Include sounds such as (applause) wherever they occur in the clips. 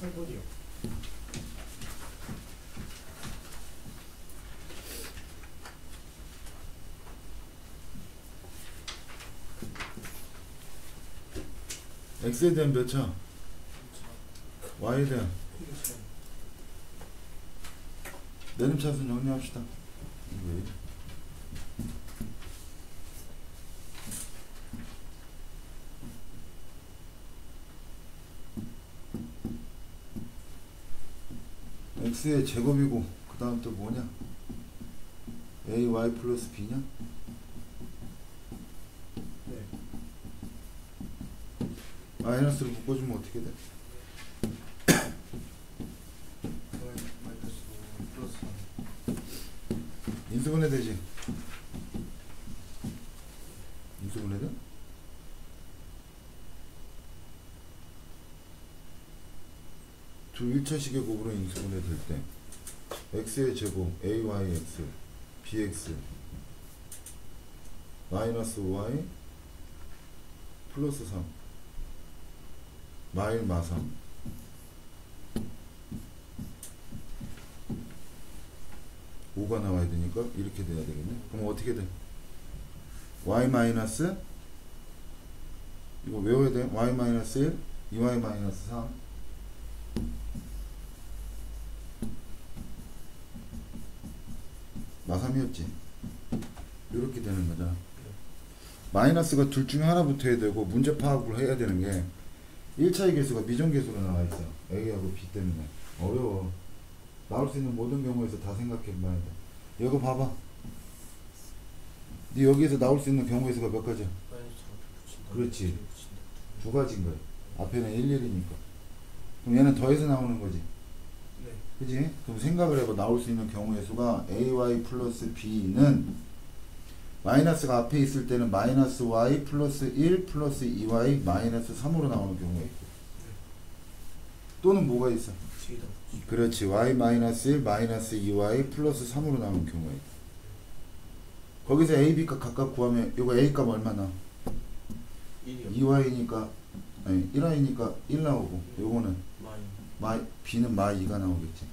8번이요. x에 대한 몇 차? y에 대한 내림차순 정리합시다. 이거 왜 이래? X의 제곱이고 그 다음 또 뭐냐? ay 플러스 b냐? 네. 마이너스로 묶어주면 어떻게 돼? 인수분해 되지? 인수분해 돼? 두 1차식의 곱으로 인수분해 될 때 x의 제곱 ayx bx 마이너스 y 플러스 3 마일 마삼 오가 나와야 되니까 이렇게 돼야 되겠네. 그럼 어떻게 돼? y 마이너스 이거 외워야 돼. y 마이너스 1, 2y 마이너스 3. 마삼이었지. 이렇게 되는 거잖아. 마이너스가 둘 중에 하나 붙어야 되고 문제 파악을 해야 되는 게 1차의 개수가 미정개수로 나와 있어. A하고 B 때문에. 어려워. 나올 수 있는 모든 경우에서 다 생각해 봐야 돼. 이거 봐봐. 네 여기에서 나올 수 있는 경우의 수가 몇 가지야? 그렇지. 두 가지인 거야. 앞에는 1, 1이니까. 그럼 얘는 더해서 나오는 거지. 네. 그지? 그럼 생각을 해봐. 나올 수 있는 경우의 수가 AY 플러스 B는 마이너스가 앞에 있을 때는 마이너스 Y 플러스 1 플러스 2Y 마이너스 3으로 나오는 경우가 있고. 또는 뭐가 있어? 그렇지. Y 마이너스 1 마이너스 2Y 플러스 3으로 나오는 경우가 있고. 거기서 A, B 값 각각 구하면 이거 A 값 얼마나? 1이요. 2Y니까 아니 1Y니까 1 나오고 요거는 마이. 마 B는 마 2가 나오겠지.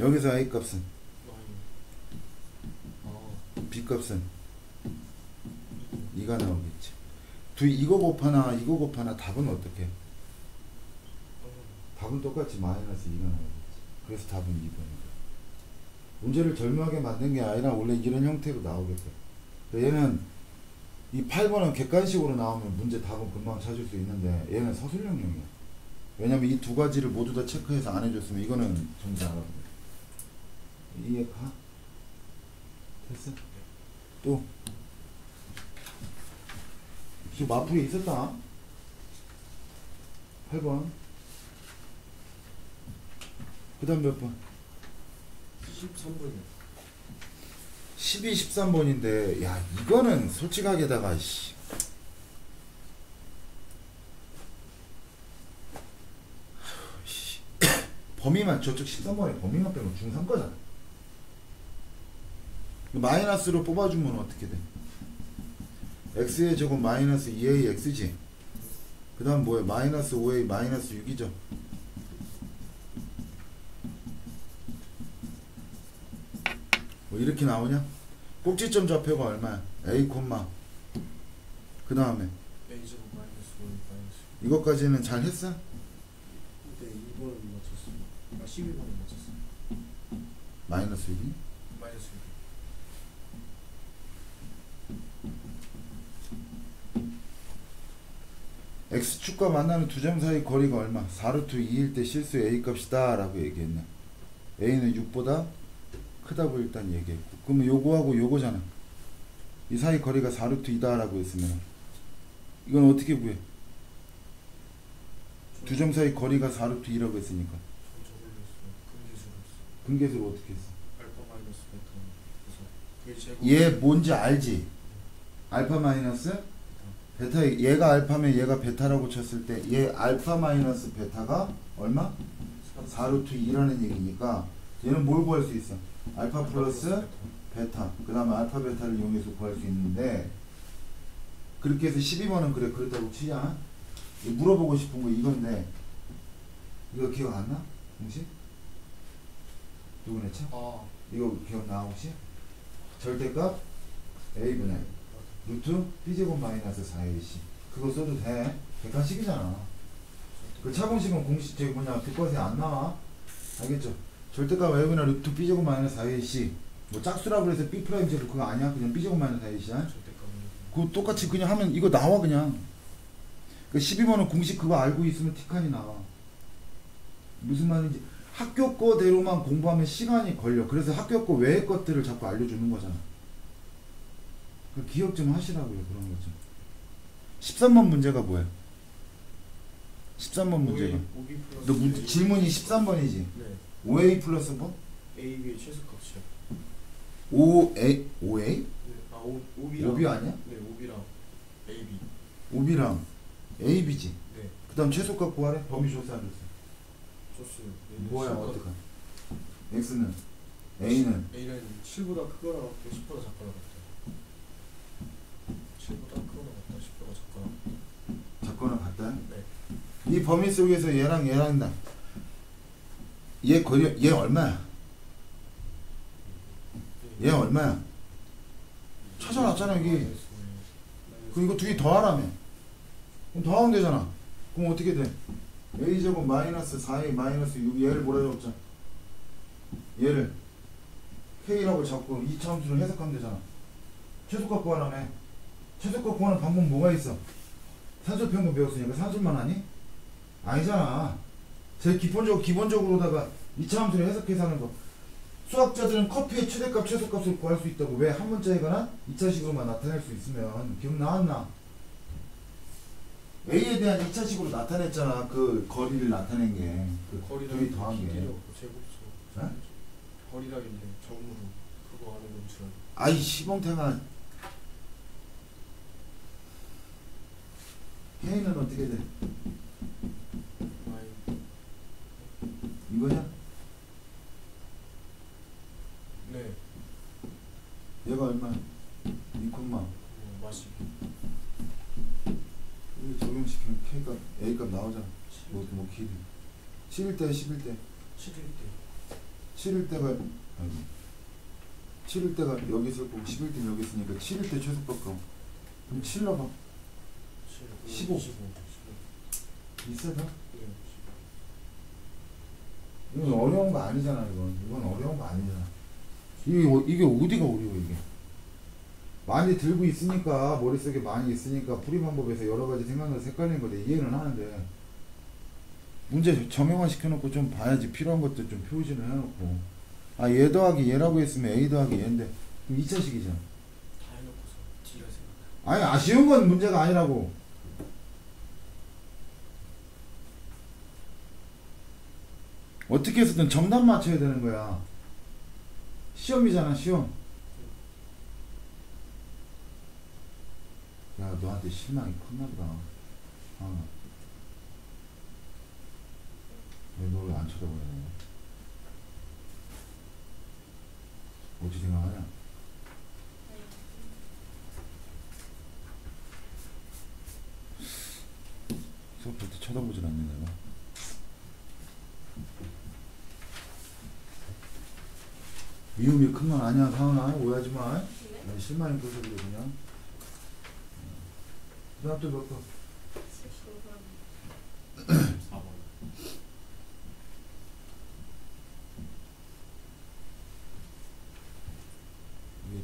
여기서 A 값은 마이. 어. B 값은 2가 나오겠지. 두 이거 곱하나 이거 곱하나 답은 어떻게? 답은 똑같이 마이너스 2가 나오겠지. 그래서 답은 2번인 거야. 문제를 절묘하게 만든 게 아니라 원래 이런 형태로 나오겠대. 근데 얘는 이 8번은 객관식으로 나오면 문제 답은 금방 찾을 수 있는데 얘는 서술형용이야. 왜냐면 이 두 가지를 모두 다 체크해서 안 해줬으면 이거는 정답 알아보돼 이해가? 됐어? 또 지금 마플이 있었다 8번 그 다음 몇 번? 13번이요. 12, 13번인데 야 이거는 솔직하게다가 씨. (coughs) 범위만 저쪽 13번에 범위만 빼면 중3 거잖아 마이너스로 뽑아주면 어떻게 돼? x의 제곱 마이너스 2ax지 그 다음 뭐야 마이너스 5a 마이너스 6이죠 뭐 이렇게 나오냐? 꼭지점 좌표가 얼마야? a 콤마 그 다음에 A 제곱 마이너스 5 마이너스. 이것까지는 잘 했어? 네, 2번 맞췄습니다. 아, 12번 맞췄어요. 마이너스 6이? X축과 만나는 두 점 사이 거리가 얼마? 4루트 2일 때 실수 a 값이다 라고 얘기했네 a는 6보다 크다고 일단 얘기했고 그러면 요거하고 요거잖아 이 사이 거리가 4루트 2다 라고 했으면 이건 어떻게 구해? 두 점 사이 거리가 4루트 2라고 했으니까. 근계수로 어떻게 했어? 알파 마이너스 베타. 얘 뭔지 알지? 알파 마이너스 베타 얘가 알파면 얘가 베타라고 쳤을 때 얘 알파 마이너스 베타가 얼마? 4루트 2라는 얘기니까 얘는 뭘 구할 수 있어? 알파 플러스 베타 그 다음에 알파 베타를 이용해서 구할 수 있는데 그렇게 해서 12번은 그래 그렇다고 치자 물어보고 싶은 거 이건데 이거 기억 안 나? 공식? 누구네 참? 아 이거 기억나 혹시? 절대값 A분의 루트 B제곱 마이너스 4AC 그거 써도 돼. 객관식이잖아. 그 차공식은 공식 저기 뭐냐 교과서에 안 나와. 알겠죠? 절대값 A분의 루트 B제곱 마이너스 4AC 뭐 짝수라고 그래서 B 프라임 제곱 그거 아니야? 그냥 B제곱 마이너스 4AC야? 절대값은 그거 똑같이 그냥 하면 이거 나와 그냥. 그 12번은 공식 그거 알고 있으면 티칸이 나와. 무슨 말인지. 학교 거대로만 공부하면 시간이 걸려. 그래서 학교 거 외의 것들을 자꾸 알려주는 거잖아 그 기억 좀 하시라고요 그런 거좀. 13번 문제가 뭐야 13번 문제가. 5B 플러스 너 문. 질문이 13번이지? 네. 5A 플러스 뭐? AB의 최소값이요. 5A 5A? 네. 아 5, 5B랑. 5B 아니야? 네 5B랑. AB 5B랑 AB지? 네. 그 다음 최소값 구하래? 범위 조사 안 줬어 줬어요 뭐야 어떡하 X는? A는? A는 7보다 크거나 같고 10보다 작거나 같아요 7보다 크거나 같다 10보다 작거나 같다 네 이 범위 속에서 얘랑 얘랑 나. 얘 거리 얘 얼마야? 얘 얼마야? 찾아놨잖아, 여기. 그 이거 두 개 더하라며. 그럼 더하면 되잖아. 그럼 어떻게 돼? a 제곱 마이너스 4a 마이너스 6 얘를 뭐라 적자? 얘를 k라고 잡고 이 참수를 해석하면 되잖아. 최소값 구하라며. 최소값 구하는 방법 뭐가 있어? 산술평균 배웠으니까 산술만 하니? 아니잖아. 제일 기본적으로 기본적으로다가 이차 함수를 해석해서 하는 거. 수학자들은 커피의 최대값 최소값을 구할 수 있다고 왜 한 문자에 관한 2차식으로만 나타낼 수 있으면 기억나 안 나? A에 대한 2차식으로 나타냈잖아 그 거리를 나타낸 게 그 거리랑 둘이 더한 게 제곱수 네? 거리라길래 점으로 그거 하는 건 줄 아이 시봉태가 K는 어떻게 돼? 이거냐? 네. 얘가 얼마야? 2콤마. 뭐 맛이 이거 적용시키면 K값 A값 나오잖아. 뭐, 뭐 길이. 7일대 11대 7일 때. 7일 때가 아이고 7일 때가 여기 있을 거고 11일 때 여기 있으니까 7일 때 최소값 거 그럼 7 넣어봐 7, 15. 15 비싸다? 네, 이건 어려운 거 아니잖아 이건. 이건 어려운 거 아니잖아. 이게, 어- 이게 어디가 어려워 이게? 많이 들고 있으니까 머릿속에 많이 있으니까 풀이 방법에서 여러 가지 생각나서 헷갈리는 건데 이해는 하는데. 문제 정형화 시켜놓고 좀 봐야지. 필요한 것들 좀 표시를 해놓고. 아 얘 더하기 얘라고 했으면 A 더하기 얘인데 그럼 2차식이잖아. 다 해놓고서 D가 생각나. 아니 아쉬운 건 문제가 아니라고 어떻게 해서든 정답 맞춰야 되는 거야. 시험이잖아 시험. 야 너한테 실망이 컸나 보다. 아. 왜 너를 안 쳐다보냐 어찌 생각하냐? 수업 볼때 쳐다보질 않네 내가 위험이 큰 건 아니야 사은아. 오해하지 마. 나 실망이 커서 그래 그냥. 그 다음 또몇 번? 4번 이게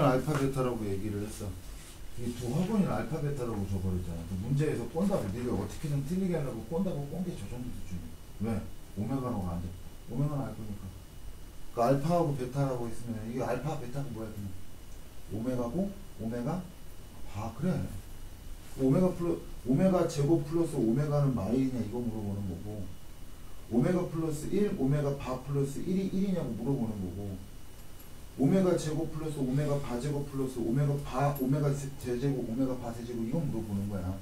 알파 베타라고 얘기를 했어 이두 학원을 알파 베타라고 줘버렸잖아 그 문제에서 꼰다고 네가 어떻게든 틀리게 하려고 꼰다고 꼰게 저 정도 수준이야 왜? 오메가로가 안 돼. 오메가는 알 거니까. 그 알파하고 베타라고 했으면 이게 알파 베타가 뭐야 그냥? 오메가고 오메가 아 그래. 오메가 플러 오메가 제곱 플러스 오메가는 마이냐 이거 물어보는 거고. 오메가 플러스 1 오메가 바 플러스 1이 1이냐고 물어보는 거고 오메가 제곱 플러스 오메가 바 제곱 플러스 오메가 바 오메가 세- 제제곱 오메가 바 세제곱 이건 물어보는 거야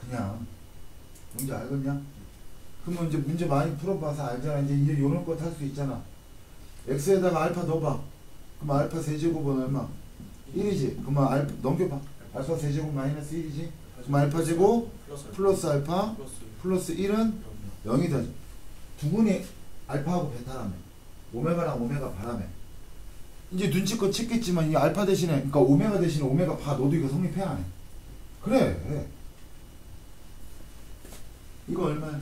그냥 뭔지 알겠냐? 그러면 이제 문제 많이 풀어봐서 알잖아 이제 이제 요런 것 할 수 있잖아 x에다가 알파 넣어봐 그럼 알파 세제곱은 얼마? 1이지. 그러면 알 넘겨봐. 알파 세제곱 마이너스 1이지. 그럼 알파 제곱 플러스 알파. 플러스 알파 플러스 플러스 1은 0이 되죠. 두근이 알파하고 베타라며. 오메가랑 오메가 바라며. 이제 눈치껏 찾겠지만 이 알파 대신에 그러니까 오메가 대신에 오메가 바 너도 이거 성립해 안 해? 그래. 이거 얼마야?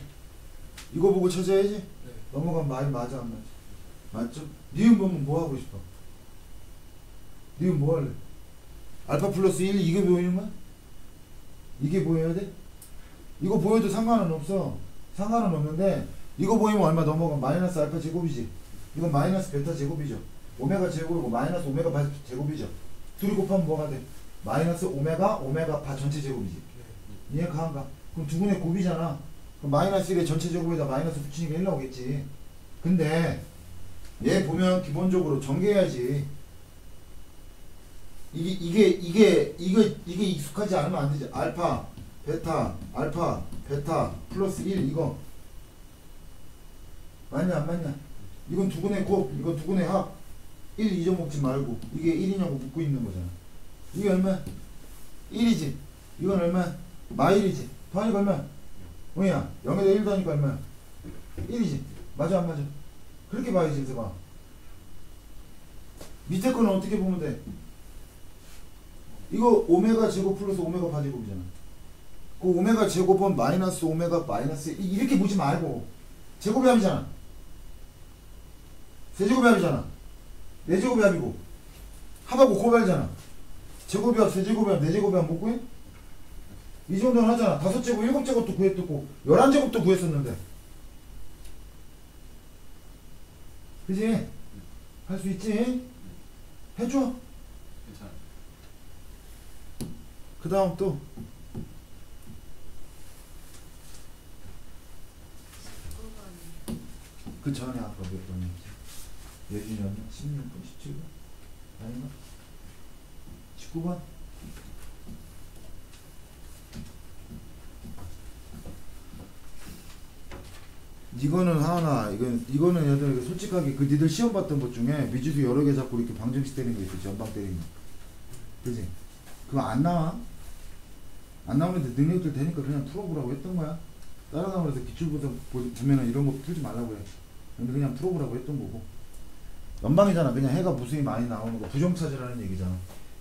이거 보고 찾아야지. 네. 넘어가면 말이 맞아 안 맞아? 맞죠? 니은 보면 뭐 하고 싶어? 니은 뭐 할래? 알파 플러스 1 이게 보이는 거야? 이게 보여야 돼? 이거 보여도 상관은 없어. 상관은 없는데 이거 보이면 얼마 넘어가면 마이너스 알파 제곱이지. 이건 마이너스 베타 제곱이죠. 오메가 제곱이고 마이너스 오메가 바 제곱이죠. 둘이 곱하면 뭐가 돼? 마이너스 오메가 오메가 바 전체 제곱이지. 네. 이해 가 한가? 그럼 두 분의 곱이잖아. 그럼 마이너스 1의 전체 제곱에다 마이너스 붙이니까 1 나오겠지. 근데 얘 보면 기본적으로 전개해야지. 이게 이게 이게 이게 이게 익숙하지 않으면 안 되지. 알파, 베타, 알파, 베타 플러스 1 이거 맞냐 안 맞냐? 이건 두근의 곱, 이건 두근의 합. 1 잊어먹지 말고 이게 1이냐고 묻고 있는 거잖아. 이게 얼마? 1이지. 이건 얼마? 마일이지. 더하니까 얼마? 뭐야? 0에다 1 더하니까 얼마야? 1이지. 맞아 안 맞아? 그렇게 봐야지 인서봐. 밑에 거는 어떻게 보면 돼? 이거 오메가 제곱 플러스 오메가 바 제곱이잖아. 그 오메가 제곱은 마이너스 오메가 마이너스 이- 이렇게 보지 말고 제곱의 합이잖아. 세제곱의 합이잖아. 네제곱의 합이고 합하고 곱하잖아. 제곱의 합, 세제곱의 합, 네제곱의 합못 구해? 이 정도는 하잖아. 다섯 제곱, 일곱 제곱도 구했었고 열한 제곱도 구했었는데. 그지? 할 수 있지? 해줘. 괜찮아. 그 다음 또 그 전에 아까 몇 번이었지? 예준이었나? 16번, 17번? 아닌가? 19번? 이거는 하나, 이건 이거는 얘들 솔직하게 그 니들 시험 봤던 것 중에 미지수 여러 개 잡고 이렇게 방정식 때리는 거 있었지, 연방 때리는 거. 그지? 그거 안 나와. 안 나오는데 능력들 되니까 그냥 풀어보라고 했던 거야. 따라가면서 기출부터 보- 보면은 이런 거 풀지 말라고 해. 근데 그냥 풀어보라고 했던 거고. 연방이잖아. 그냥 해가 무수히 많이 나오는 거. 부정차지라는 얘기잖아.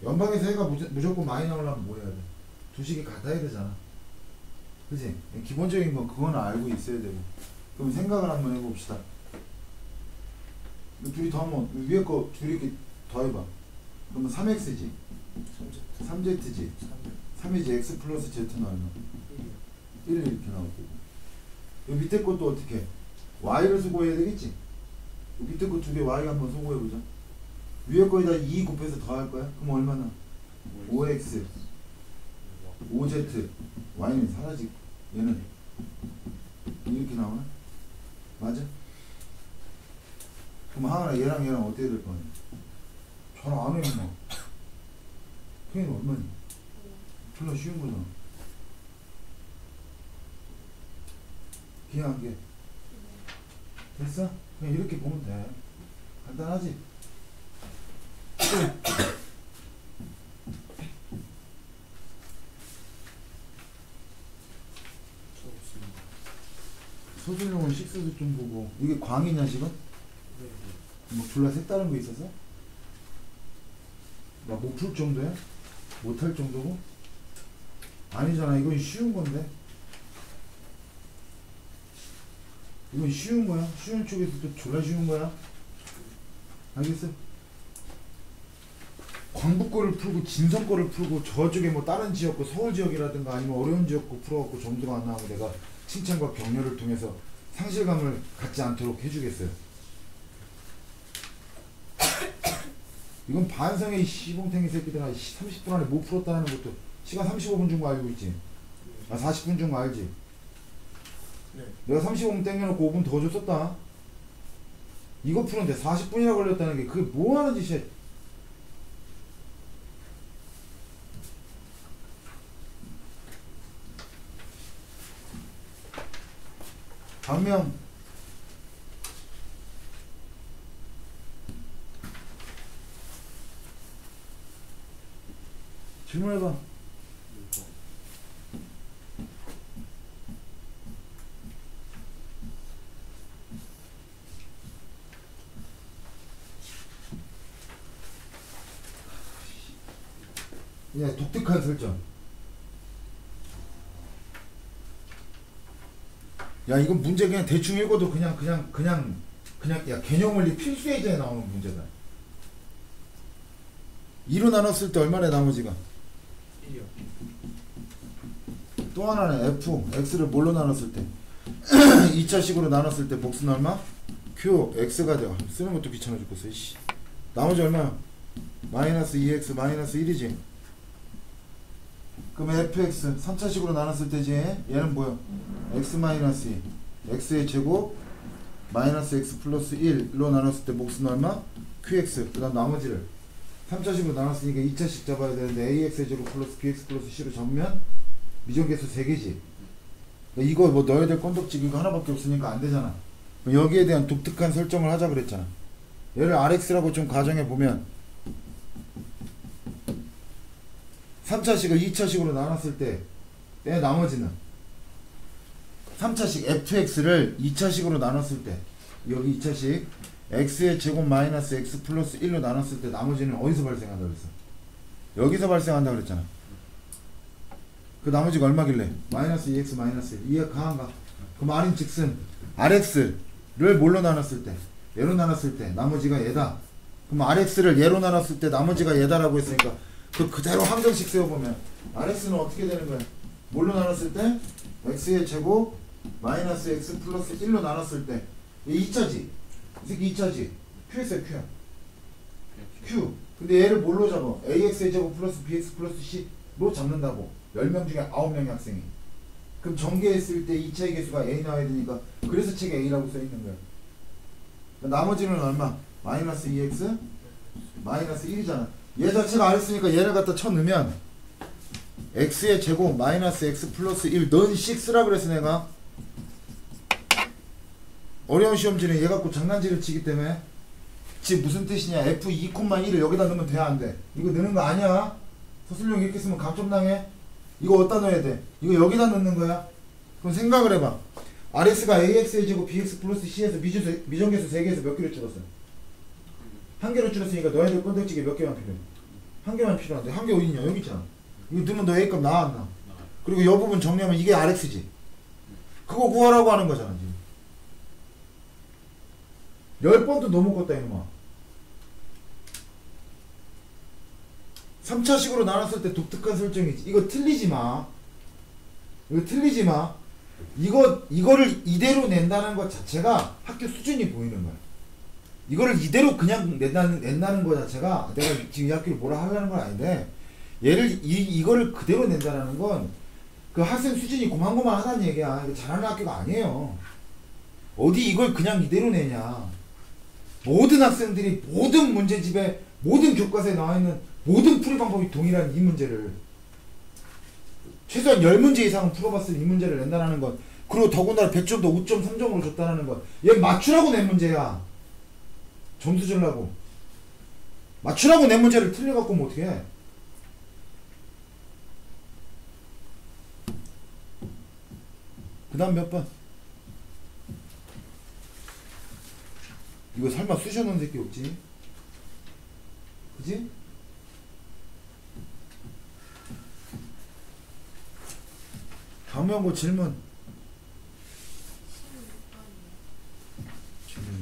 연방에서 해가 무, 무조건 많이 나오려면 뭐 해야 돼? 두 식이 같아야 되잖아. 그지? 기본적인 건 그거는 알고 있어야 되고. 그럼 생각을 한번 해봅시다. 둘이 더하면 위에 거 둘이 이렇게 더해봐. 그러면 3x지. 3z지. 3이지 x 플러스 z는 얼마? 1 이렇게 나오고 이 밑에 것도 어떻게 y를 수고해야 되겠지? 이 밑에 거 두 개 y 한번 수고해보자 위에 거에다 2 곱해서 더할 거야? 그럼 얼마나? 5x 5z y는 사라지고 얘는 이렇게 나오나? 맞아? 그럼 하나 얘랑 얘랑 어떻게 될 거냐? 전안 해, 뭐. 그게 얼마니? 졸라 쉬운 거잖아. 기한 게. 됐어? 그냥 이렇게 보면 돼. 간단하지? (coughs) 소술용은 식스도 좀 보고. 이게 광이냐, 지금? 네. 네. 뭐 졸라 색다른 거 있어서? 막못풀 정도야? 못 할 정도고? 아니잖아. 이건 쉬운 건데. 이건 쉬운 거야. 쉬운 쪽에서도 졸라 쉬운 거야. 알겠어? 광부 거를 풀고 진성 거를 풀고 저쪽에 뭐 다른 지역 거 서울 지역이라든가 아니면 어려운 지역 거 풀어갖고 점수가 안 나오고 내가 칭찬과 격려를 통해서 상실감을 갖지 않도록 해주겠어요. (coughs) 이건 반성의 시봉탱이 새끼들아 30분 안에 못 풀었다는 것도 시간 35분 준 거 알고 있지? 아 40분 준 거 알지? 네. 내가 35분 땡겨놓고 5분 더 줬었다 이거 푸는데 40분이나 걸렸다는 게 그게 뭐 하는 짓이야 반면 질문해봐. 독특한 설정. 야 이건 문제 그냥 대충 읽어도 그냥 그냥 그냥 그냥 야 개념 원리 필수 예제에 나오는 문제다. 2로 나눴을 때 얼마나 나머지가? 1이요. 또 하나는 f x를 뭘로 나눴을 때 (clears throat) 2차식으로 나눴을 때 복수는 얼마? q x가 돼요. 쓰는 것도 귀찮아 죽겠어. 씨. 나머지 얼마야? 마이너스 2x 마이너스 1이지. 그럼 fx 3차식으로 나눴을 때지 얘는 뭐야? x 마이너스 2 x의 제곱 마이너스 x 플러스 1로 나눴을 때 복수는 얼마? qx. 그 다음 나머지를 3차식으로 나눴으니까 2차식 잡아야 되는데 ax의 제곱 플러스 bx 플러스 c로 잡으면 미정계수 3개지. 이거 뭐 넣어야 될 건덕지 이거 하나밖에 없으니까 안 되잖아. 여기에 대한 독특한 설정을 하자 그랬잖아. 얘를 rx라고 좀 가정해 보면 3차식을 2차식으로 나눴을 때내 나머지는 3차식 fx를 2차식으로 나눴을 때 여기 2차식 x의 제곱 마이너스 x 플러스 1로 나눴을 때 나머지는 어디서 발생한다 그랬어? 여기서 발생한다 그랬잖아 그 나머지가 얼마길래? 마이너스 2x 마이너스 1 이해 가한가? 그 말인 즉슨 rx를 뭘로 나눴을 때? 얘로 나눴을 때 나머지가 얘다 그럼 rx를 얘로 나눴을 때 나머지가 얘다라고 했으니까 그 그대로 함정식 세워보면 rx는 어떻게 되는 거야? 뭘로 나눴을 때? x의 제곱 마이너스 x 플러스 1로 나눴을 때. 2차지. 이 새끼 2차지. qx야 q야. q. 근데 얘를 뭘로 잡아? ax의 제곱 플러스 bx 플러스 c로 잡는다고. 10명 중에 9명의 학생이. 그럼 전개했을 때 2차의 개수가 a 나와야 되니까 그래서 책에 a라고 써있는 거야. 나머지는 얼마? 마이너스 2x 마이너스 1이잖아 얘 자체가 알았으니까 얘를 갖다 쳐넣으면 x의 제곱 마이너스 x 플러스 1 넌 6라 그랬어 내가. 어려운 시험지는 얘 갖고 장난질을 치기 때문에. 지 무슨 뜻이냐? f 2,1을 여기다 넣으면 돼 안 돼? 이거 넣는 거 아니야. 서술형 이렇게 쓰면 감점당해. 이거 어디다 넣어야 돼? 이거 여기다 넣는 거야. 그럼 생각을 해봐. RS가 AX의 제곱 BX 플러스 C에서 미정계수 3개에서 몇 개를 줄었어요? 한 개로 줄였으니까 될 건덕지게 몇 개만 필요해? 한 개만 필요한데 한 개 어딨냐? 여기 있잖아. 이거 넣으면 너 A값 나와 안 나와? 그리고 이 부분 정리하면 이게 RX지. 그거 구하라고 하는 거잖아 지금. 열 번도 넘었겠다 이놈아 3차식으로 나눴을 때 독특한 설정이지. 이거 틀리지 마. 이거 틀리지 마. 이거 이거를 이대로 낸다는 것 자체가 학교 수준이 보이는 거야 이거를 이대로 그냥 낸다는 낸다는 것 자체가 내가 지금 이 학교를 뭐라 하려는 건 아닌데 얘를 이 이거를 그대로 낸다라는 건 그 학생 수준이 고만고만하다는 얘기야. 이거 잘하는 학교가 아니에요. 어디 이걸 그냥 이대로 내냐. 모든 학생들이 모든 문제집에 모든 교과서에 나와 있는 모든 풀이 방법이 동일한 이 문제를 최소한 10문제 이상은 풀어봤을 이 문제를 낸다는 것 그리고 더군다나 100점도 5.3점으로 줬다는 것얘 맞추라고 낸 문제야 점수 주려고 맞추라고 낸 문제를 틀려갖고 뭐 어떻게 해 그 다음 몇 번? 이거 설마 쑤셔놓은 새끼 없지? 그지? 강명고 질문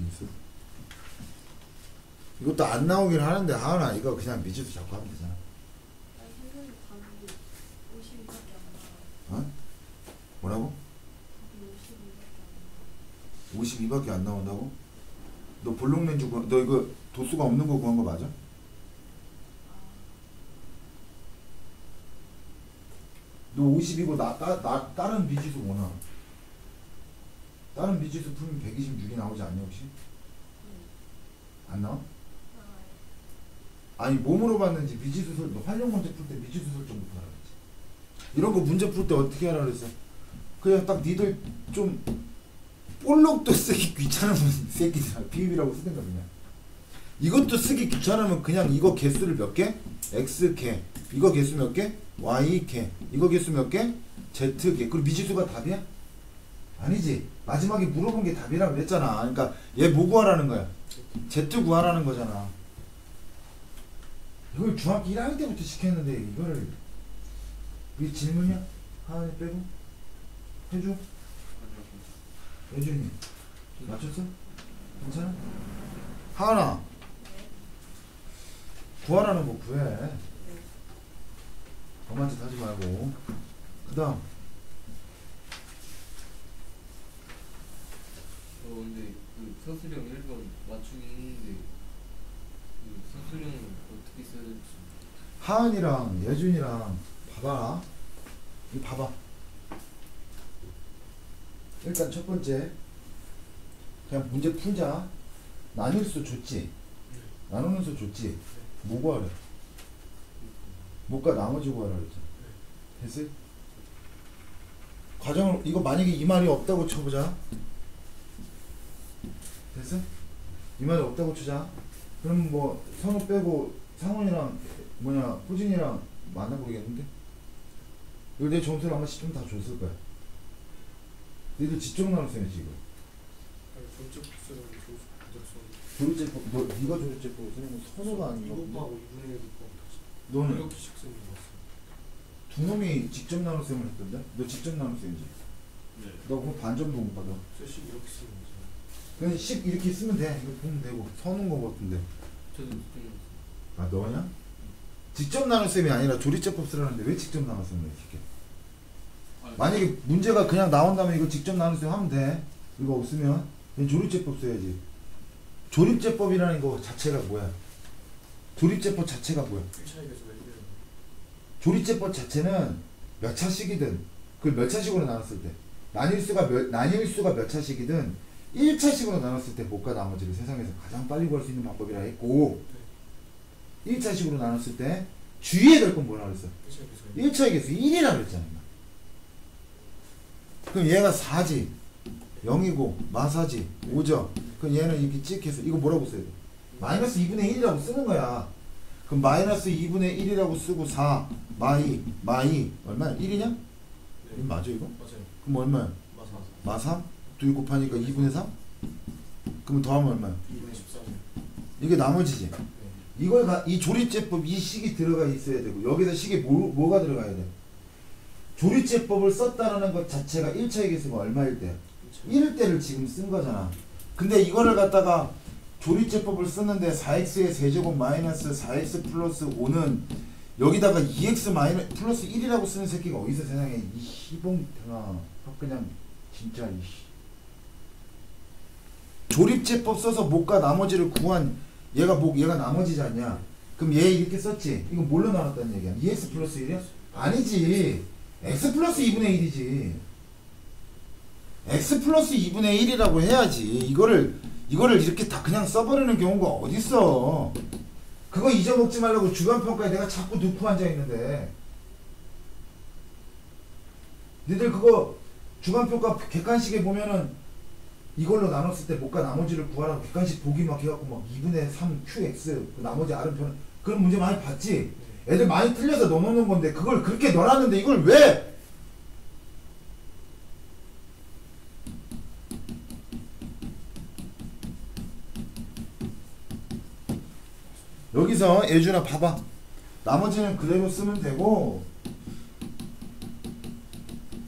있어? 이것도 안 나오긴 하는데 하은아 이거 그냥 미지도 자꾸 하면 되잖아 선생님 답이 50밖에 안 나와요. 어? 뭐라고? 답이 50밖에 안 나와요. 52밖에 안 나온다고? 너 볼록맨 구너 이거 도수가 없는 거 구한 거 맞아? 너 50이고 나, 따, 나 다른 미지수 뭐나? 다른 미지수 풀면 126이 나오지 않냐 혹시? 안 나와? 아니 몸으로 봤는지 미지수 설, 너 활용 문제 풀 때 미지수 설정부터 하라 그랬지 이런 거 문제 풀 때 어떻게 하라 그랬어? 그냥 딱 니들 좀 볼록도 쓰기 귀찮으면 (laughs) 새끼들아 비읍이라고 쓰든가 그냥 이것도 쓰기 귀찮으면 그냥 이거 개수를 몇 개? x개 이거 개수 몇 개? y개 이거 개수 몇 개? z개 그리고 미지수가 답이야? 아니지 마지막에 물어본 게 답이라고 그랬잖아 그러니까 얘 뭐 구하라는 거야? z 구하라는 거잖아 이걸 중학교 1학년 때부터 시켰는데 이거를 이게 질문이야? 하나 빼고 해줘 해준이 맞췄어? 괜찮아? 하은아 구하라는 거 구해 엄마한테 하지 말고 그 다음 저 근데 그 서술형 1번 맞추긴 했는데 그 될지 하은이랑 예준이랑 봐봐. 이거 봐봐. 일단 첫 번째 그냥 문제 풀자. 나뉠 수 좋지? 나누는 수 좋지? 뭐 구하래? 뭐가 나머지 구하라 그랬잖아 됐어요? 과정을 이거 만약에 이 말이 없다고 쳐보자. 됐어? 이 말이 없다고 치자. 그럼 뭐 선우 빼고 상원이랑 뭐냐 호진이랑 만나 보겠는데? 이거 내 점수를 아마 10점 다 줬을 거야. 너희들 집중 나눴어요 지금. 부족성 조리제법 너 네가 조리제법 쓰는 건 선우가 아닌가 본데? 이것하고 2분의 1 곱하고 너는? 이렇게 씩 쓰는 거 같아 두 놈이 직접 나눗셈을 했던데? 너 직접 나눗셈이지? 네. 너 그럼 반점도 못 받아. 셋씩 이렇게 쓰는 거죠. 그냥 10 이렇게 쓰면 돼. 이거 보면 되고. 선우인 거 같은데. 저도 좀 아 너냐? 직접 나눗셈이 아니라 조리제법 쓰라는데 왜 직접 나눗셈을 아니, 만약에 문제가 그냥 나온다면 이거 직접 나눗셈 하면 돼. 이거 없으면 조립제법 써야지. 조립제법이라는 거 자체가 뭐야? 조립제법 자체가 뭐야? 1차에 계속 얘기해요? 조립제법 자체는 몇 차식이든 그걸 몇 차식으로 나눴을 때 나뉠 수가 몇 나뉠 수가 몇 차식이든 1차식으로 나눴을 때 못과 나머지를 세상에서 가장 빨리 구할 수 있는 방법이라 했고 1차식으로 나눴을 때 주의해야 될 건 뭐라 그랬어? 1차에 계속 1차의 개수 1이라 그랬잖아. 임마. 그럼 얘가 4지. 0이고 마사지 5죠. 그럼 얘는 이렇게 찍혀서 이거 뭐라고 써야 돼? 마이너스 2분의 1이라고 쓰는 거야. 그럼 마이너스 2분의 1이라고 쓰고 4 마이 마이 얼마야? 1이냐? 네. 맞아 이거? 맞아요 그럼 얼마야? 마 3? 2 곱하니까 2분의 3? 그럼 더하면 얼마야? 2분의 13이요 이게 나머지지. 네 이걸 가, 이 조립제법 이 식이 들어가 있어야 되고 여기서 식에 뭐, 뭐가 들어가야 돼? 조립제법을 썼다는 것 자체가 1차의 개수가 얼마일 때? 1일 때를 지금 쓴 거잖아. 근데 이거를 갖다가 조립제법을 썼는데 4x의 세제곱 마이너스 4x 플러스 5는 여기다가 2x 마이너스 플러스 1이라고 쓰는 새끼가 어디서 세상에 이 희봉탱아 그냥 진짜 이 조립제법 써서 못과 나머지를 구한 얘가 목 얘가 나머지지 않냐? 그럼 얘 이렇게 썼지? 이거 뭘로 나눴다는 얘기야? 2x 플러스 1이야? 아니지. x 플러스 2분의 1이지. x 플러스 2분의 1이라고 해야지. 이거를 이거를 이렇게 다 그냥 써버리는 경우가 어딨어. 그거 잊어먹지 말라고 주간평가에 내가 자꾸 넣고 앉아있는데. 니들 그거 주간평가 객관식에 보면은 이걸로 나눴을 때 못과 나머지를 구하라고 객관식 보기 막 해갖고 막 2분의 3 qx 그 나머지 r은 그런 문제 많이 봤지? 애들 많이 틀려서 넣어놓는 건데 그걸 그렇게 넣어놨는데 이걸 왜? 여기서 예준아 봐봐. 나머지는 그대로 쓰면 되고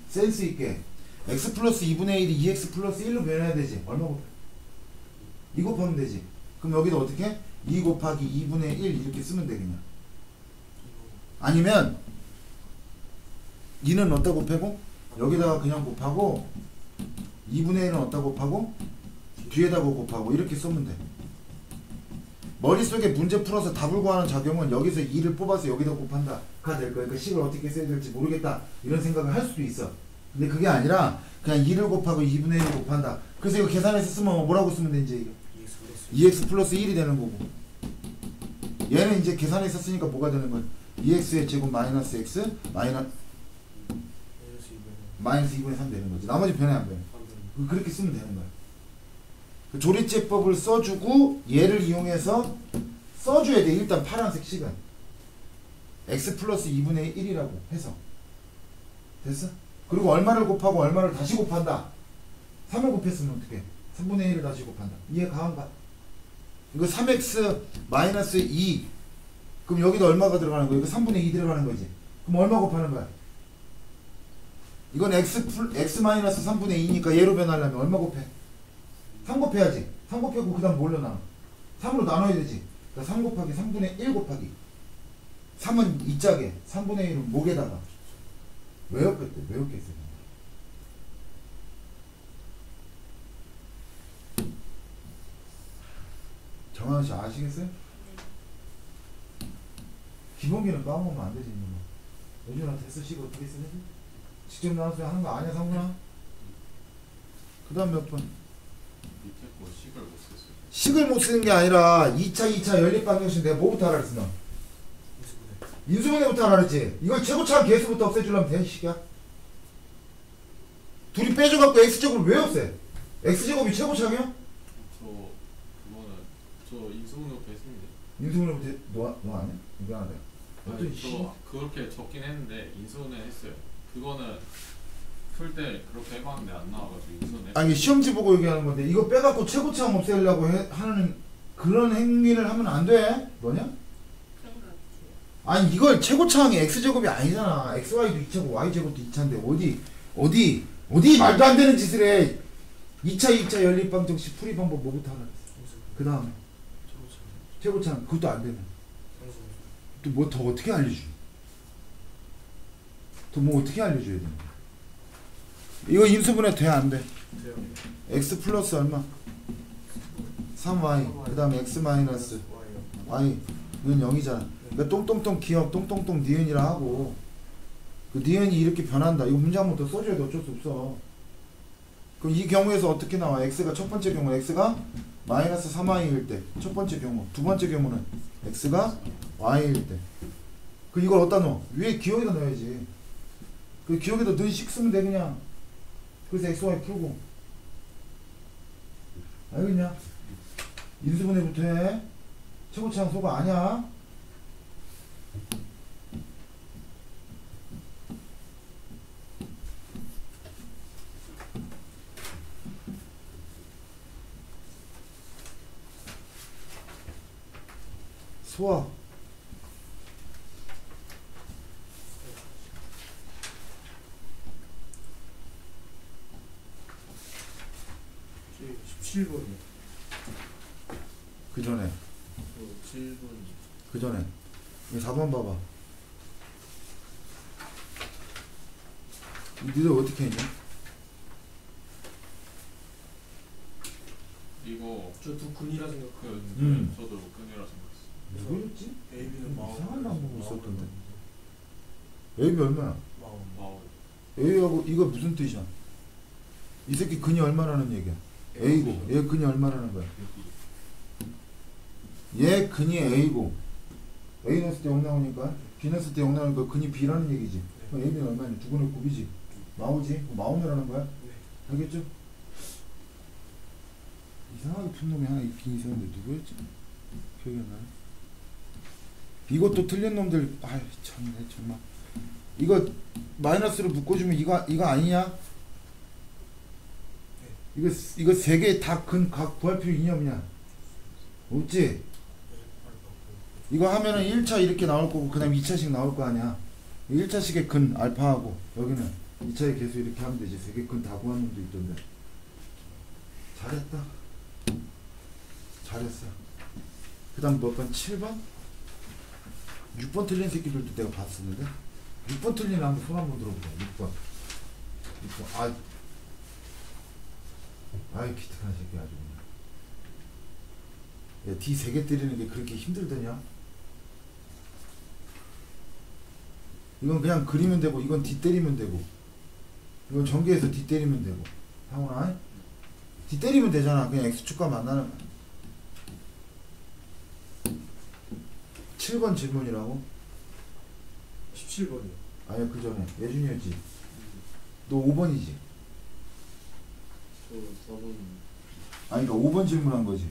센스 있게 x 플러스 2분의 1이 2x 플러스 1로 변해야 되지. 얼마 곱해? 2 곱하면 되지. 그럼 여기다 어떻게? 2 곱하기 2분의 1 이렇게 쓰면 돼 그냥 아니면 2는 어디다 곱하고? 여기다가 그냥 곱하고 2분의 1은 어디다 곱하고? 뒤에다가 곱하고 이렇게 쓰면 돼. 머릿속에 문제 풀어서 답을 구하는 작용은 여기서 2를 뽑아서 여기다 곱한다. 가 될 거야 그러니까 식을 어떻게 써야 될지 모르겠다. 이런 생각을 할 수도 있어 근데 그게 아니라 그냥 2를 곱하고 2분의 1을 곱한다. 그래서 이거 계산해서 쓰면 뭐라고 쓰면 되지 이거 2x 플러스 1이 되는 거고. 얘는 이제 계산해서 쓰니까 뭐가 되는 거야? 2x의 제곱 마이너스 x 마이너, 마이너스 2분의 마이너스 2분의 3 되는 거지. 나머지 변해 안 변해? 3분의 그렇게 쓰면 되는 거야. 그 조리제법을 써주고 얘를 이용해서 써줘야 돼. 일단 파란색 식은 x 플러스 2분의 1이라고 해서. 됐어? 그리고 얼마를 곱하고 얼마를 다시 곱한다 3을 곱했으면 어떻게 3분의 1을 다시 곱한다 이해 가한가? 이거 3x 마이너스 2 그럼 여기도 얼마가 들어가는 거야? 이거 3분의 2 들어가는 거지 그럼 얼마 곱하는 거야? 이건 x 플 x 마이너스 3분의 2니까 얘로 변하려면 얼마 곱해? 3 곱해야지 3 곱하고 그 다음 뭘로 나눠? 3으로 나눠야 되지 그러니까 3 곱하기 3분의 1 곱하기 3은 이짝에 3분의 1은 목에다가 외웠겠대 외웠겠어 정하은 씨 아시겠어요? 네. 기본기는 까먹으면 안 되지 이놈아 요즘은 데스식 어떻게 쓰는지 직접 나와서 하는 거 아니야 상훈아? 그 다음 몇 번 밑에 거 식을 못 썼어요. 식을 못 쓰는 게 아니라 2차 2차 연립방정식 내가 뭐부터 하라 그랬어 너? 인수분해부터 하라 그랬지 이걸 최고차항 개수부터 없애주려면 돼 시기야 둘이 빼줘갖고 x제곱을 왜 없애? x제곱이 최고차항이야? 저 그거는 저 인수분해부터 했습니다. 인수분해부터 너, 너 아니야? 미안하다 어떤 저 그렇게 적긴 했는데 인수분해 했어요. 그거는 풀 때 그렇게 해봤는데 안 나와가지고 인수분해. 아니 시험지 보고 얘기하는 건데 이거 빼갖고 최고차항 없애려고 해, 하는 그런 행위를 하면 안 돼? 뭐냐? 아니 이걸 최고차항이 x제곱이 아니잖아. Xy도 2차고 y제곱도 2차인데 어디 어디 어디 말도 안 되는 짓을 해. 2차 2차 연립방정식 풀이 방법 뭐부터 그랬어? 그 다음에. 최고차항. 그것도 안 되면 또뭐 더 어떻게 알려줘? 또 뭐 어떻게 알려줘야 되는 이거 인수분해 돼 안 돼? x 플러스 얼마? 3y 그 다음에 x 마이너스 y. 이건 0이잖아 그러니까 똥똥똥 기억 똥똥똥 니은이라 하고. 그 니은이 이렇게 변한다. 문제 한 번 더 써줘야 돼. 어쩔 수 없어. 그럼 이 경우에서 어떻게 나와? X가 첫 번째 경우 x가 마이너스 3y일 때 첫 번째 경우. 두 번째 경우는 x가 y일 때 그 이걸 어디다 넣어? 위에 기억에다 넣어야지. 그 기억에다 넣은 식 쓰면 돼 그냥. 그래서 xy 풀고. 알겠냐? 인수분해부터 해. 최고차항 소가 아니야 소화 네, 17번이요. 그 전에. 저 7번 그 전에 이 4번 봐봐 니들 어떻게 했냐? 이거 저두 군이라 생각. 그 음. 저도 끈이라 생각했어요. 누구였지? AB는 마음. 이상한 방법을 썼던데. A비 얼마야? 마음. 와우. A하고 이거 무슨 뜻이야? 이 새끼 근이 얼마라는 얘기야? A고 얘 근이 얼마라는 거야? 여기 얘 근이 A고 A 넣었을 때0 나오니까 B 넣었을 때0 나오니까 근이 B라는 얘기지 그럼 A는 얼마냐? 두근의 곱이지 나오지? 그럼 나오느라는 거야? 네. 알겠죠? 이상하게 푼 놈이 하나 있긴 있었는데 누구였지? 기억이 안 나네 이것도 틀린 놈들 아이 참내 정말 이거 마이너스로 묶어주면 이거 이거 아니냐? 이거 이거 세 개 다 근 각 구할 필요 있냐 없냐? 없지? 이거 하면은 1차 이렇게 나올 거고 그 다음 2차씩 나올 거 아니야. 1차식의 근 알파하고 여기는 2차의 개수 이렇게 하면 되지. 세개근다 구하는 놈도 있던데. 잘했다. 잘했어. 그 다음 몇 번? 7번? 6번 틀린 새끼들도 내가 봤었는데. 6번 틀린 한번 손 한번 들어보자. 6번. 6번. 아 아이 기특한 새끼 아주 그냥. 야, D 세개 때리는 게 그렇게 힘들더냐? 이건 그냥 그리면 되고 이건 D 때리면 되고 이건 전개해서 D 때리면 되고 상훈아 D 때리면 되잖아 그냥 X축과 만나는 거야 7번 질문이라고? 17번이요. 아니야 그 전에 예준이었지 너 5번이지? 저 4번 아니 그러니까 5번 질문한 거지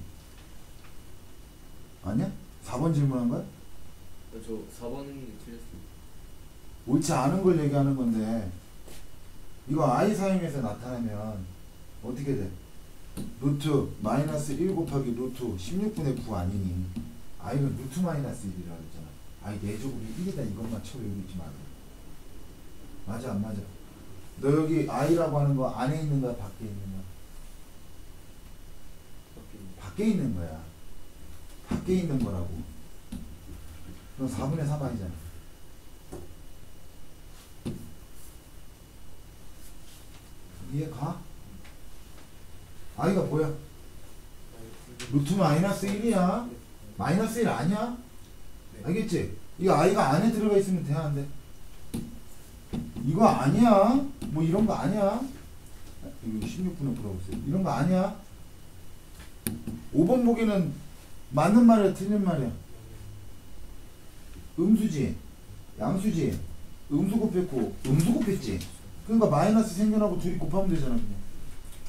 아니야? 4번 질문한 거야? 아, 저 4번 했는데 틀렸어요. 옳지 않은 걸 얘기하는 건데 이거 i 사용해서 나타내면 어떻게 돼? 루트 마이너스 1 곱하기 루트 16분의 9 아니니 i는 루트 마이너스 1이라 그랬잖아 i 4제곱이 1이다 이것만 쳐 외우고 있지 말고 맞아 안 맞아? 너 여기 i라고 하는 거 안에 있는 거야 밖에 있는 거야? 밖에 있는 거야 밖에 있는 거라고 그럼 4분의 3 아니잖아 이해 가? i가 뭐야? 루트 마이너스 1이야 마이너스 1 아니야? 네. 알겠지? 이거 i가 안에 들어가 있으면 돼야 안 돼? 이거 아니야? 뭐 이런 거 아니야? 이거 16분에 물어보세요 이런 거 아니야? 5번 보기는 맞는 말이야 틀린 말이야 음수지 양수지 음수 곱했고 음수 곱했지 그러니까 마이너스 생겨나고 둘이 곱하면 되잖아 그냥.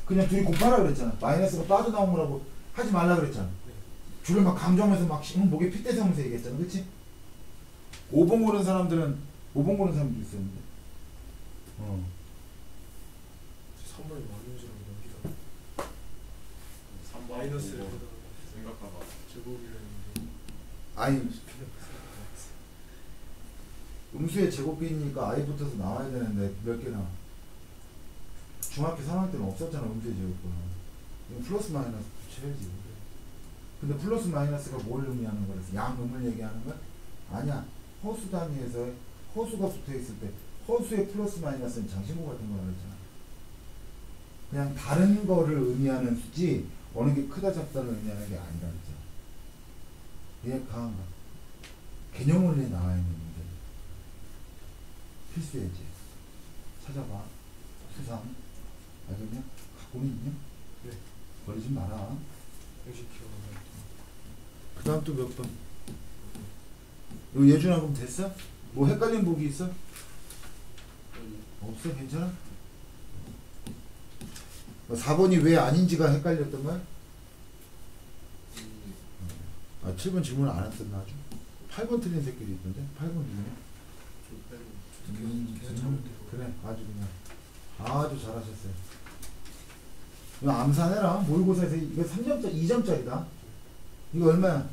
그냥 둘이 곱하라 그랬잖아. 마이너스가 빠져나온 거라고 하지 말라 그랬잖아. 줄을 막 강조하면서 막 음, 목에 핏대 세우면서 얘기했잖아. 그치? 5번 고른 사람들은 5번 고른 사람도 있었는데. 어. 3번이 맞는 줄 알고 여기다 3번 마이너스를 보고 거기다가 생각하다 제곱이라는데 아니 음수의 제곱비니까 i 붙어서 나와야 되는데 몇 개나. 중학교 3학년 때는 없었잖아 음수의 제곱은 플러스 마이너스 붙여야지 근데 플러스 마이너스가 뭘 의미하는 거라서 양음을 얘기하는 거야? 아니야. 허수 단위에서 허수가 붙어있을 때 허수의 플러스 마이너스는 장신구 같은 거라 그랬잖아. 그냥 다른 거를 의미하는 수지 어느 게 크다 작다를 의미하는 게 아니라 그랬잖아. 이해 강한가? 개념 원리에 나와 있는 필수예지 찾아봐 수상 알겠냐? 갖고는 있냐? 네. 버리지 마라 그 다음 또 몇 번? 이거 예준아 그럼 됐어? 뭐 헷갈린 보기 있어? 없어 괜찮아? 4번이 왜 아닌지가 헷갈렸던 거야? 음, 아 7번 질문 안 했었나 아주? 8번 틀린 새끼도 있던데? 8번 누구냐? 그래 아주 그냥 아주 잘하셨어요 이거 암산해라 모의고사에서 이거 3점짜리 2점짜리다 이거 얼마야?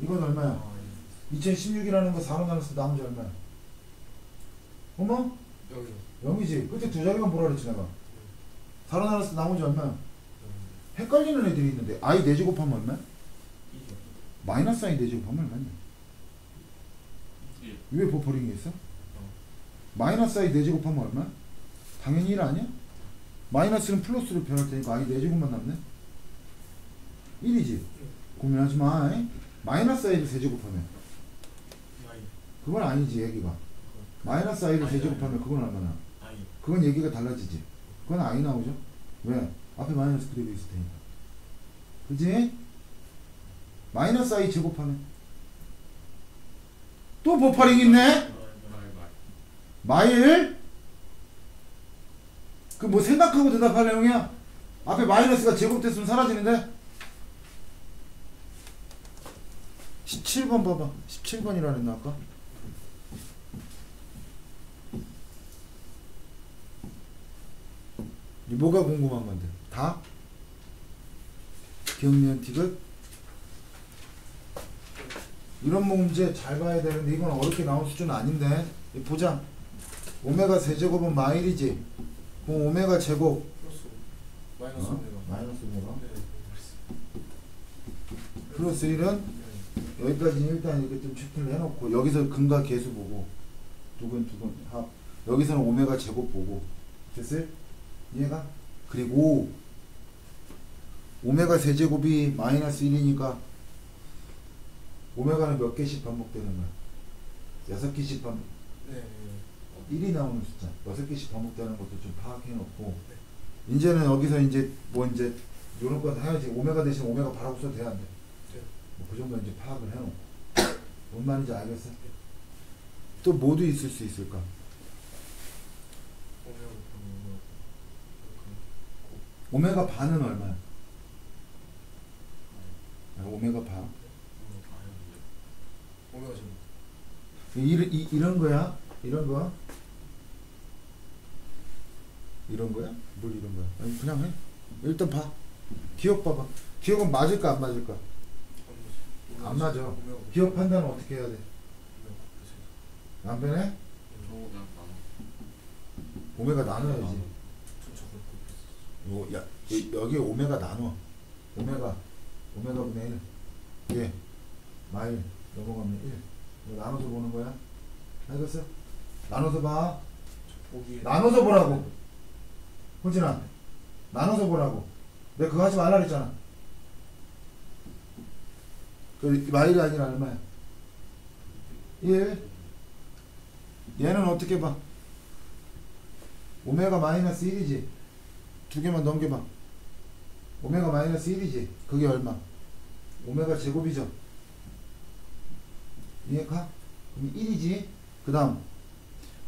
이건 얼마야? 아니 2016이라는 거 4로 나눴을 때 나머지 얼마야? 어머? 여기요 0이지 끝에 두 자리만 보라 그랬지 내가 4로 나눴을 때 나머지 얼마야? 헷갈리는 애들이 있는데 i 4제곱하면 얼마야? 마이너스 i 4제곱하면 얼마냐? 이왜 버퍼링이 있어? 마이너스 i 4제곱하면 얼마야? 당연히 1 아니야? 마이너스는 플러스로 변할 테니까 i 4제곱만 남네? 1이지? 고민하지 마 잉? 마이너스 i를 세제곱하면 아니 그건 아니지 얘기가 마이너스 i를 세제곱하면 그건 얼마나? 그건 얘기가 달라지지 그건 i 나오죠? 왜? 앞에 마이너스 그대로 있을 테니까 그지? 마이너스 i 제곱하면 또 버퍼링 있네? 마일? 그 뭐 생각하고 대답할 내용이야? 앞에 마이너스가 제곱됐으면 사라지는데? 17번 봐봐 17번이라 그랬나 아까? 이 뭐가 궁금한 건데? 다? 기억니은 티귿? 이런 문제 잘 봐야 되는데 이건 어렵게 나온 수준은 아닌데 이 보자 오메가 세제곱은 마일이지 그럼 오메가 제곱 플러스 마이너스 어? 오메가 마이너스 오메가 네 플러스 1은 네. 여기까지는 일단 이렇게 좀 체크를 해놓고 여기서 근과 계수 보고 두근 두근 합 여기서는 오메가 제곱 보고 됐어요? 이해가? 그리고 오메가 세제곱이 마이너스 1이니까 오메가는 몇 개씩 반복되는 거야? 여섯 개씩 반복 네, 네. 1이 나오는 숫자 여섯 개씩 반복되는 것도 좀 파악해 놓고 이제는 여기서 이제 뭐 이제 요런 거 해야지 오메가 대신 오메가 바라고 써도 돼야 안 돼? 네. 뭐그 정도 이제 파악을 해놓고 뭔 말인지 알겠어? 또 뭐도 있을 수 있을까? 오메가 반은 얼마야? 아, 오메가 반 오메가 제곱 이, 이, 이런 거야? 이런 거? 이런 거야? 뭘 이런 거야? 아니 그냥 해. 일단 봐. 기억 봐봐. 기억은 맞을까 안 맞을까? 안 맞아. 기억 판단은 어떻게 해야 돼? 안 변해? 오메가 나눠야지. 요, 야, 이- 여기 오메가 나눠. 오메가, 오메가 분의 1. 예. 마일 넘어가면 1. 이거 나눠서 보는 거야. 알겠어? 나눠서 봐. 나눠서 보라고. 호진아, 나눠서 보라고. 내가 그거 하지 말라 그랬잖아. 그 마일이 아니라 얼마야? 1. 얘는 어떻게 봐? 오메가 마이너스 1이지. 두 개만 넘겨봐. 오메가 마이너스 1이지. 그게 얼마? 오메가 제곱이죠. 이해가? 그럼 1이지. 그 다음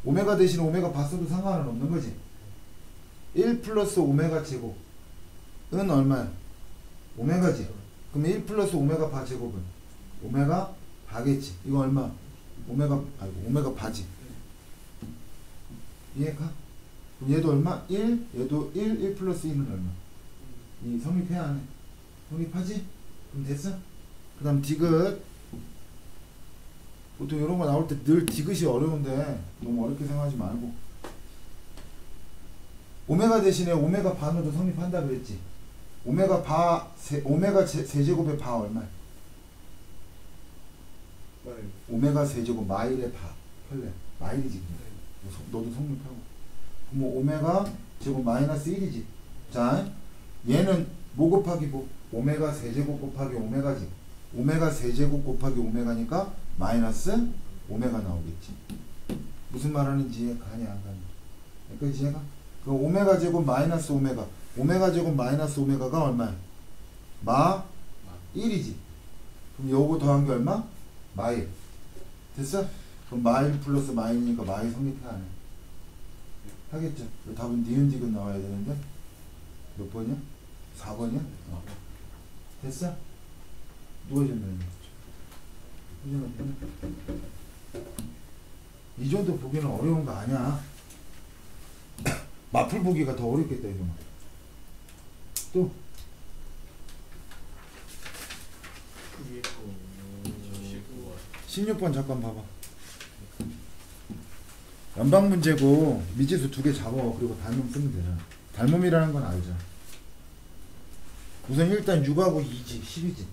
오메가 대신 오메가 봤어도 상관은 없는 거지. 1 플러스 오메가 제곱은 얼마야? 오메가지. 그럼 1 플러스 오메가 바 제곱은 오메가 바겠지. 이거 얼마? 오메가 아이고 오메가 바지. 이해가? 그럼 얘도 얼마? 1, 얘도 1, 1 플러스 1은 얼마? 이 성립해 안 해? 성립하지? 그럼 됐어? 그 다음 디귿 보통 이런 거 나올 때 늘 디귿이 어려운데 너무 어렵게 생각하지 말고 오메가 대신에 오메가 반으로도 성립한다 그랬지. 오메가 바 세, 오메가 제, 세제곱의 바 얼마? 말 오메가 세제곱 마일의 바. 혈레. 마일이지 성- 너도 성립하고. 그럼 뭐 오메가 제곱 마이너스 1이지. 자 얘는 뭐 곱하기 뭐? 오메가 세제곱 곱하기 오메가지. 오메가 세제곱 곱하기 오메가니까 마이너스 오메가 나오겠지. 무슨 말 하는지 이해 가냐 안 가냐. 여기까지 이해가? 그 오메가 제곱 마이너스 오메가 오메가 제곱 마이너스 오메가가 얼마야? 마 1이지 그럼 요거 더한 게 얼마? 마일 됐어? 그럼 마일 플러스 마일이니까 마일 성립해 안 해? 하겠죠. 그 답은 니은 디귿 나와야 되는데 몇 번이야? 4번이야? 어. 됐어? 누워지면 이 정도 보기는 어려운 거 아니야. 마플 보기가 더 어렵겠다 이거. 또그 위에 거 16번 잠깐 봐봐. 연방 문제고 미지수 두 개 잡아 그리고 닮음 쓰면 되잖아. 닮음이라는 건 알죠. 우선 일단 6하고 2지 10이지.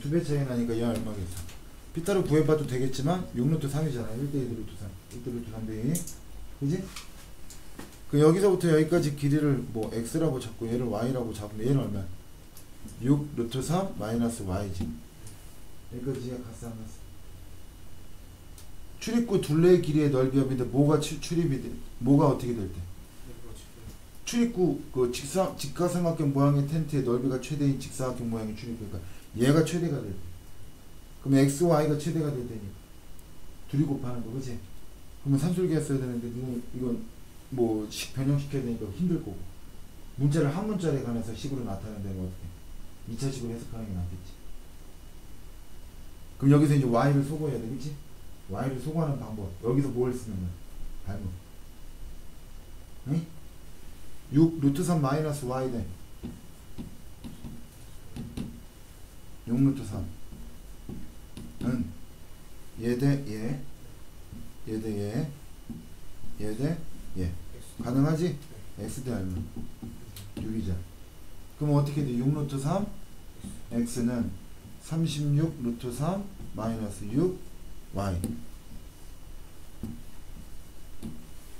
두 배 차이 나니까 얘 얼마겠어. 피타로 구해봐도 되겠지만 6루트 3이잖아. 1대 2 루트 3. 1대 루트 3대 2. 그지? 그 여기서부터 여기까지 길이를 뭐 x라고 잡고 얘를 y라고 잡으면 얘는 얼마야? 6 루트 3 마이너스 y지. 여기까지 얘 갔어 안 갔어? 출입구 둘레의 길이의 넓이 합인데 뭐가 추, 출입이 돼? 뭐가 어떻게 될 때? 출입구 그 직사 직가삼각형 모양의 텐트의 넓이가 최대인 직사각형 모양의 출입구니까 얘가 최대가 될 때. 그럼 x, y가 최대가 될 테니까 둘이 곱하는 거 그지? 그러면 산술기가 써야 되는데 이건 뭐식 변형시켜야 되니까 힘들 거고 문자를 한 문자에 관해서 식으로 나타낸다면 어떻게? 2차 식으로 해석하는 게 낫겠지. 그럼 여기서 이제 y를 소거해야 돼, 그치? y를 소거하는 방법. 여기서 뭘 쓰면 닮음. 응? 6 루트 3 마이너스 y 대. 6 루트 3은 얘 대 얘, 얘 대 얘, 얘 대 얘. 가능하지? x 대 얼마? 6이자. 그럼 어떻게 돼? 6 루트 3 x는 36 루트 3 마이너스 6 y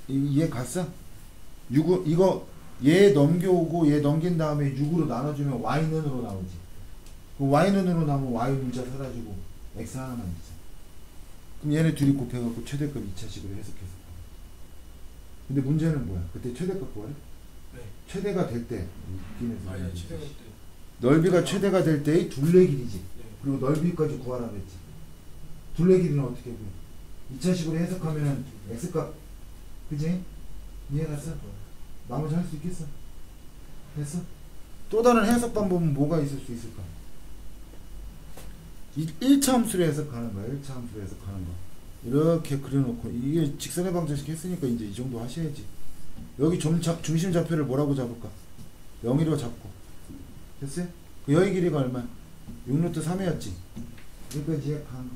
이, 이해 갔어? 6 이거 얘 넘겨오고 얘 넘긴 다음에 6으로 나눠주면 y는으로 나오지 그 y는으로 나오면 y 문자 사라지고 x 하나만 있어 그럼 얘네 둘이 곱해갖고 최대값 2차식으로 해석해서 근데 문제는 뭐야? 그때 최대값 구하래? 네. 최대가 될 때 아 예 최대가 때 넓이가 최대가 될 때의 둘레 길이지 네. 그리고 넓이까지 구하라 그랬지. 둘레 길이는 어떻게 구해? 2차식으로 해석하면 x값 그지? 이해 갔어? 나머지 할 수 있겠어? 됐어? 또 다른 해석 방법은 뭐가 있을 수 있을까? 1차 함수로 해석하는 거야. 1차 함수로 해석하는 거. 이렇게 그려놓고 이게 직선의 방정식 했으니까 이제 이 정도 하셔야지. 여기 점 잡, 중심 좌표를 뭐라고 잡을까? 0이로 잡고. 됐어요? 그 여의 길이가 얼마야? 6루트 3이었지. 여기까지 이해한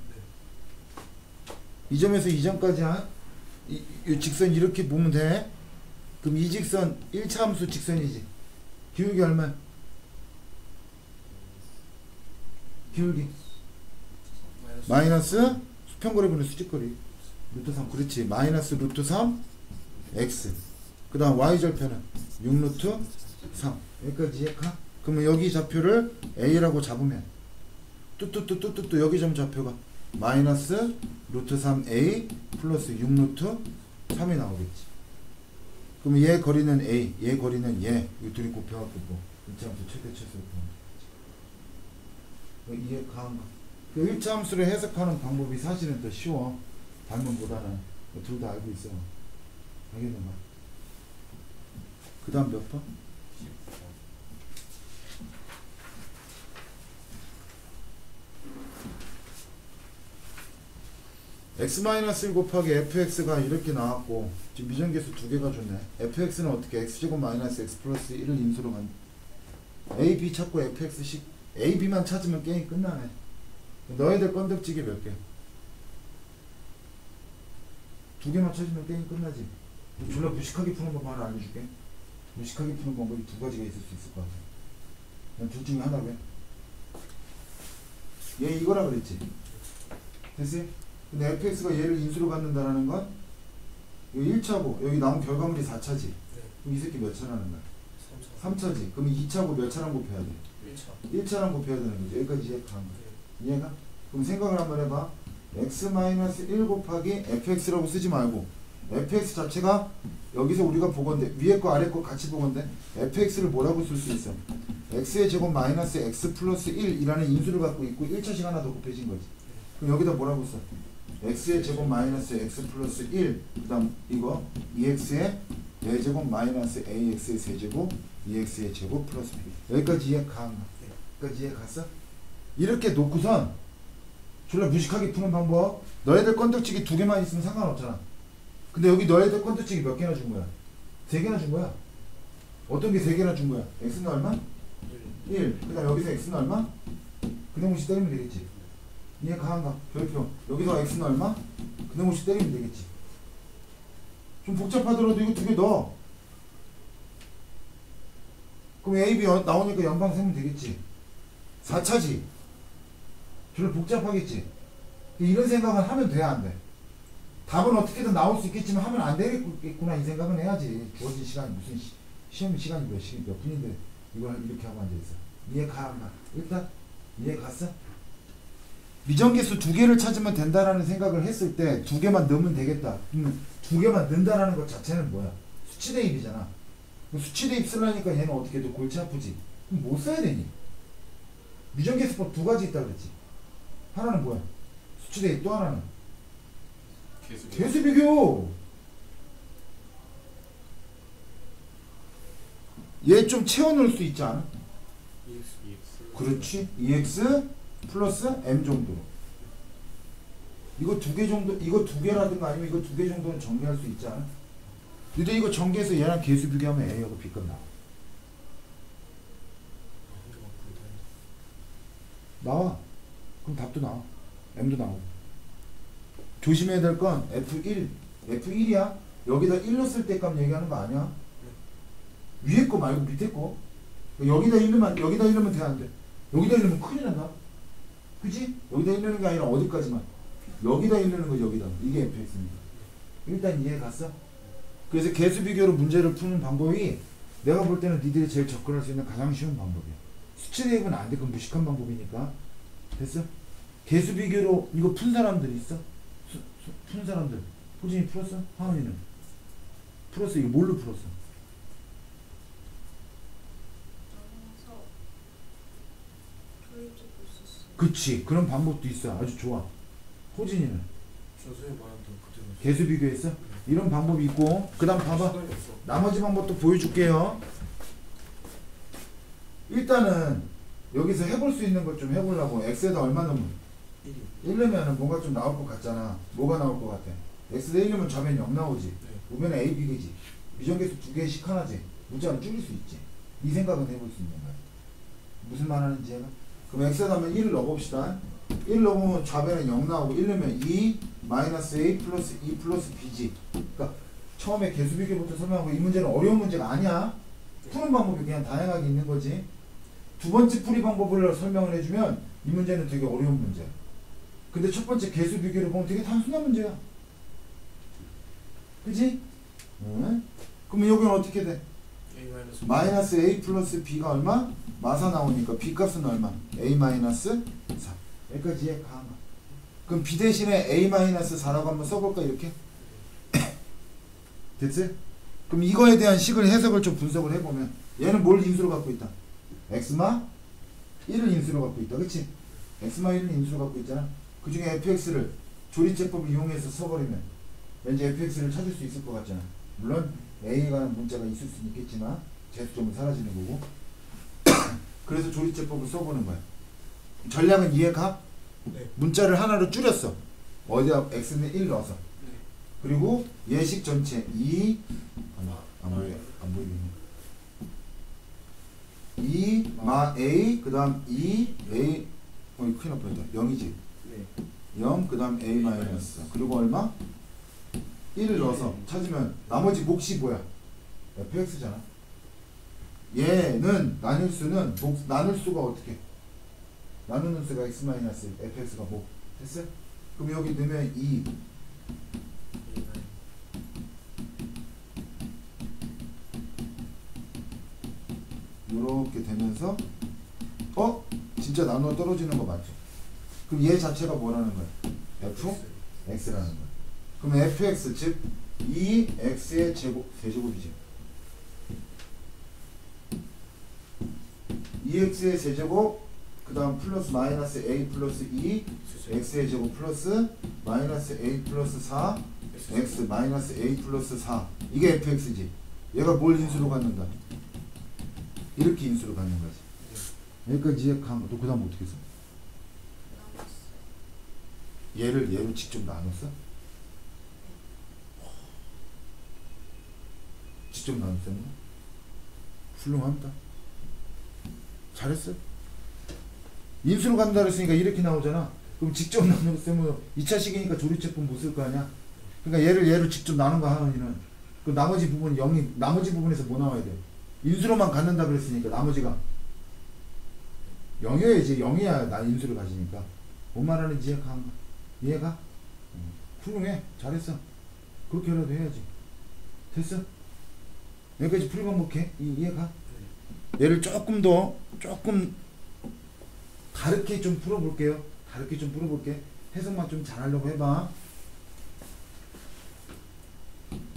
이 점에서 이 점까지 한 이, 이 직선 이렇게 보면 돼. 그럼 이 직선 1차 함수 직선이지. 기울기 얼마야? 기울기. 마이너스 수평거리분의 수직거리 루트 3 그렇지. 마이너스 루트 3 x. 그 다음 y절편은 6루트 3 여기까지 이해가? 그러면 여기 좌표를 a라고 잡으면 뚜뚜뚜뚜뚜뚜 여기 점 좌표가 마이너스 루트 3a 플러스 6루트 3이 나오겠지. 그러면 얘 거리는 a 얘 거리는 얘. 이 둘이 곱해갖고 뭐. 일차함수 최대 최소 이해 가한 거. 그 일차함수를 해석하는 방법이 사실은 더 쉬워. 반문보다는 둘 다 알고 있어. 알겠는 말. 그 다음 몇 번? x-1 곱하기 fx가 이렇게 나왔고 지금 미정계수 두 개가 줬네 fx는 어떻게 x제곱 마이너스 x 플러스 1을 인수로 간 a, b 찾고 fx씩 a, b만 찾으면 게임 끝나네 너희들 건덕지기 몇 개? 두 개만 찾으면 게임 끝나지. 졸라 무식하게 푸는 방법 하나 알려줄게. 무식하게 푸는 방법이 두 가지가 있을 수 있을 것 같아. 그냥 둘 중에 하나고. 얘 이거라 그랬지. 됐어요? 근데 fx가 얘를 인수로 갖는다라는 건 여기 1차고 여기 나온 결과물이 4차지. 그럼 이 새끼 몇 차라는 거야? 3차지. 그럼 2차고 몇 차랑 곱해야 돼? 1차. 1차랑 곱해야 되는 거지. 여기까지 이해가 간 거야 이해가? 그럼 생각을 한번 해봐 x-1 곱하기 fx라고 쓰지 말고 fx 자체가 여기서 우리가 보건데 위에 거 아래 거 같이 보건데 fx를 뭐라고 쓸 수 있어? x의 제곱 마이너스 x 플러스 1이라는 인수를 갖고 있고 1차씩 하나 더 곱해진 거지 그럼 여기다 뭐라고 써? x의 제곱 마이너스 x 플러스 1 그다음 이거 2x의 4제곱 마이너스 ax의 세제곱 2x의 제곱 플러스 b 여기까지 이해 가? 여기까지 이해 갔어? 이렇게 놓고선 졸라 무식하게 푸는 방법 너희들 건덕지기 두 개만 있으면 상관없잖아 근데 여기 너희들 건덕지기 몇 개나 준 거야? 세 개나 준 거야 어떤 게 세 개나 준 거야? x는 얼마? 1. 그 다음 여기서 x는 얼마? 그대무시 때리면 되겠지. 이해 가한가? 별표. 여기서 x는 얼마? 그대무시 때리면 되겠지. 좀 복잡하더라도 이거 두 개 넣어. 그럼 a, b 여- 나오니까 연방 세면 되겠지. 4차지. 별로 복잡하겠지. 이런 생각은 하면 돼야 안 돼. 답은 어떻게든 나올 수 있겠지만 하면 안 되겠구나 이 생각은 해야지. 주어진 시간이 무슨 시, 시험 시간이 몇 시간 몇 분인데 이걸 이렇게 하고 앉아있어. 이해 가, 안 가? 일단 이해 갔어? 미정계수 두 개를 찾으면 된다라는 생각을 했을 때 두 개만 넣으면 되겠다. 그러면 두 개만 넣는다라는 것 자체는 뭐야? 수치 대입이잖아. 수치 대입 쓰려니까 얘는 어떻게 돼? 골치 아프지. 그럼 뭐 써야 되니? 미정계수법 두 가지 있다 그랬지. 하나는 뭐야? 수치 대입 또 하나는 계속 개수 비교. 얘 좀 채워 넣을 수 있지 않아? EX 그렇지. EX 플러스 M 정도. 이거 두 개 정도, 이거 두 개라든가 아니면 이거 두 개 정도는 정리할 수 있지 않아? 근데 이거 전개해서 얘랑 개수 비교하면 A하고 B값 나와. 나와. 그럼 답도 나와. M도 나오고. 조심해야 될 건 F1, F1이야. 여기다 1로 쓸 때 값 얘기하는 거 아니야? 위에 거 말고 밑에 거. 여기다 1르면 여기다 1르면 돼 안 돼? 여기다 1르면 큰일 난다. 그지? 여기다 1르는 게 아니라 어디까지만? 여기다 1르는 거 여기다. 이게 fx입니다. 일단 이해 갔어? 그래서 개수 비교로 문제를 푸는 방법이 내가 볼 때는 니들이 제일 접근할 수 있는 가장 쉬운 방법이야. 수치 대입은 안 돼. 그건 무식한 방법이니까. 됐어? 개수 비교로 이거 푼 사람들 있어? 수, 수, 푼 사람들. 호진이 풀었어? 하은이는? 풀었어. 이거 뭘로 풀었어? 그치. 그런 방법도 있어. 아주 좋아. 호진이는? 개수 비교했어? 이런 방법이 있고 그 다음 봐봐 나머지 방법도 보여줄게요 일단은 여기서 해볼 수 있는 것좀 해보려고 x에다 얼마 넣으면 1이 1이면은 뭔가 좀 나올 것 같잖아. 뭐가 나올 것 같아? x대 1이면 좌변 0 나오지. 네. 우변은 a, b겠지. 미정계수 두 개씩 하나지. 문자는 줄일 수 있지. 이 생각은 해볼 수 있는 거야. 무슨 말 하는지 해가? 그럼 x에 가면 1을 넣어봅시다. 1 넣으면 좌변은 0 나오고 1 넣으면 2 마이너스 a 플러스 2 플러스 b지. 그러니까 처음에 개수 비교부터 설명하고 이 문제는 어려운 문제가 아니야. 푸는 방법이 그냥 다양하게 있는 거지. 두 번째 풀이 방법을 설명을 해주면 이 문제는 되게 어려운 문제야. 근데 첫 번째 개수 비교를 보면 되게 단순한 문제야. 그지? 응? 그러면 여기는 어떻게 돼? 마이너스 a 플러스 b가 얼마? 마사 나오니까 b 값은 얼마? a 마이너스 4. 여기까지 이해 가한 거. 그럼 b 대신에 a 마이너스 4라고 한번 써볼까 이렇게? (coughs) 됐지? 그럼 이거에 대한 식을 해석을 좀 분석을 해보면 얘는 뭘 인수로 갖고 있다? X마 1을 인수로 갖고 있다. 그치? x마 1을 인수로 갖고 있잖아. 그 중에 fx를 조리제법을 이용해서 써버리면 왠지 fx를 찾을 수 있을 것 같잖아. 물론 a에 관한 문자가 있을 수는 있겠지만 제수점은 사라지는 거고 (coughs) 그래서 조리제법을 써보는 거야. 전략은 이해가? 네. 문자를 하나로 줄였어. 어디다 x는 1 넣어서. 네. 그리고 예식 전체 2 안, 안 보여 안 보이네. 2 마 a 그 다음 2 a 어 큰일 날 뻔했다. 0이지. 네. 0 그 다음 a 마이너스 그리고 얼마? 1을 넣어서 찾으면 나머지 몫이 뭐야? fx잖아. 얘는 나눌 수는 몫 나눌 수가 어떻게? 나누는 수가 x 마이너스 fx가 뭐 됐어? 그럼 여기 넣으면 2 이렇게 되면서 어? 진짜 나누어 떨어지는 거 맞죠? 그럼 얘 자체가 뭐라는 거야? f x라는 거야. 그럼 fx 즉 2x의 제곱 세제곱이지. 2x의 세제곱 그 다음 플러스 마이너스 a 플러스 2 x의 제곱 플러스 마이너스 a 플러스 4 x 마이너스 a 플러스 4 이게 fx지. 얘가 뭘 인수로 갖는다? 이렇게 인수로 갖는 거지. 여기까지 이해한 거. 또 그다음 어떻게 써? 얘를 얘로 직접 나눴어? 직접 나눴어? 훌륭합니다. 잘했어. 인수로 간다 그랬으니까 이렇게 나오잖아. 그럼 직접 나눴으면 2차식이니까 조리체품 못 쓸 거 아니야? 그러니까 얘를 얘로 직접 나눈 거 하느니는 그 나머지 부분 0이 나머지 부분에서 뭐 나와야 돼? 인수로만 갖는다 그랬으니까 나머지가 0이어야지 0이야 나 인수를 가지니까 뭔 말하는지 이해가 안 가? 이해가? 응. 훌륭해 잘했어 그렇게라도 해야지 됐어? 여기까지 풀이 반복해 이- 이해가? 얘를 조금 더 조금 다르게 좀 풀어볼게요 다르게 좀 풀어볼게 해석만 좀 잘하려고 해봐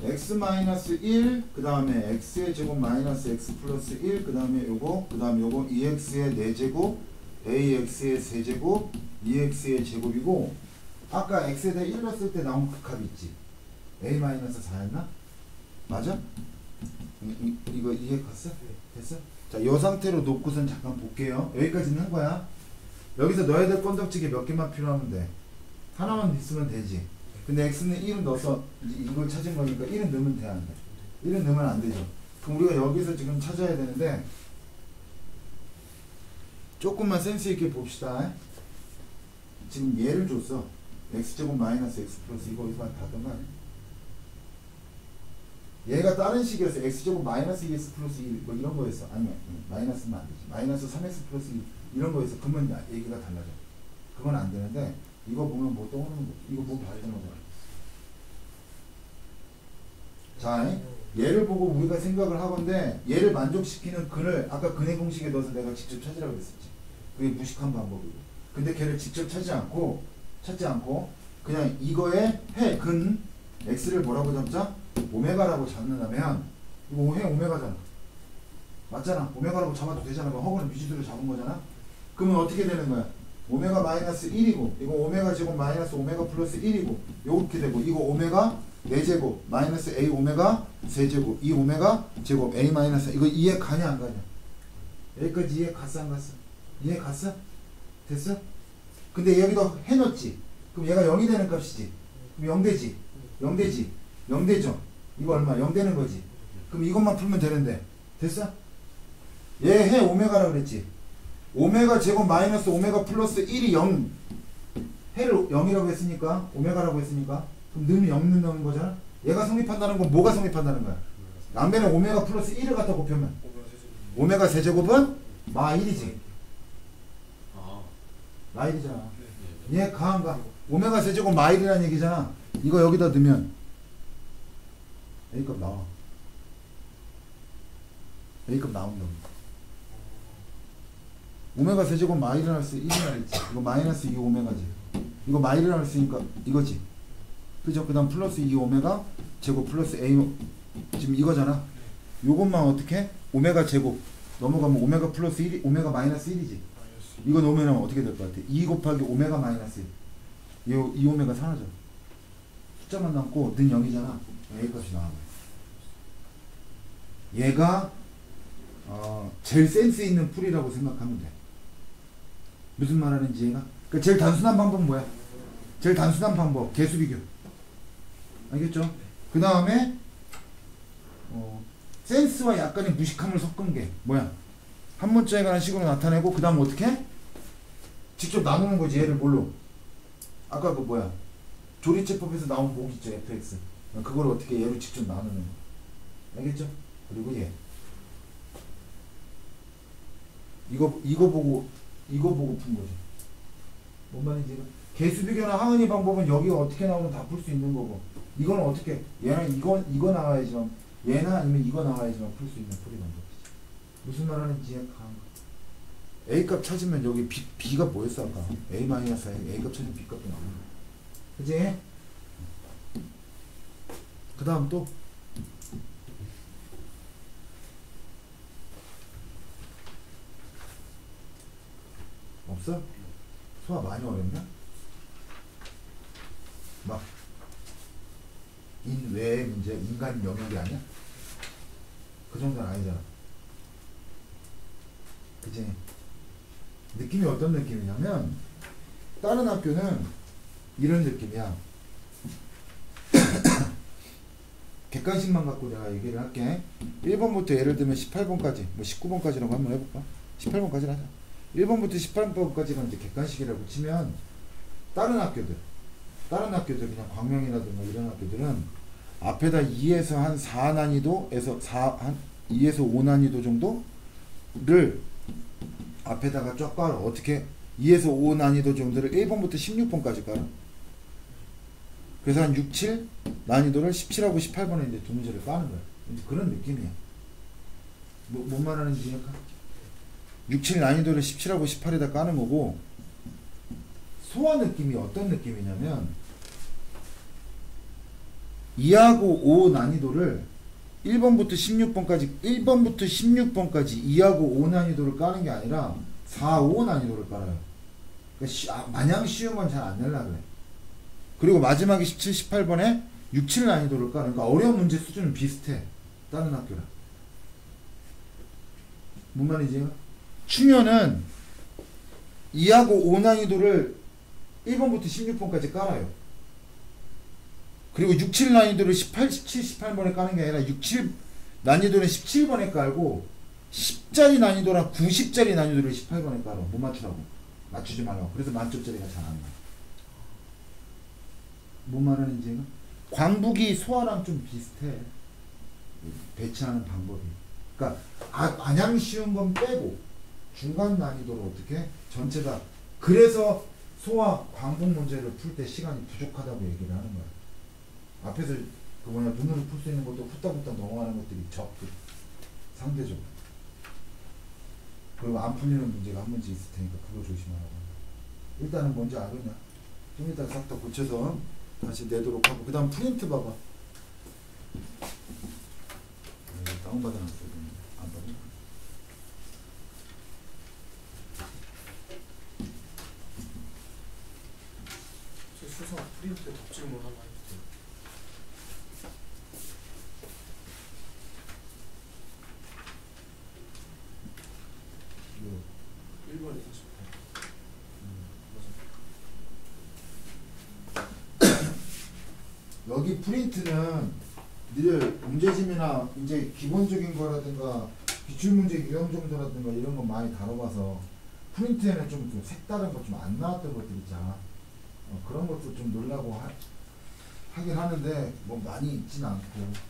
x 마이너스 1, 그 다음에 x의 제곱 마이너스 x 플러스 1, 그 다음에 요거, 그 다음 요거 2x의 4제곱, ax의 세제곱, 2x의 제곱이고 아까 x에다 1 넣었을 때 나온 극합이 있지 a 마이너스 4였나? 맞아? 이, 이, 이 거 이해 갔어? 됐어? 자, 요 상태로 놓고선 잠깐 볼게요. 여기까지는 한 거야. 여기서 넣어야 될 건덕지기 몇 개만 필요하면 돼. 하나만 있으면 되지. 근데 x는 1을 넣어서 이- 이걸 찾은 거니까 1은 넣으면 돼, 안 돼? 1은 넣으면 안 되죠. 그럼 우리가 여기서 지금 찾아야 되는데 조금만 센스 있게 봅시다. 지금 얘를 줬어. x제곱 마이너스 x 플러스 이거 이거 다던가 얘가 다른 식이었어. x제곱 마이너스 2x 플러스 1 뭐 이런 거였어. 아니면 마이너스는 안 되지. 마이너스 3x 플러스 1 이런 거였어. 그러면 야- 얘기가 달라져. 그건 안 되는데 이거 보면 뭐 떠오르는 거 이거 뭐 봐야 되는 거야. 자, 얘를 보고 우리가 생각을 하건데 얘를 만족시키는 근을 아까 근의 공식에 넣어서 내가 직접 찾으라고 했었지. 그게 무식한 방법이고. 근데 걔를 직접 찾지 않고 찾지 않고 그냥 이거에 해근 x를 뭐라고 잡자? 오메가라고 잡는다면 이거 해 오메가잖아. 맞잖아. 오메가라고 잡아도 되잖아. 그 허그는 비지수로 잡은 거잖아. 그러면 어떻게 되는 거야? 오메가 마이너스 1이고 이거 오메가 제곱 마이너스 오메가 플러스 1이고 요렇게 되고 이거 오메가 4제곱 마이너스 a 오메가 세제곱 이 오메가 제곱 a 마이너스 이거 이해 가냐 안 가냐 여기까지 이해 갔어 안 갔어? 이해 갔어? 됐어? 그 근데 여기다 해놓지. 그럼 얘가 0이 되는 값이지. 그럼 0 되지. 0 되지. 0 되죠. 이거 얼마? 0 되는 거지. 그럼 이것만 풀면 되는데. 됐어? 얘 해 오메가라 그랬지. 오메가 제곱 마이너스 오메가 플러스 1이 0. 해를 0이라고 했으니까 오메가라고 했으니까 그럼 넣으면 0 넣는 거잖아. 얘가 성립한다는 건 뭐가 성립한다는 거야? 남배는 오메가 플러스 1을 갖다 곱하면 오메가 세제곱. 오메가 세제곱은 마 1이지. 아, 마 1이잖아. 네. 얘 가한가? 오메가 세제곱 마 1이라는 얘기잖아. 이거 여기다 넣으면 A값 나와. A값 나온다고. 오메가 세제곱 마 1이라 수 1이라 했지. 이거 마이너스 2 오메가지. 이거 마 1이라 했으니까 이거지. 그죠? 그 다음 플러스 2 오메가 제곱 플러스 A 지금 이거잖아. 요것만 어떻게? 오메가 제곱 넘어가면 오메가 플러스 1이 오메가 마이너스 1이지. 마이너스. 이거 넣으면 어떻게 될 것 같아? 2 곱하기 오메가 마이너스 1. 이, 이 오메가 사라져. 숫자만 남고 는 0이잖아. A 값이 나와. 얘가 어, 제일 센스 있는 풀이라고 생각하면 돼. 무슨 말 하는지 얘가? 그러니까 제일 단순한 방법은 뭐야? 제일 단순한 방법 개수 비교. 알겠죠? 그 다음에 어, 센스와 약간의 무식함을 섞은 게 뭐야? 한 문자에 관한 식으로 나타내고 그 다음 어떻게? 직접 나누는 거지 얘를 뭘로? 아까 그 뭐야? 조리제법에서 나온 목 있죠 fx 그걸 어떻게 얘로 직접 나누는 거 알겠죠? 그리고 얘 이거 이거 보고 이거 보고 푼 거지 뭔 말인지 개수 비교나 하은이 방법은 여기가 어떻게 나오든 다풀 수 있는 거고 이거는 어떻게 얘는 이거 이거 나와야지만 얘나 아니면 이거 나와야지만 풀 수 있는 풀이 방법이지 무슨 말 하는지 이해가 가는 거? A 값 찾으면 여기 B, B가 뭐였어 아까? A 마이너스 A A 값 찾으면 B 값도 나오는 거 그지? 그 다음 또 없어? 소화 많이 어렵냐? 막 인외의 문제, 인간 영역이 아니야? 그 정도는 아니잖아. 그치? 느낌이 어떤 느낌이냐면 다른 학교는 이런 느낌이야. (coughs) 객관식만 갖고 내가 얘기를 할게. 1번부터 예를 들면 18번까지, 뭐 19번까지라고 한번 해볼까? 18번까지 하자. 1번부터 18번까지가 이제 객관식이라고 치면 다른 학교들 다른 학교들 그냥 광명이라든가 뭐 이런 학교들은 앞에다 2에서 한 4난이도에서 4, 한 2에서 5난이도 정도를 앞에다가 쫙 깔아. 어떻게 2에서 5 난이도 정도를 1번부터 16번까지 깔아. 그래서 한 6, 7 난이도를 17하고 18번에 이제 두 문제를 까는 거야. 이제 그런 느낌이야. 뭐, 뭔 말하는지 약간 67 난이도를 17하고 18에다 까는 거고 소화 느낌이 어떤 느낌이냐면 2하고 5 난이도를 1번부터 16번까지 1번부터 16번까지 2하고 5 난이도를 까는 게 아니라 4, 5 난이도를 깔아요. 그러니까 쉬, 아, 마냥 쉬운 건 잘 안 내려 그래. 그리고 마지막에 17, 18번에 6, 7 난이도를 까는 그러니까 어려운 문제 수준은 비슷해. 다른 학교랑. 뭔 말인지 충현은 2하고 5 난이도를 1번부터 16번까지 깔아요. 그리고 6, 7 난이도를 18, 17, 18번에 까는 게 아니라 6, 7 난이도는 17번에 깔고 10짜리 난이도랑 90짜리 난이도를 18번에 깔아. 못 맞추라고. 맞추지 말라고. 그래서 만점짜리가 잘 안 나. 뭔 말하는지? 광북이 소화랑 좀 비슷해. 배치하는 방법이. 그러니까 아, 마냥 쉬운 건 빼고 중간 난이도로 어떻게 전체 다 그래서 소화 광북 문제를 풀 때 시간이 부족하다고 얘기를 하는 거야. 앞에서 그 뭐냐 눈으로 풀 수 있는 것도 후딱후딱 넘어가는 것들이 적고 상대적으로. 그리고 안 풀리는 문제가 한 문제 있을 테니까 그거 조심하라고. 일단은 뭔지 알겠냐? 좀 이따 싹 다 고쳐서 다시 내도록 하고 그 다음 프린트 봐봐. 네, 다운받아놨어요. 수성 프린트 덕질문 하나 해주세요. 뭐? 1번이 여기 프린트는 늘 문제집이나 이제 기본적인 거라든가 기출문제 유형 정도라든가 이런 거 많이 다뤄봐서 프린트에는 좀 그 색다른 것 좀 안 나왔던 것들 있잖아. 어, 그런 것도 좀 놀라고 하, 하긴 하는데 뭐 많이 있진 않고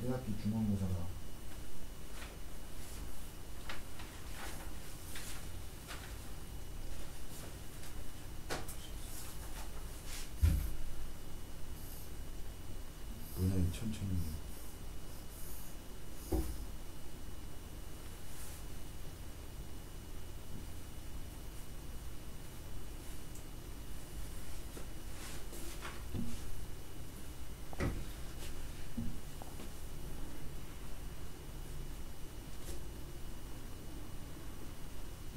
1학기 중간고사가. 문현이 천천히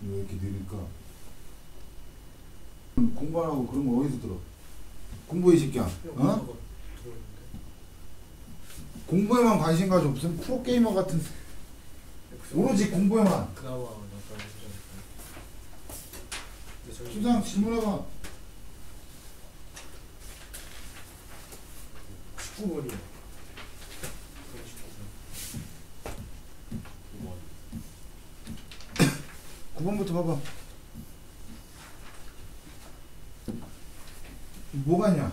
왜 이렇게 느릴까? 공부 안 하고 그런 거 어디서 들어? 공부해 이 새끼야. 어? 공부에만 관심 가져 무슨 프로 게이머 같은 오로지 공부에만 약간 수정. 수상 질문해봐 19번이요. 9번부터 봐봐 뭐가 있냐?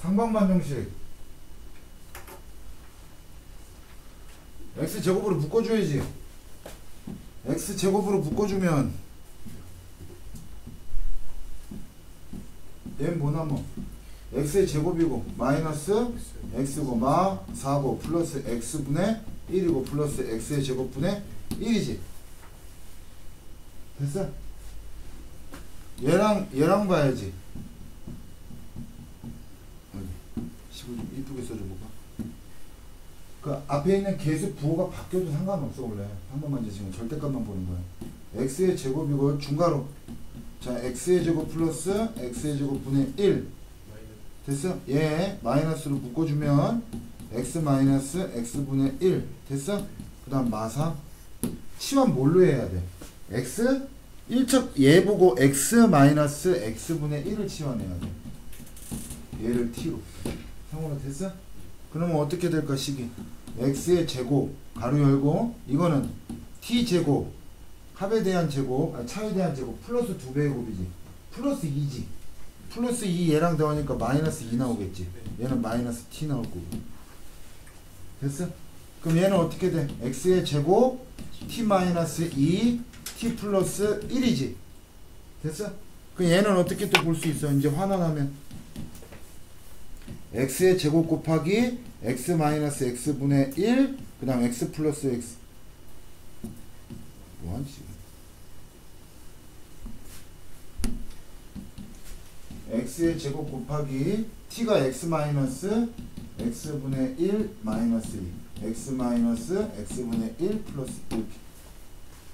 상방만 정식. X 제곱으로 묶어줘야지. X 제곱으로 묶어주면 얘는 뭐나 뭐? X의 제곱이고 마이너스 x고 마 4고 플러스 x분의 1이고 플러스 x의 제곱분의 1이지. 됐어? 얘랑 얘랑 봐야지? 식을 좀 이쁘게 써줘볼까? 그 앞에 있는 계수 부호가 바뀌어도 상관없어 원래 한 번만 이제 지금 절대값만 보는 거야 x의 제곱이고 중괄호 자 x의 제곱 플러스 x의 제곱 분의 1 됐어? 얘 마이너스로 묶어주면 x 마이너스 x분의 1 됐어? 그 다음 마사 치환 뭘로 해야 돼? x 1척 얘 보고 x 마이너스 x분의 1을 치환해야 돼. 얘를 t로. 상호가 됐어? 그러면 어떻게 될까 식이 x의 제곱 가로 열고 이거는 t 제곱 합에 대한 제곱 아니 차에 대한 제곱 플러스 2배의 곱이지. 플러스 2지. 플러스 2 얘랑 더하니까 마이너스 2 나오겠지. 얘는 마이너스 t 나올 거고. 됐어? 그럼 얘는 어떻게 돼? x의 제곱 t 마이너스 2 t 플러스 1이지. 됐어? 그럼 얘는 어떻게 또 볼 수 있어? 이제 환원하면. X의 제곱 곱하기 x 마이너스 x분의 1 그 다음 x 플러스 x. 뭐하지 x의 제곱 곱하기 t가 x 마이너스 x분의 1 마이너스 2 x 마이너스 x분의 1 플러스 1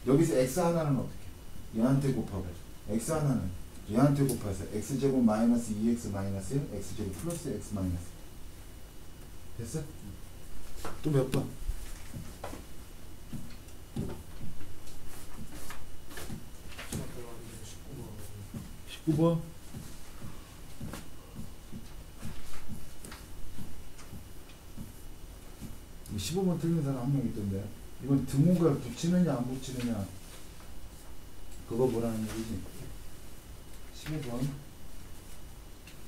여기서 x 하나는 어떻게 얘한테 곱하고 x 하나는 얘한테 곱해서 x제곱 마이너스 2x 마이너스 1 x제곱 플러스 x 마이너스 됐어? 또 몇 번? 시간 들어가는데 19번. 19번 15번 틀린 사람 한 명 있던데 이건 등호가 붙이느냐 안 붙이느냐 그거 보라는 얘기지 15번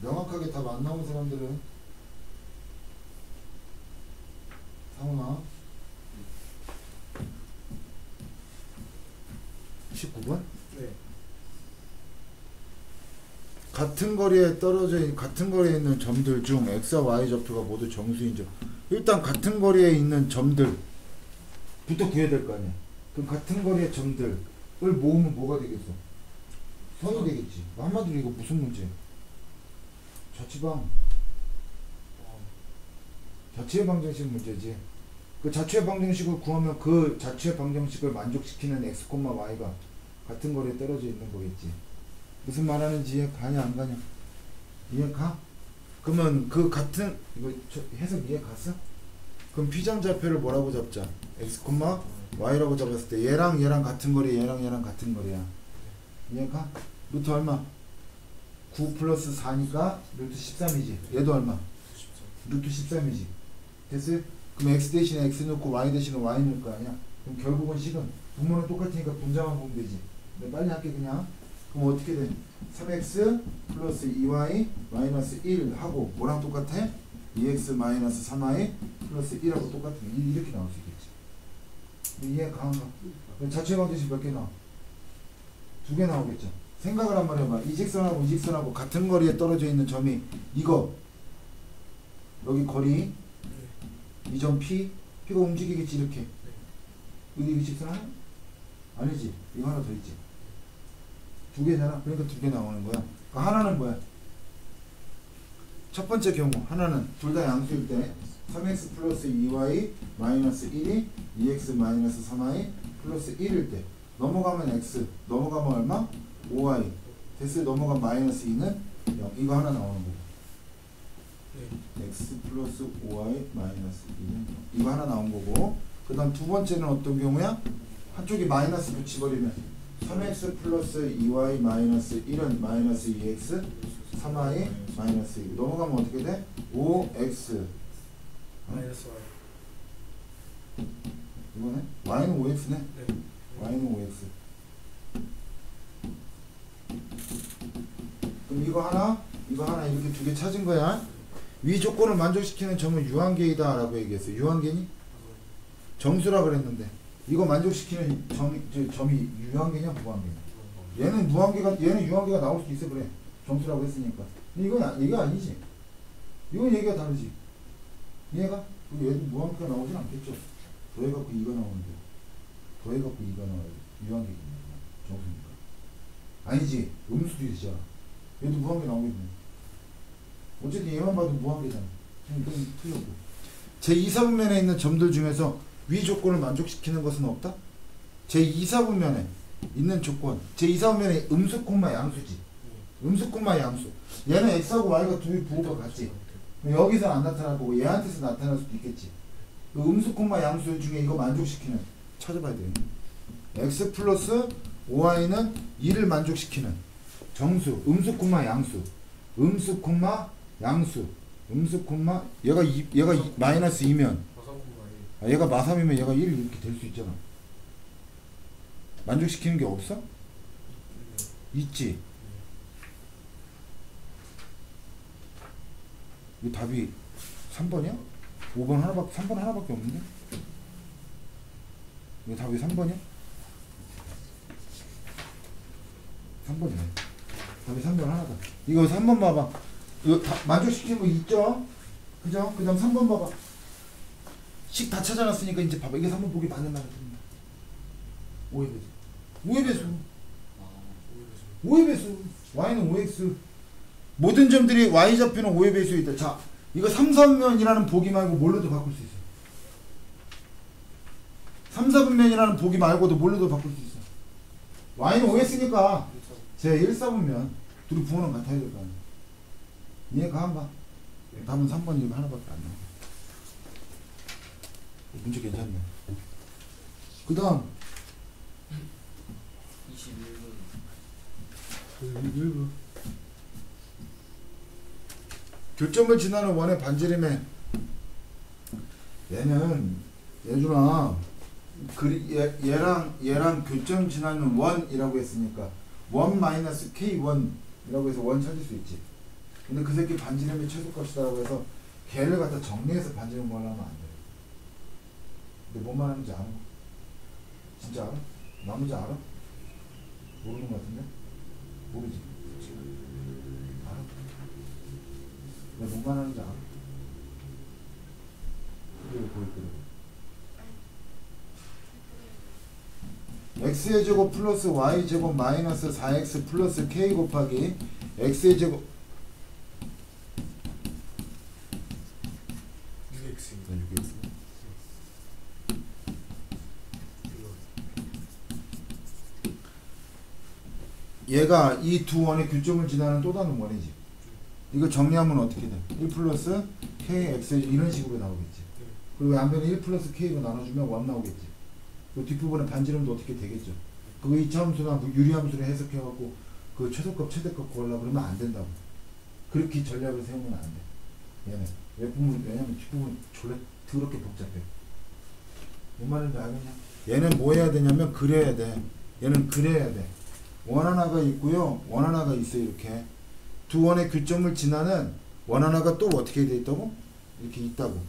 명확하게 답 안 나온 사람들은 상훈아 19번? 네. 같은 거리에 떨어져 있, 같은 거리에 있는 점들 중 x와 y 좌표가 모두 정수인 점. 일단 같은 거리에 있는 점들 부터 구해야 될 거 아니야. 그럼 같은 거리의 점들을 모으면 뭐가 되겠어? 선이 되겠지. 한마디로 이거 무슨 문제? 자취방 어, 자취의 방정식 문제지. 그 자취의 방정식을 구하면 그 자취의 방정식을 만족시키는 x, y가 같은 거리에 떨어져 있는 거겠지. 무슨 말 하는지 이해 가냐 안 가냐? 이해 가? 그러면 그 같은 이거 저 해석 이해 갔어? 그럼 피점 좌표를 뭐라고 잡자? x, y라고 잡았을 때 얘랑 얘랑 같은 거리, 얘랑 얘랑 같은 거리야. 이해 가? 루트 얼마? 9 플러스 4니까 루트 13이지. 얘도 얼마? 14 루트 13이지. 됐어요? 그럼 x 대신에 x 넣고 y 대신에 y 넣을 거 아니야? 그럼 결국은 식은 분모는 똑같으니까 분자만 보면 되지. 근데 빨리 할게 그냥. 그럼 어떻게 돼? 3x 플러스 2y 마이너스 1 하고 뭐랑 똑같아? 2x 마이너스 3y 플러스 1하고 똑같은 이렇게 나올 수 있겠지. 이해? 그럼 자체 방정식 몇 개 나와? 두 개 나오겠죠. 생각을 한번 해봐. 이 직선하고 이 직선하고 같은 거리에 떨어져 있는 점이 이거 여기 거리 이 점 P P가 움직이겠지 이렇게 여기 이 직선 하나? 아니지 이거 하나 더 있지 두 개잖아 그러니까 두 개 나오는 거야 그 하나는 뭐야 첫 번째 경우 하나는 둘 다 양수일 때 3x 플러스 2y 마이너스 1이 2x 마이너스 3y 플러스 1일 때 넘어가면 x 넘어가면 얼마? 5y 됐어요 넘어가면 마이너스 2는 0 이거 하나 나오는 거고. 네. x 플러스 5y 마이너스 2는 이거 하나 나온 거고. 그 다음 두 번째는 어떤 경우야? 한쪽이 마이너스 붙여버리면 3x 플러스 2y 마이너스 1은 마이너스 2x 3y 마이너스 2 넘어가면 어떻게 돼? 5x 마이너스 y 이거네? y는 5x네? 네. y는 5x 그럼 이거 하나? 이거 하나 이렇게 두 개 찾은 거야? 위 조건을 만족시키는 점은 유한계이다 라고 얘기했어요. 유한계니? 정수라 그랬는데. 이거 만족시키는 점이, 저, 점이 유한계냐 무한계냐? 얘는 무한계가 얘는 유한계가 나올 수 있어 그래 정수라고 했으니까. 근데 이건 아- 얘가 아니지. 이건 얘기가 다르지. 얘가? 얘도 무한계가 나오진 않겠죠. 더해갖고 이가 나오는데. 더해갖고 이가 나와야 유한계겠네 정수니까. 아니지. 음수도 있잖아. 얘도 무한계 나오겠네. 어쨌든 얘만 봐도 무한계잖아. 이건 틀렸고 제 2사분면에 있는 점들 중에서 위 조건을 만족시키는 것은 없다? 제 2사분면에 있는 조건. 제 2사분면에 음수 콤마 양수지 음수 콤마 양수. 얘는 x하고 y가 둘이 부호가 같지. 여기서 안 나타날 거고 얘한테서 나타날 수도 있겠지. 그 음수 콤마 양수 중에 이거 만족시키는. 찾아봐야 돼요 x 플러스 5y는 2를 만족시키는. 정수 음수 콤마 양수. 음수 콤마 양수. 음수 콤마 얘가 이, 얘가 이, 마이너스 2면. 마삼 콤마 이 아, 얘가 마삼이면 얘가 1 이렇게 될 수 있잖아. 만족시키는 게 없어? 있지 이 답이 3번이야? 5번 하나밖에 3번 하나밖에 없는데? 이 답이 3번이야? 3번이네. 답이 3번 하나다. 이거 3번 봐봐. 이거 다 만족시키는 거 있죠? 그죠? 그 다음 3번 봐봐. 식 다 찾아놨으니까 이제 봐봐. 이게 3번 보기 맞는 말이야. 5의 배수. 5의 배수. 아, 5의 배수. y는 5x. 모든 점들이 y 좌표는 5의 배수에 있다. 자, 이거 3, 4분면이라는 보기 말고 뭘로도 바꿀 수 있어. 3, 4분면이라는 보기 말고도 뭘로도 바꿀 수 있어. y는 5x니까 제 1, 4분면 둘이 부호는 같아야 될 거 아니야. 이해가 안 가? 답은 3번 이거 하나밖에 안 나와. 문제 괜찮네. 그 다음 21분. 교점을 지나는 원의 반지름에 얘는 예준아 그 얘, 얘랑 얘랑 교점 지나는 원이라고 했으니까 원 마이너스 k 원이라고 해서 원 찾을 수 있지. 근데 그 새끼 반지름의 최소값이다라고 해서 걔를 갖다 정리해서 반지름 구하려면 안 돼. 근데 뭔 말하는지 알아? 진짜 알아? 나머지 알아? 모르는 것 같은데? 모르지? 알아? 내가 뭔 말하는지 알아? 그리고 보여드려. x의 제곱 플러스 y 제곱 마이너스 4x 플러스 k 곱하기 x의 제곱 6x 이거 얘가 이 두 원의 교점을 지나는 또 다른 원이지. 이거 정리하면 어떻게 돼? 1 플러스 k x 이런 식으로 나오겠지. 그리고 양변에 1 플러스 k로 나눠주면 원 나오겠지. 그 뒷부분에 반지름도 어떻게 되겠죠. 그거 이차함수나 뭐 유리함수를 해석해갖고 그 최소값 최대값 구하려고 그러면 안 된다고. 그렇게 전략을 세우면 안 돼. 얘는 웹부분 왜냐면 뒷부분 졸라 더럽게 복잡해. 뭔 말인지 알겠냐? 얘는 뭐 해야 되냐면 그려야 돼. 얘는 그려야 돼. 원 하나가 있고요. 원 하나가 있어 이렇게. 두 원의 교점을 지나는 원 하나가 또 어떻게 돼 있다고? 이렇게 있다고.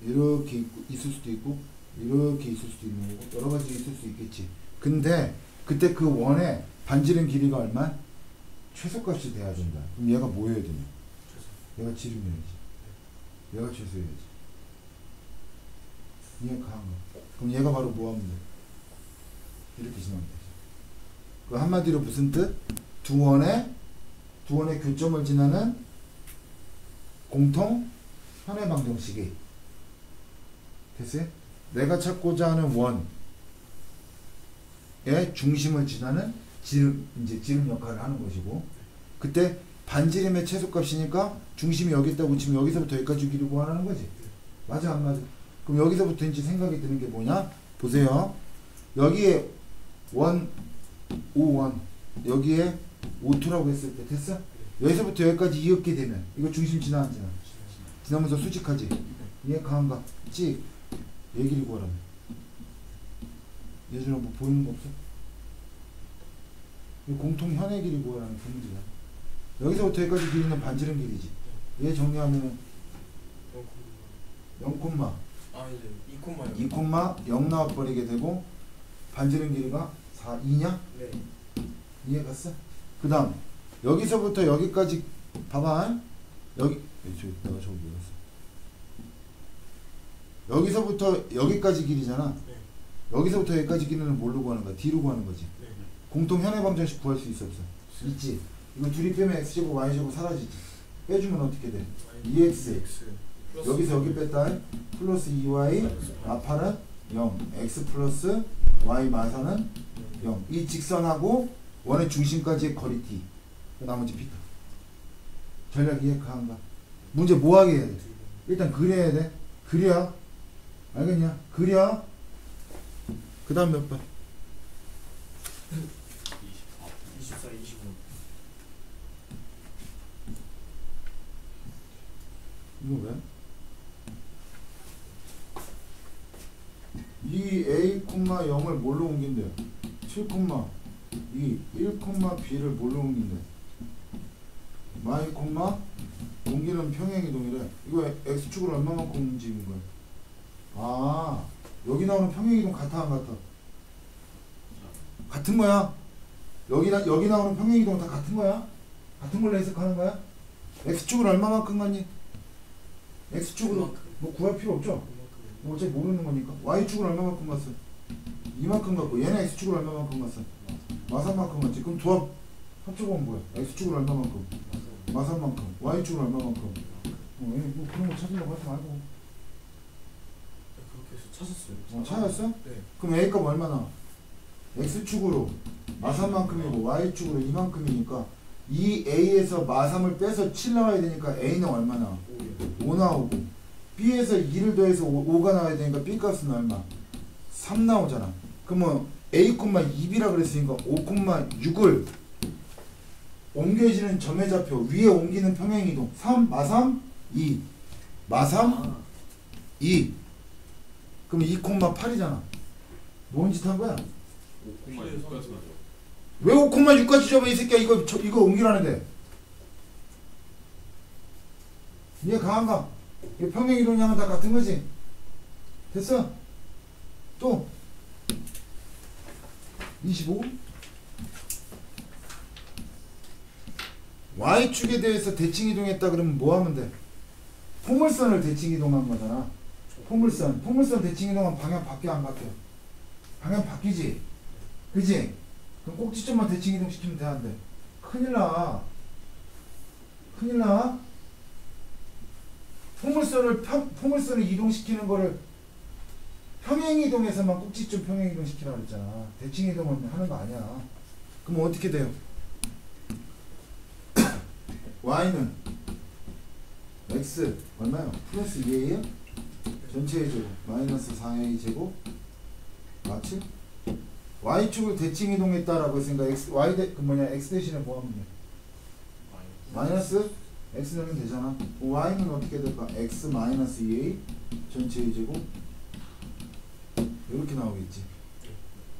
이렇게 있고, 있을 수도 있고 이렇게 있을 수도 있는 거고 여러 가지 있을 수 있겠지. 근데 그때 그 원의 반지름 길이가 얼마? 최소값이 돼야 된다. 그럼 얘가 뭐 해야 되냐? 얘가 지름이야지. 얘가 최소여야지. 얘가 강한 거. 그럼 얘가 바로 뭐 하면 돼? 이렇게 지나면 되지. 그 한마디로 무슨 뜻? 두 원의 두 원의 교점을 지나는 공통 현해 방정식이 됐어요? 내가 찾고자 하는 원의 중심을 지나는 지름 이제 지름 역할을 하는 것이고 그때 반지름의 최소값이니까 중심이 여기 있다고 치면 여기서부터 여기까지 길이 구하라는 거지. 맞아 안 맞아? 그럼 여기서부터 이제 생각이 드는 게 뭐냐? 보세요. 여기에 원, 오 원, 여기에 오투라고 했을 때 됐어? 여기서부터 여기까지 이었게 되면 이거 중심 지나 안 지나? 지나면서 수직하지? 얘 강한가? 찍 얘기를 구하라며. 예전에 뭐 보이는 거 없어? 이 공통 현의 길이 구하라는 그 문제야. 여기서부터 여기까지 길이는 반지름 길이지. 얘 정리하면은 0, 아 이제 2콤마요 2, 0 나와버리게 되고 반지름 길이가 4, 2냐? 네 이해 갔어? 그 다음 여기서부터 여기까지 봐봐 여기 에이, 저, 내가 저거 뭐였어 여기서부터 여기까지 길이잖아 네. 여기서부터 여기까지 길이는 뭘로 구하는 거야? D로 구하는 거지 네. 공통 현해 방정식 구할 수 있어 없어? 있지 이거 둘이 빼면 X제곱 Y제곱 사라지지 빼주면 어떻게 돼? 2X X 여기서 여기 뺐다 플러스 2Y 아파는 0 X 플러스 Y 마사는 0. 이 직선하고 원의 중심까지의 거리 t. 그 나머지 피타. 전략 이해 가한가? 문제 뭐 하게 해야 돼? 일단 그려야 돼. 그려. 알겠냐? 그려. 그 다음 몇 번? 24, 25 이거 왜? 이 a, 0을 뭘로 옮긴대? 7, 2, 1, b를 뭘로 옮긴대? y, 옮기는 평행이동이래. 이거 x축으로 얼마만큼 움직인 거야? 아, 여기 나오는 평행이동 같아 안 같아? 같은 거야. 여기 나 여기 나오는 평행이동 다 같은 거야? 같은 걸로 해석하는 거야? x축을 얼마만큼 갔니? x축으로 뭐 구할 필요 없죠? 뭐 어차피 모르는 거니까 y축을 얼마만큼 갔어? 이만큼 갔고 얘는 x축을 얼마만큼 갔어? 마산만큼 갔지 그럼 조합 합쳐보면 뭐야? x축을 얼마만큼? 마산만큼 y축을 얼마만큼? 어, 얘뭐 그런 거 찾으려고 하지 말고 그렇게 해서 찾았어요 어, 찾았어? 네 그럼 a 값 얼마나? x축으로 마산만큼이고 y축으로 이만큼이니까 이 a에서 마삼을 빼서 7 나와야 되니까 a는 얼마나? 5 나오고 B에서 2를 더해서 5, 가 나와야 되니까 B 값은 얼마? 3 나오잖아. 그러면 A, 2B라 그랬으니까 5,6을 옮겨지는 점의 좌표 위에 옮기는 평행이동 3, 마삼, 2 마삼, 아, 2 그럼 2,8이잖아. 뭔짓 한 거야? 5콤마 6까지 가죠. 왜 5,6까지 잡아 이 새끼야 이거 저, 이거 옮기라는데 이해 강한가? 이 평행 이동량은 다 같은 거지 됐어? 또 25 Y축에 대해서 대칭 이동했다 그러면 뭐 하면 돼? 포물선을 대칭 이동한 거잖아 포물선 포물선 대칭 이동하면 방향 바뀌어 안 바뀌어? 방향 바뀌지 그지? 그럼 꼭지점만 대칭 이동시키면 돼? 큰일 나. 큰일 나. 포물선을 평, 포물선을 이동시키는 거를 평행 이동에서만 꼭지점 평행 이동 시키라 그랬잖아. 대칭 이동은 하는 거 아니야. 그럼 어떻게 돼요? (coughs) y는 x 얼마요? 플러스 2예요? 전체의 제곱 마이너스 4a 제곱 맞지? y축을 대칭 이동했다라고 했으니까 x y 대, 그 뭐냐 x 대신에 뭐 하면 돼? 마이너스 x 넣으면 되잖아. y는 어떻게 될까? x 마이너스 2a 전체의 제곱 이렇게 나오겠지.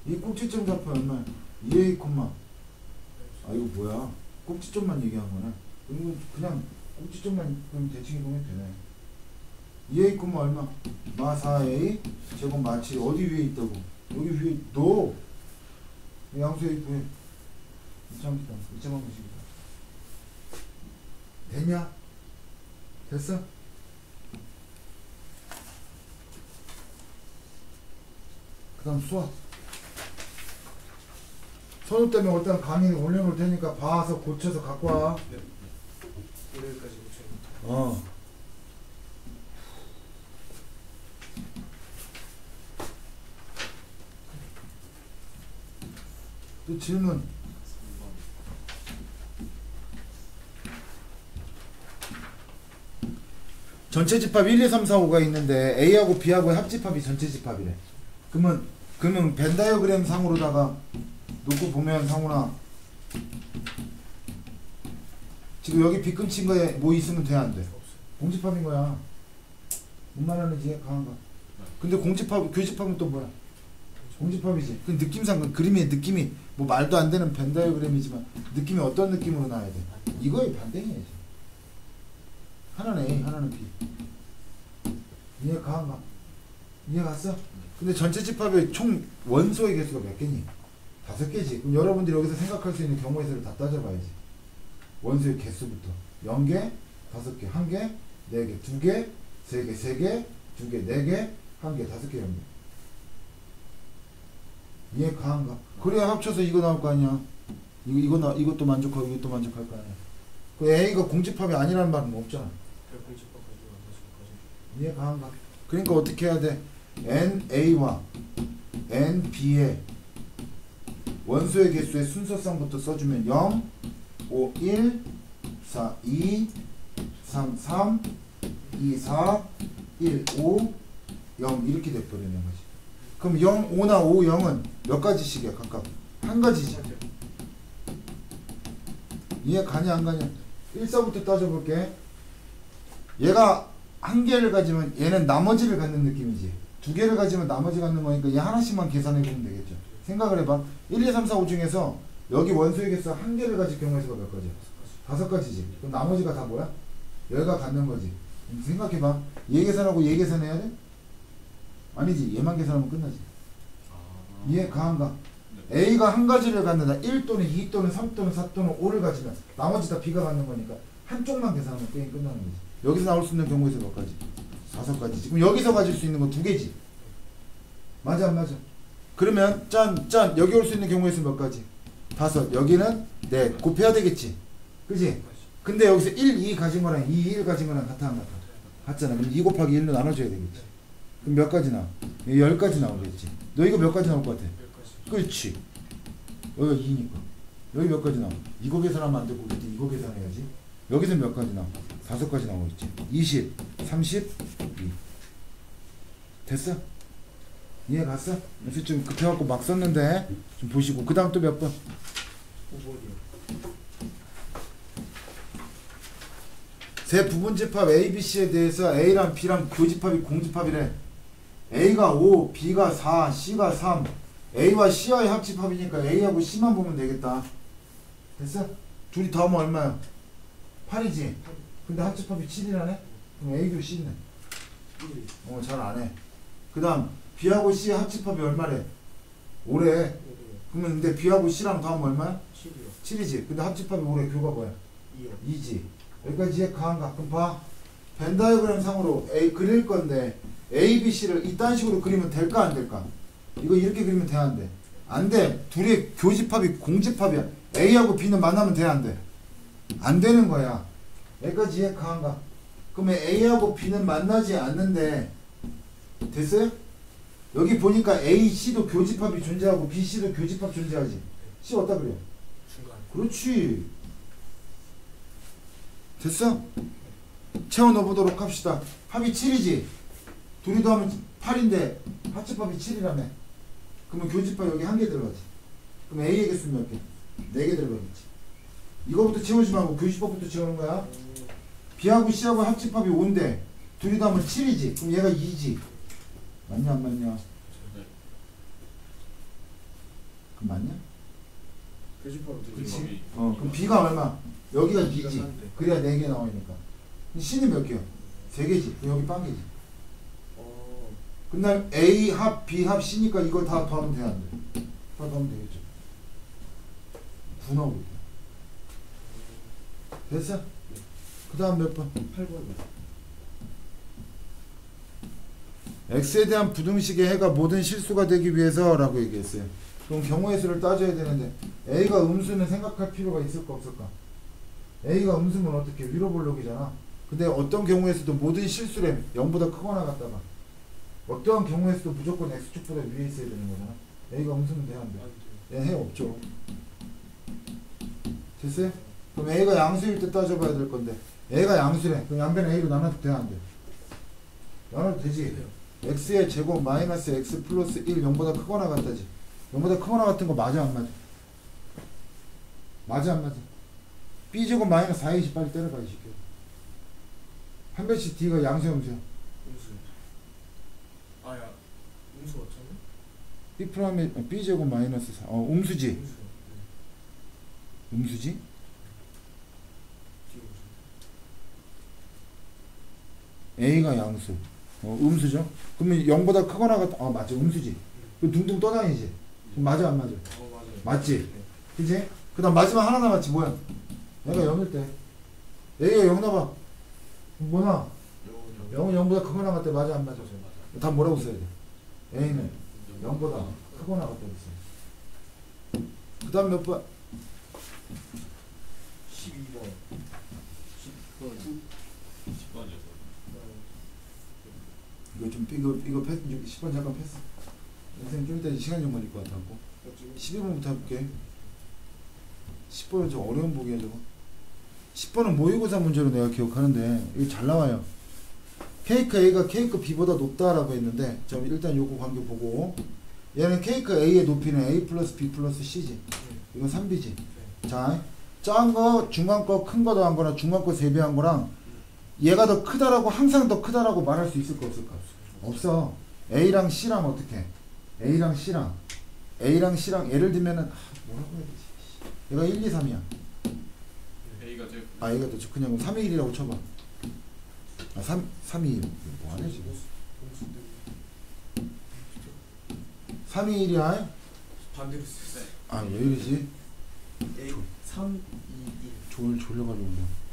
이 꼭지점 좌표 얼마? 2a 콤마. 아 이거 뭐야? 꼭지점만 얘기한 거네. 이거 그냥 꼭지점만 그럼 대칭 이동해도 되네. 2a 콤마 얼마? 마 4a 제곱 마치 어디 위에 있다고? 여기 위에 너 양수의 구해. 이점이다. 이점한 것이다. 됐냐? 됐어? 그 다음 수학. 선우 때문에 일단 강의 올려놓을 테니까 봐서 고쳐서 갖고 와. 일요일까지 고쳐야 어. 또 질문. 3번 전체 집합 1, 2, 3, 4, 5가 있는데 A하고 B하고의 합집합이 전체 집합이래. 그러면 그러면 벤 다이어그램 상으로다가 놓고 보면 상훈아 지금 여기 끊친 거에 뭐 있으면 돼 안 돼? 없어요. 공집합인 거야. 뭔 말하는지 강한가? 근데 공집합 교집합은 또 뭐야? 공집합이지. 그 느낌상 그 그림의 느낌이 뭐 말도 안 되는 벤 다이어그램이지만 느낌이 어떤 느낌으로 나야 돼? 이거에 반대해야지. 하나는 A, 하나는 B. 이해 가한가? 이해 갔어? 근데 전체 집합의 총 원소의 개수가 몇 개니? 다섯 개지. 그럼 여러분들이 여기서 생각할 수 있는 경우의 수를 다 따져봐야지. 원소의 개수부터 0개, 다섯 개, 한 개, 네 개, 두 개, 세 개, 세 개, 두 개, 네 개, 한 개, 다섯 개, 영 개. 이해 가한가? 그래야 합쳐서 이거 나올 거 아니야. 이거 이거 나 이것도 만족하고 이것도 만족할 거 아니야. 그 A가 공집합이 아니라는 말은 뭐 없잖아. 이해 가한가? 그러니까 어떻게 해야 돼? NA와 NB의 원소의 개수의 순서상부터 써주면 0, 5, 1, 4, 2, 3, 3, 2, 4, 1, 5, 0 이렇게 돼버리는 거지. 그럼 0, 5나 5, 0은 몇 가지씩이야 각각? 한 가지지. 이해 가냐 안 가냐? 1, 4부터 따져볼게. 얘가 한 개를 가지면 얘는 나머지를 갖는 느낌이지. 두 개를 가지면 나머지 갖는 거니까 얘 하나씩만 계산해 보면 되겠죠. 생각을 해봐. 1, 2, 3, 4, 5 중에서 여기 원소의 개수 한 개를 가질 경우의 수가 몇 가지야? 다섯 가지지. 그럼 나머지가 다 뭐야? 얘가 갖는 거지. 그럼 생각해봐. 얘 계산하고 얘 계산해야 돼? 아니지. 얘만 계산하면 끝나지. 아 이해 가한가? 네. A가 한 가지를 갖는다. 1 또는 2 또는 3 또는 4 또는 5를 가지면 나머지 다 B가 갖는 거니까 한쪽만 계산하면 게임 끝나는 거지. 여기서 나올 수 있는 경우의 수몇 가지? 다섯 가지지. 그럼 여기서 가질 수 있는 건 두 개지. 맞아 안 맞아? 그러면 짠, 짠 여기 올 수 있는 경우의 수몇 가지? 다섯. 여기는 네 곱해야 되겠지. 그지? 근데 여기서 1, 2 가진 거랑 2, 1 가진 거랑 같아 안 같아? 같잖아. 그럼 2 곱하기 1로 나눠줘야 되겠지. 그럼 몇 가지 나와? 10가지 나오겠지. 너 이거 몇 가지 나올 것 같아? 그렇지. 여기가 2니까. 여기 몇 가지 나와? 이거 계산하면 안 되고 이거 계산해야지. 여기서 몇 가지 나와? 다섯 가지 나오고 있지. 20, 32. 됐어? 이해 갔어? 요새 좀 급해갖고 막 썼는데 좀 보시고 그 다음 또 몇 번? 5번이요. 세 부분 집합 A, B, C에 대해서 A랑 B랑 교집합이 공집합이래. A가 5, B가 4, C가 3. A와 C와의 합집합이니까 A하고 C만 보면 되겠다. 됐어? 둘이 더하면 얼마야? 8이지? 근데 합집합이 7이라네? 그럼 A도 C네. 1이. 어, 잘 안 해. 그 다음 B하고 C의 합집합이 얼마래? 5래. 그러면 근데 B하고 C랑 더하면 얼마야? 7이요. 7이지. 근데 합집합이 5래. 교가 뭐야? 2요. 2지. 여기까지 이해 가한 가끔 봐. 벤 다이어그램 상으로 A 그릴 건데 A, B, C를 이딴 식으로 그리면 될까 안 될까? 이거 이렇게 그리면 돼 안 돼? 안 돼. 둘이 교집합이 공집합이야. A하고 B는 만나면 돼 안 돼? 안 되는 거야. 여기까지 이해 가한 가. 그러면 A하고 B는 만나지 않는데 됐어요? 여기 보니까 A, C도 교집합이 존재하고 B, C도 교집합 존재하지. C 어디다 그려? 중간. 그렇지. 됐어? 채워 넣어보도록 합시다. 합이 7이지? 둘이 더하면 8인데 합집합이 7이라며. 그러면 교집합 여기 한 개 들어가지. 그럼 A의 개수 몇 개? 네 개 들어가겠지. 이거부터 채우지 말고 교집합부터 채우는 거야. B하고 C하고 합집합이 5인데 둘이 다 하면 7이지. 그럼 얘가 2지. 맞냐 안 맞냐? 네. 그럼 맞냐? 거기 어, 그럼 B가 얼마? 여기가 B가 2지. 한대. 그래야 4개 나오니까. C는 몇 개야? 3개지. 그럼 여기 빵개지. 어. 그날 A 합 B 합 C니까 이걸 다 더하면 돼야 안 돼? 다 더하면 되겠죠. 9 나오겠다. 됐어? 그 다음 몇 번? 8번. X에 대한 부등식의 해가 모든 실수가 되기 위해서 라고 얘기했어요. 그럼 경우의 수를 따져야 되는데 A가 음수는 생각할 필요가 있을까 없을까? A가 음수면 어떻게 위로 볼록이잖아. 근데 어떤 경우에서도 모든 실수래 0보다 크거나 같다가 어떠한 경우에서도 무조건 X축보다 위에 있어야 되는 거잖아. A가 음수면 돼? 안 돼. 예, 해 없죠. 됐어요? 그럼 A가 양수일 때 따져봐야 될 건데 A가 양수래. 그럼 양변 A로 나눠도 돼야 안 돼? 나눠도 되지. x의 제곱 마이너스 x 플러스 1 0보다 크거나 같다지 0보다 크거나 같은 거 맞아 안 맞아? 맞아 안 맞아? b 제곱 마이너스 4이지 빨리 때려봐 이 새끼 한 배씩 d가 양수 음수야 음수. 아 야. 음수 맞잖아. b 프라임의 어, b 제곱 마이너스 4 어, 음수지 음수. 네. 음수지 뒤에 음수. A가 양수 어, 음수죠 그러면 0보다 크거나 같다 어 맞아 음수지 그 둥둥 떠다니지 맞아 안 맞아? 어. 맞지? 네. 그지? 그 다음 마지막 하나 남았지 뭐야? 얘가 0일 때 A가 0 나봐 뭐나? 영원 0은 0보다 크거나 같대 맞아 안 맞아? 맞아요. 다 뭐라고 써야 돼? A는 0보다 크거나 같다고 써. 그 다음 몇 번? 12번. 10번 10번이었어 이거 좀 이거 이거 패스 10번 잠깐 패스. 선생님 좀 이따 시간 좀 걸릴 것 같아고 12번부터 해볼게. 10번은 좀 어려운 보기야 저거. 10번은 모의고사 문제로 내가 기억하는데 이거 잘 나와요. 케이크 A가 케이크 B보다 높다라고 했는데 자 일단 요거 관계 보고 얘는 케이크 A의 높이는 A 플러스 B 플러스 C지. 이건 3B지. 자, 작은 거, 중간 거, 큰 거 더한 거나 중간 거 세배한 거랑 얘가 더 크다라고 항상 더 크다라고 말할 수 있을까 없을까? 없어. A랑 C랑 어떻게? A랑 C랑 A랑 C랑 예를 들면은 아, 뭐라고 해야 되지? 얘가 1, 2, 3이야. A가 제일 아, 얘가 더 그냥 3의 1이라고 쳐봐. 아, 3, 3의 1. 뭐 하네 지금? 음수 때문에. 3의 1이야? 반대로 쓰세요. 아, 왜 이러지? A 3 2 졸, 졸려가지고 그냥.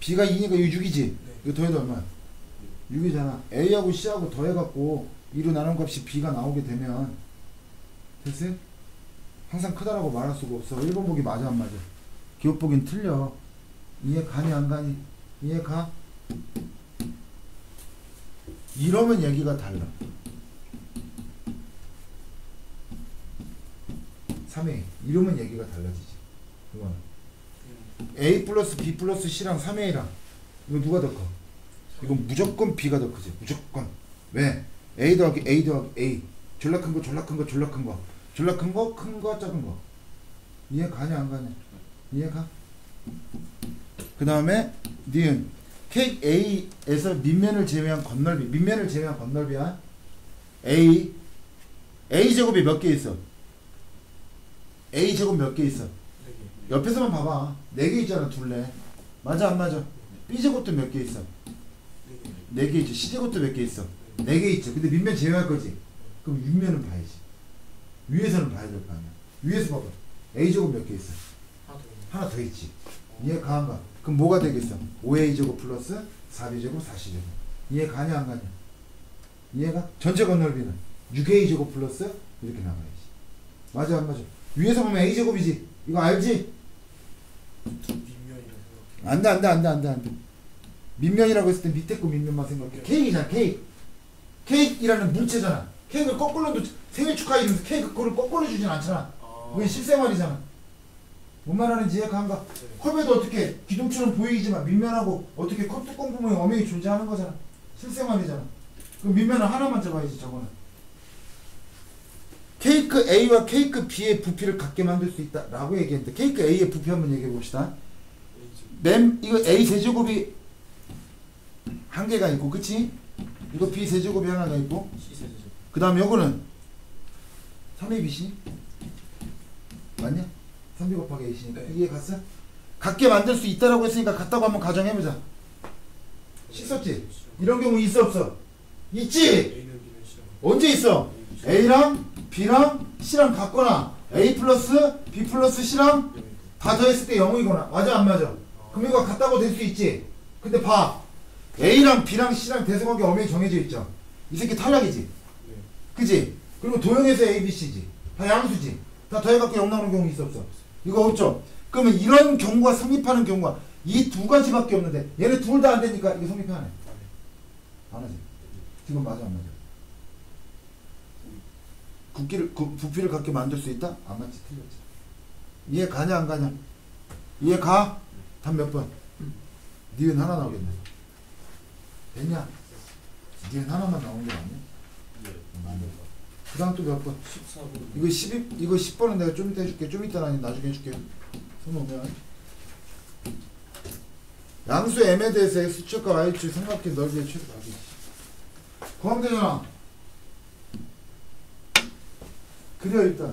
B가 2니까 이거 6이지? 1. 네. 이거 더해도 얼마야? 6이잖아. A하고 C하고 더해갖고 2로 나눈 값이 B가 나오게 되면 됐어요? 항상 크다라고 말할 수가 없어. 1번 보기 맞아 안 맞아? 기억 보긴 틀려. 이해 가니 안 가니? 이해 가? 이러면 얘기가 달라. 3회 이러면 얘기가 달라지지. 그거는. A 플러스 B 플러스 C랑 3A랑 이거 누가 더 커? 이건 무조건 B가 더 크지 무조건 왜? A 더하기 A 더하기 A 졸라 큰 거 졸라 큰 거 졸라 큰 거 졸라 큰 거 큰 거 작은 거 이해 가냐 안 가냐 이해 가? 그 다음에 니은 케이크 A에서 밑면을 제외한 건널비 밑면을 제외한 건널비야 A A 제곱이 몇 개 있어? A 제곱 몇 개 있어? 옆에서만 봐봐. 네 개 있잖아, 둘레. 맞아, 안 맞아? B제곱도 몇 개 있어? 네 개 있죠. C제곱도 몇 개 있어? 네 개 있죠. 근데 밑면 제외할 거지? 그럼 윗면은 봐야지. 위에서는 봐야 될 거 아니야. 위에서 봐봐. A제곱 몇 개 있어? 하나 더. 있지. 이해 가한가? 그럼 뭐가 되겠어? 5A제곱 플러스 4B제곱 4C제곱. 이해 가냐, 안 가냐? 이해가? 전체 건널비는 6A제곱 플러스 이렇게 나가야지. 맞아, 안 맞아? 위에서 보면 A제곱이지. 이거 알지? 안돼 안돼 안돼 안돼 안돼. 밑면이라고 했을 때 밑에 거 밑면만 생각해. 케이크잖아 케이크. 케이크이라는 물체잖아. 케이크를 거꾸로 도 생일 축하해 이러면서 케이크 거를 거꾸로 주진 않잖아. 아. 그게 실생활이잖아. 뭔 말하는지 이해가 안 가? 네. 컵에도 어떻게 기둥처럼 보이지만 밑면하고 어떻게 컵 뚜껑 구멍에 엄연히 존재하는 거잖아. 실생활이잖아. 그럼 밑면을 하나만 잡아야지 저거는 케이크 A와 케이크 B의 부피를 같게 만들 수 있다라고 얘기했는데 케이크 A의 부피 한번 얘기해 봅시다. 램 이거 A 세제곱이 한 개가 있고 그치? 이거 B 세제곱이 하나가 있고. 그 다음 요거는 3ABC 맞냐? 3B 곱하기 A시니까 네. 이해 갔어? 같게 만들 수 있다라고 했으니까 같다고 한번 가정해보자 씻었지? 이런 경우 있어 없어? 있지? 언제 있어? A랑 B랑 C랑 같거나 A 플러스 B 플러스 C랑 다 더했을 때 0이거나 맞아 안 맞아? 그럼 이거 같다고 될 수 있지? 근데 봐 A랑 B랑 C랑 대성관계 엄연히 정해져 있죠 이 새끼 탈락이지 네. 그지? 그리고 도형에서 A, B, C지 다 양수지 다 더해갖고 0 나오는 경우 있어 없어? 이거 없죠? 그러면 이런 경우가 성립하는 경우가 이 두 가지밖에 없는데 얘네 둘 다 안 되니까 이게 성립하네 안 하지 지금 맞아 안 맞아? 국기를 그 부피를 갖게 만들 수 있다? 안 맞지 틀렸지 이해 가냐 안 가냐? 이해 가? 단 몇 번? 니은 하나 나오겠네 됐냐? 니은 하나만 나온 게 맞냐? 그 다음 또 몇 번? 14분. 이거 12, 이거 10번은 내가 좀 이따 해줄게 좀 이따 아니 나중에 해줄게 손 오면 양수 m에 대해서 x축과 y축 삼각형 넓이의 최소값이 고항되잖아 그려 일단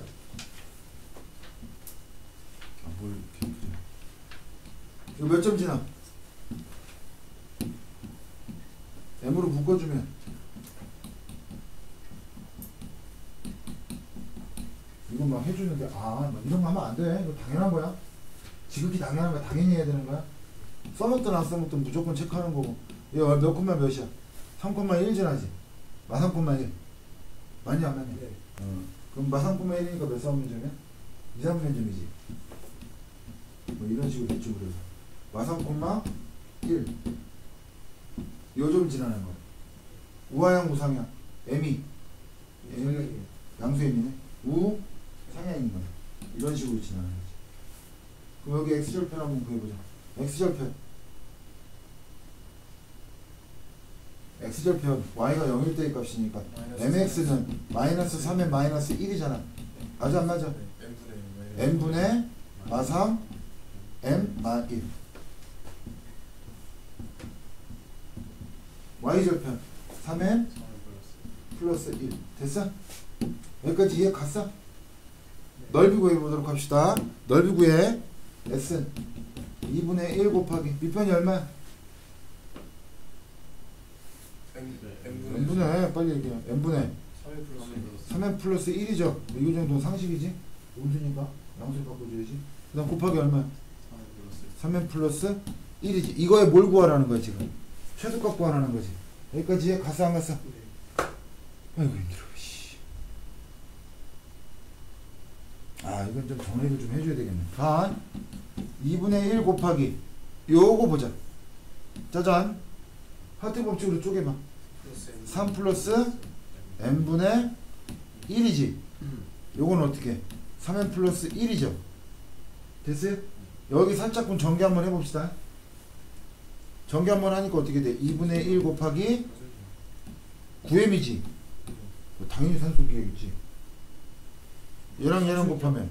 아 뭘 이렇게 그려 이거 몇 점 지나? m으로 묶어주면 이거 막 해주는데 아, 뭐 이런 거 하면 안 돼. 이거 당연한 거야. 지극히 당연한 거야. 당연히 해야 되는 거야. 써먹든 안 써먹든 무조건 체크하는 거고. 이거 몇 콤마 몇이야? 3콤마 1 지나지. 마 3콤마 1. 맞냐 안 맞냐? 네. 어. 그럼 마 3콤마 1이니까 몇 3면점이야? 2, 3면점이지. 뭐 이런 식으로 대충 그려서. 마 3콤마 1. 요점 지나는 거야. 우하양 우상향. M이. M이 양수임이네. 우 상향인 거야. 이런 식으로 지나는 거지. 그럼 여기 x절편 한번 구해보자. x절편. X절편 y가 0일 때의 값이니까 mx는 마이너스 3에 마이너스 1이잖아. 맞아 안 맞아? 네, n분의 마삼 m 마1 y절편 3m 플러스 1 됐어? 여기까지 이해 갔어? 넓이 구해보도록 합시다 넓이 구해 s는 2분의 1 곱하기 밑변이 얼마야? M 네. N분의 빨리 얘기해. N분의 3일 플러스 3m 플러스 1이죠. 이거 정도는 상식이지? 온수니까 양수를 바꿔줘야지. 그 다음 곱하기 얼마야? 3m 플러스 1이지. 이거에 뭘 구하라는 거야 지금? 최소값 구하라는 거지. 여기까지 갔어 안 갔어? 네. 아이고 힘들어 씨. 아 이건 좀 정리를 좀 해줘야 되겠네. 반 2분의 1 곱하기 요거 보자. 짜잔. 하트 법칙으로 쪼개봐 3 플러스 n분의 1이지. 요건 어떻게? 3n 플러스 1이죠. 됐어요? 여기 살짝분 전개 한번 해봅시다. 전개 한번 하니까 어떻게 돼? 2분의 1 곱하기 9m이지. 뭐 당연히 산소기겠지. 얘랑 얘랑 곱하면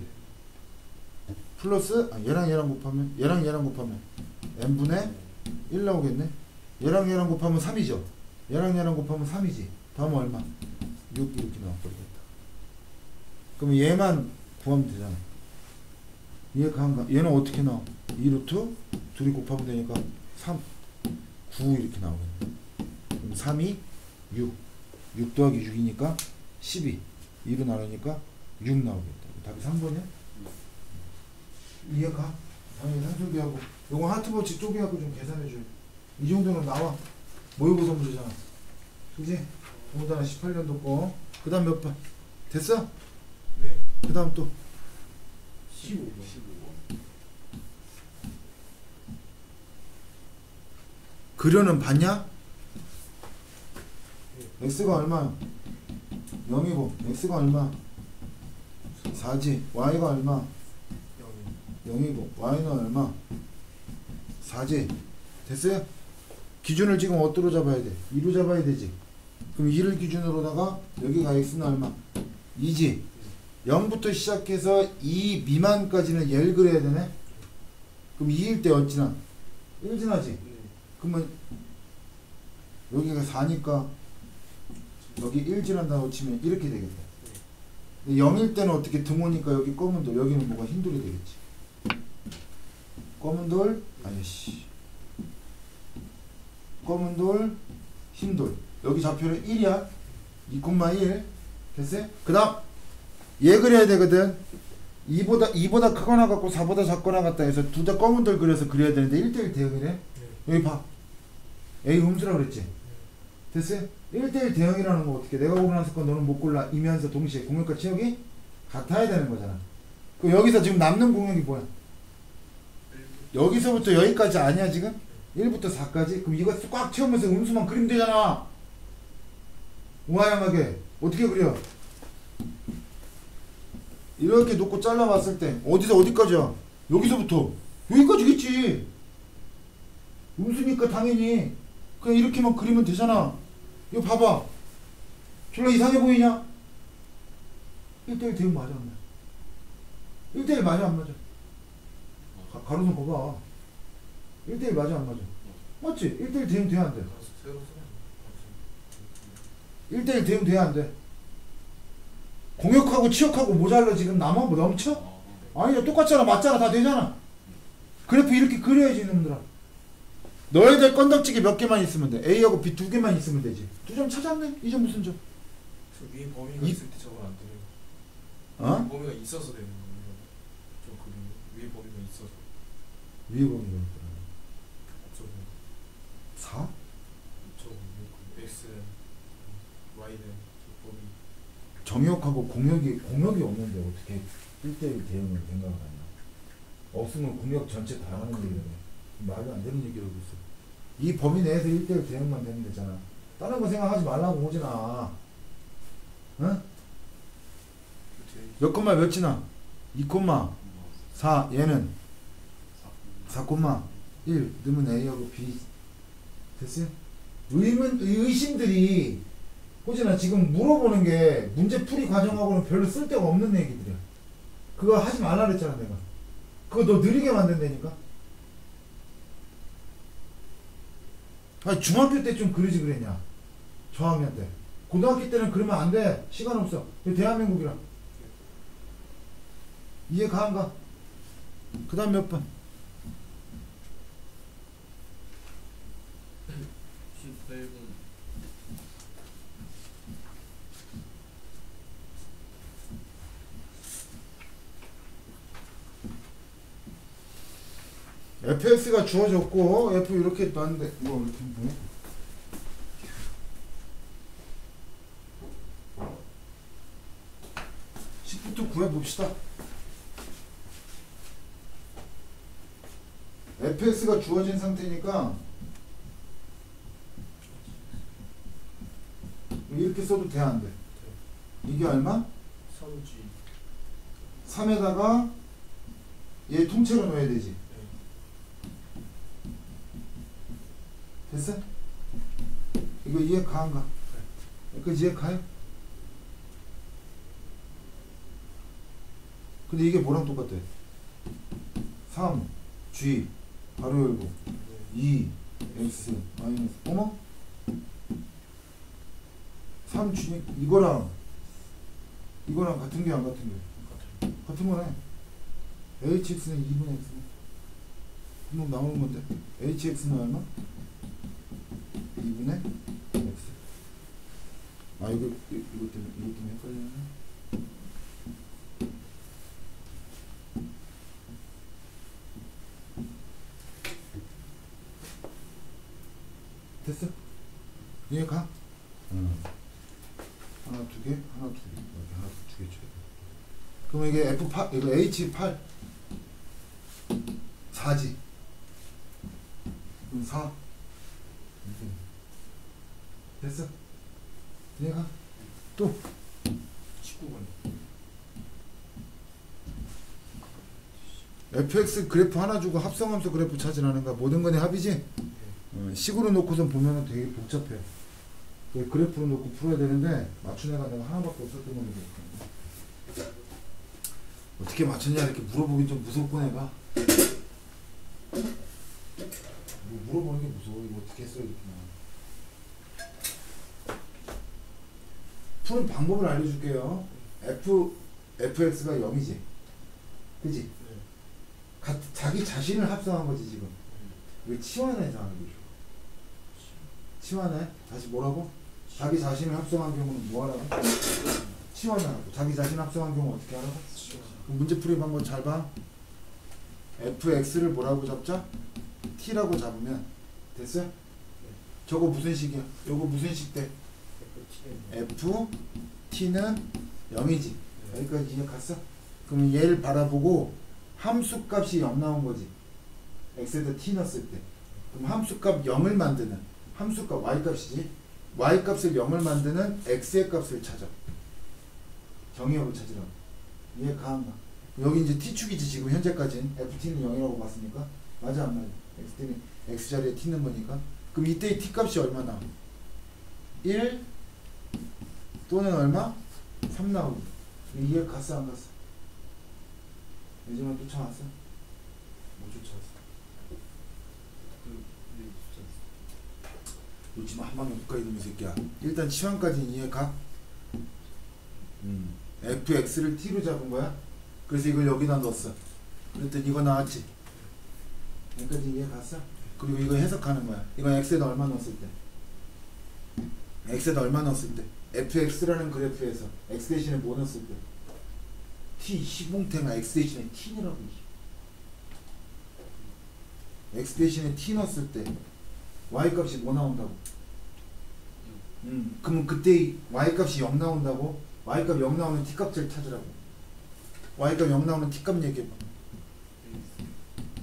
플러스 아, 얘랑 얘랑 곱하면 얘랑 얘랑 곱하면 n분의 1 나오겠네. 얘랑 얘랑 곱하면 3이죠 얘랑 얘랑 곱하면 3이지. 다음은 얼마? 6 이렇게 나와버리겠다 그럼 얘만 구하면 되잖아. 얘 가 한가? 얘는 어떻게 나와? 2루트 둘이 곱하면 되니까 3 9 이렇게 나오겠네. 그럼 3이 6 6 더하기 6이니까 12 2로 나누니까 6 나오겠다. 답이 3번이야? 이해가? 당연히 산술기하고. 요거 하트버치 쪼개갖고 좀 계산해줘요. 이 정도는 나와 모의고사 문제잖아 그지? 더군다나 18년도 거. 그 다음 몇 번? 됐어? 네. 그 다음 또 15번. 그려는 봤냐? x가 얼마야? 0이고 x가 얼마? 4지 y가 얼마? 0이고 y는 얼마? 4지 됐어요? 기준을 지금 어디로 잡아야 돼? 2로 잡아야 되지 그럼 2를 기준으로다가 여기가 x는 얼마? 2지 0부터 시작해서 2 미만까지는 얘를 그려야 되네? 그럼 2일 때 어찌나? 1 지나지? 네. 그러면 여기가 4니까 여기 1 지난다고 치면 이렇게 되겠다. 근데 0일 때는 어떻게 등호니까 여기 검은 돌 여기는 뭐가 흰 돌이 되겠지. 검은 돌 아니씨 검은 돌, 흰 돌. 여기 좌표는 1이야. 2,1 됐어요? 그 다음 얘 그려야 되거든. 2보다 2보다 크거나 같고 4보다 작거나 같다 해서 둘 다 검은 돌 그려서 그려야 되는데 1대1 대응이래. 네. 여기 봐. A 음수라 그랬지. 됐어요? 1대1 대응이라는 거 어떻게 내가 고르는 건 너는 못 골라 이면서 동시에 공역과 치역이 같아야 되는 거잖아. 그럼 여기서 지금 남는 공역이 뭐야? 여기서부터 여기까지 아니야 지금? 1부터 4까지? 그럼 이거 꽉 채우면서 음수만 그리면 되잖아. 우아양하게 어떻게 그려? 이렇게 놓고 잘라봤을 때 어디서 어디까지야? 여기서부터 여기까지겠지. 음수니까 당연히 그냥 이렇게만 그리면 되잖아. 이거 봐봐. 졸라 이상해 보이냐? 1대1 대응 맞아 안 맞아? 1대1 맞아 안 맞아? 가, 가로등 봐봐. 1대1 맞아 안 맞아? 맞지? 1대1 대응 돼야 안 돼? 가서 새로 쓰면 1대1 대응 돼야 안 돼? 공역하고 치역하고 모자라 지금 남아 뭐 넘쳐? 아, 아니야 똑같잖아 맞잖아 다 되잖아 그래프 이렇게 그려야지 이놈들아 너희들 건덕지기 몇 개만 있으면 돼 A하고 B 두 개만 있으면 되지 두 점 찾았네 이 점 무슨 점 저 위에 범위가 이- 있을 때 저걸 안 되는 어? 범위가 있어서 되는 거예요. 저 그림 위에 범위가 있어서 위에 범위가 4? 저그 X는 Y는 저 범위 정역하고 공역이 공역이 없는데 어떻게 1대1 대응을 생각을 하냐? 없으면 공역 전체 다 하는 얘기네. 말도 안 되는 얘기를 하고 있어. 이 범위 내에서 1대1 대응만 되면 되잖아. 다른 거 생각하지 말라고 오지나. 응? 몇 콤마 몇 지나? 2 콤마. 4 얘는. 4 콤마. 1 넣으면 A하고 B 됐어요? 의문, 의심들이 호진아 지금 물어보는 게 문제 풀이 과정하고는 별로 쓸데가 없는 얘기들이야. 그거 하지 말라 그랬잖아 내가. 그거 너 느리게 만든다니까? 아니 중학교 때 좀 그러지 그랬냐? 저학년 때. 고등학교 때는 그러면 안 돼. 시간 없어. 이거 대한민국이라 이해 가안 가? 그 다음 몇 번? 18분 fx가 주어졌고 f 이렇게 놨는데 뭐 이렇게 뭐야? 부터 구해 봅시다 fx가 주어진 상태니까 이렇게 써도 돼 안 돼? 이게 얼마? 3G 3에다가 얘 통째로 넣어야 되지 네. 됐어? 이거 이해 가, 안 가? 그 이해 가요? 근데 이게 뭐랑 똑같아? 3, G, 바로 열고, 네. 2, X, 마이너스, 어머? 3, G, 이거랑, 이거랑 같은 게 안 같은 게? 같은 거네. HX는 2분의 X. 금방 나오는 건데. HX는 얼마? 2분의 X. 아, 이거, 이- 이것 때문에, 이것 때문에 헷갈리네. 됐어? 이해 가? 응. 하나, 두 개, 하나, 두 개. 이렇게 하나, 두개 줘야 돼. 그럼 이게 F8, 이거 H8 4지. 그럼 4 됐어? 얘가? 또. 19번 fx 그래프 하나 주고 합성함수 그래프 찾으라는 거야. 모든 건의 합이지? 어, 식으로 놓고선 보면 되게 복잡해 그 그래프로 놓고 풀어야 되는데 맞춘 애가 내가 하나밖에 없었던 건데 어떻게 맞췄냐 이렇게 물어보긴 좀 무섭고 내가. 뭐 물어보는 게 무서워. 이거 어떻게 했어 이렇게 푸는 방법을 알려줄게요. F fx가 0이지. 그지? 네. 가, 자기 자신을 합성한 거지 지금. 왜 치환해서 하는 거죠. 치환해 다시 뭐라고 자기 자신을 합성한 경우는 뭐 하라고 치환하라고 자기 자신 합성한 경우 어떻게 하라고 그럼 문제 풀이 방법 잘 봐. fx를 뭐라고 잡자? t라고 잡으면 됐어요? 저거 무슨 식이야? 요거 무슨 식 돼? f t는 0이지. 여기까지 이해 갔어? 그럼 얘를 바라보고 함수 값이 0 나온 거지. x에다 t 넣었을 때. 그럼 함수 값 0을 만드는 함수 값 y 값이지. Y 값을 0을 만드는 x의 값을 찾아. 정의역을 찾으라고. 이해 가안 가? 여기 이제 t축이지 지금 현재까지는 ft는 0이라고 봤으니까 맞아 안 맞아? xt는 x 자리에 t 는 거니까 그럼 이때의 t 값이 얼마 나? 1 또는 얼마? 3 나오기 이해 갔어 안 갔어? 예전에 쫓아왔어? 못 쫓아왔어 그, 네, 진짜. 요즘 한 방에 못 가 이놈 이 새끼야 일단 치환까지는 이해 가? 음. fx를 t로 잡은 거야? 그래서 이걸 여기다 넣었어 그랬더니 이거 나왔지? 여기까지 이해 갔어? 그리고 이거 해석하는 거야 이건 x에다 얼마 넣었을 때? x에다 얼마 넣었을 때? fx라는 그래프에서 x 대신에 뭐 넣었을 때? t 시봉태가 x 대신에 t라고 x 대신에 t 넣었을 때 y 값이 뭐 나온다고? 음, 그러면 그때 y 값이 0 나온다고? y 값 0 나오는 t 값을 찾으라고. y 값 0 나오는 t 값 얘기해 봐.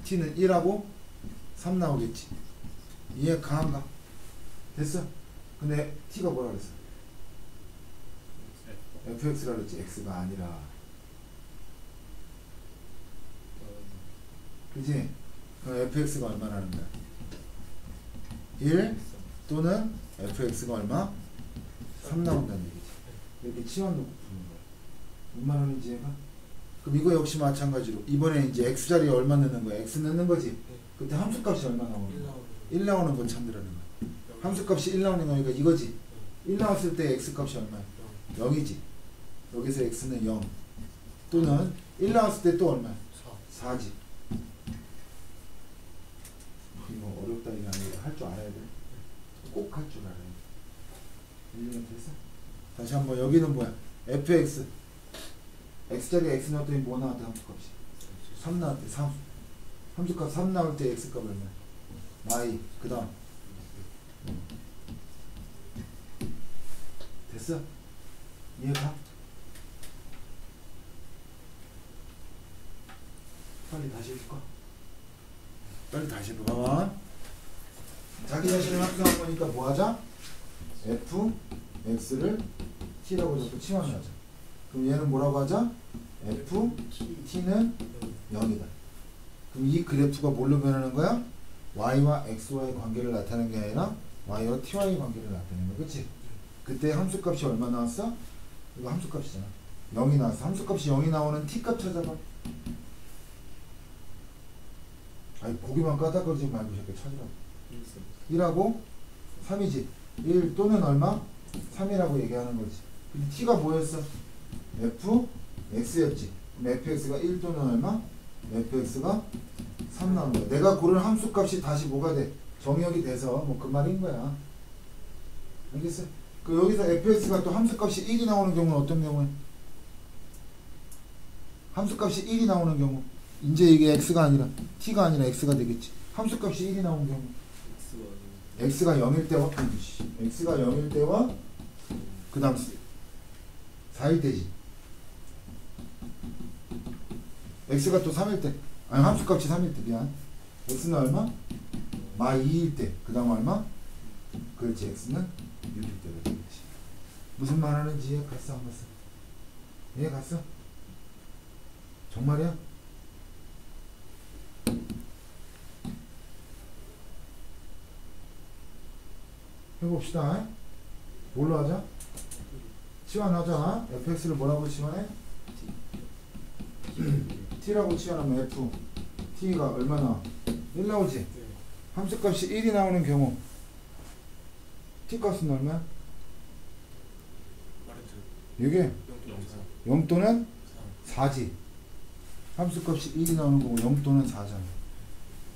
t는 1하고 3 나오겠지. 이해 가한가? 됐어? 근데 t가 뭐라 그랬어? fx라 그랬지. x가 아니라. 그지? 그럼 fx가 얼마라는 거야? 1 또는 fx가 얼마? 3 나온다는 얘기지. 이렇게 치환 놓고 푸는 거야. 뭔 말 하는지 얘가? 그럼 이거 역시 마찬가지로 이번에 이제 x 자리에 얼마 넣는 거야? x 넣는 거지. 그때 함수값이 얼마 나오는 거야? 1 나오는 건 찾으라는 거야. 함수값이 1 나오는 거니까 이거지. 1 나왔을 때 x 값이 얼마야? 0이지. 여기서 x는 0. 또는 1 나왔을 때 또 얼마야? 4지. 이거 어렵다 이게 아니라 할 줄 알아야 돼. 꼭 할 줄 알아야 돼. 이해가 됐어? 다시 한번 여기는 뭐야? fx x자리에 x 나왔더니 뭐 나왔대 함수값이? 3 나왔대 3 함수값 3 나올 때 x값 얼마야? y 그 다음 됐어? 이해가? 빨리 다시 해줄까? 빨리 다시 봐봐 자기 자신을 합성한 거니까 뭐 하자? f x를 t라고 잡고 치환하자 그럼 얘는 뭐라고 하자? f t는 0이다 그럼 이 그래프가 뭘로 변하는 거야? y와 x와의 관계를 나타내는 게 아니라 y와 ty의 관계를 나타내는 거야 그치? 그때 함수값이 얼마 나왔어? 이거 함수값이잖아 0이 나왔어 함수값이 0이 나오는 t값 찾아봐 아니 고기만 까닥거리지 말고 이렇게 찾으라고 1하고 3이지 1 또는 얼마? 3이라고 얘기하는 거지 근데 t가 뭐였어? f x였지 그럼 fx가 1 또는 얼마? fx가 3 나오는 거야 내가 고른 함수값이 다시 뭐가 돼? 정역이 돼서 뭐 그 말인 거야 알겠어? 그 여기서 fx가 또 함수값이 1이 나오는 경우는 어떤 경우에? 함수값이 1이 나오는 경우 이제 이게 x가 아니라 t가 아니라 x가 되겠지. 함수값이 1이 나오는 경우. X가 0일 때와 x가 0일 때와 그 다음 4일 때지. X가 또 3일 때. 아니 함수값이 3일 때. 미안. X는 얼마? 마 2일 때 그 다음 얼마? 그렇지. X는 6일 때가 되겠지 무슨 말 하는지 이해 갔어? 안 갔어? 이해 갔어? 정말이야? 해봅시다. 뭘로 하자? 치환하자. fx를 뭐라고 치환해? (clears throat) t라고 치환하면 f t가 얼마나 1 나오지? 네. 함수값이 1이 나오는 경우 t 값은 얼마야? 이게 0.4. 0 또는 3. 4지 함수값이 1이 나오는 거고 0 또는 4잖아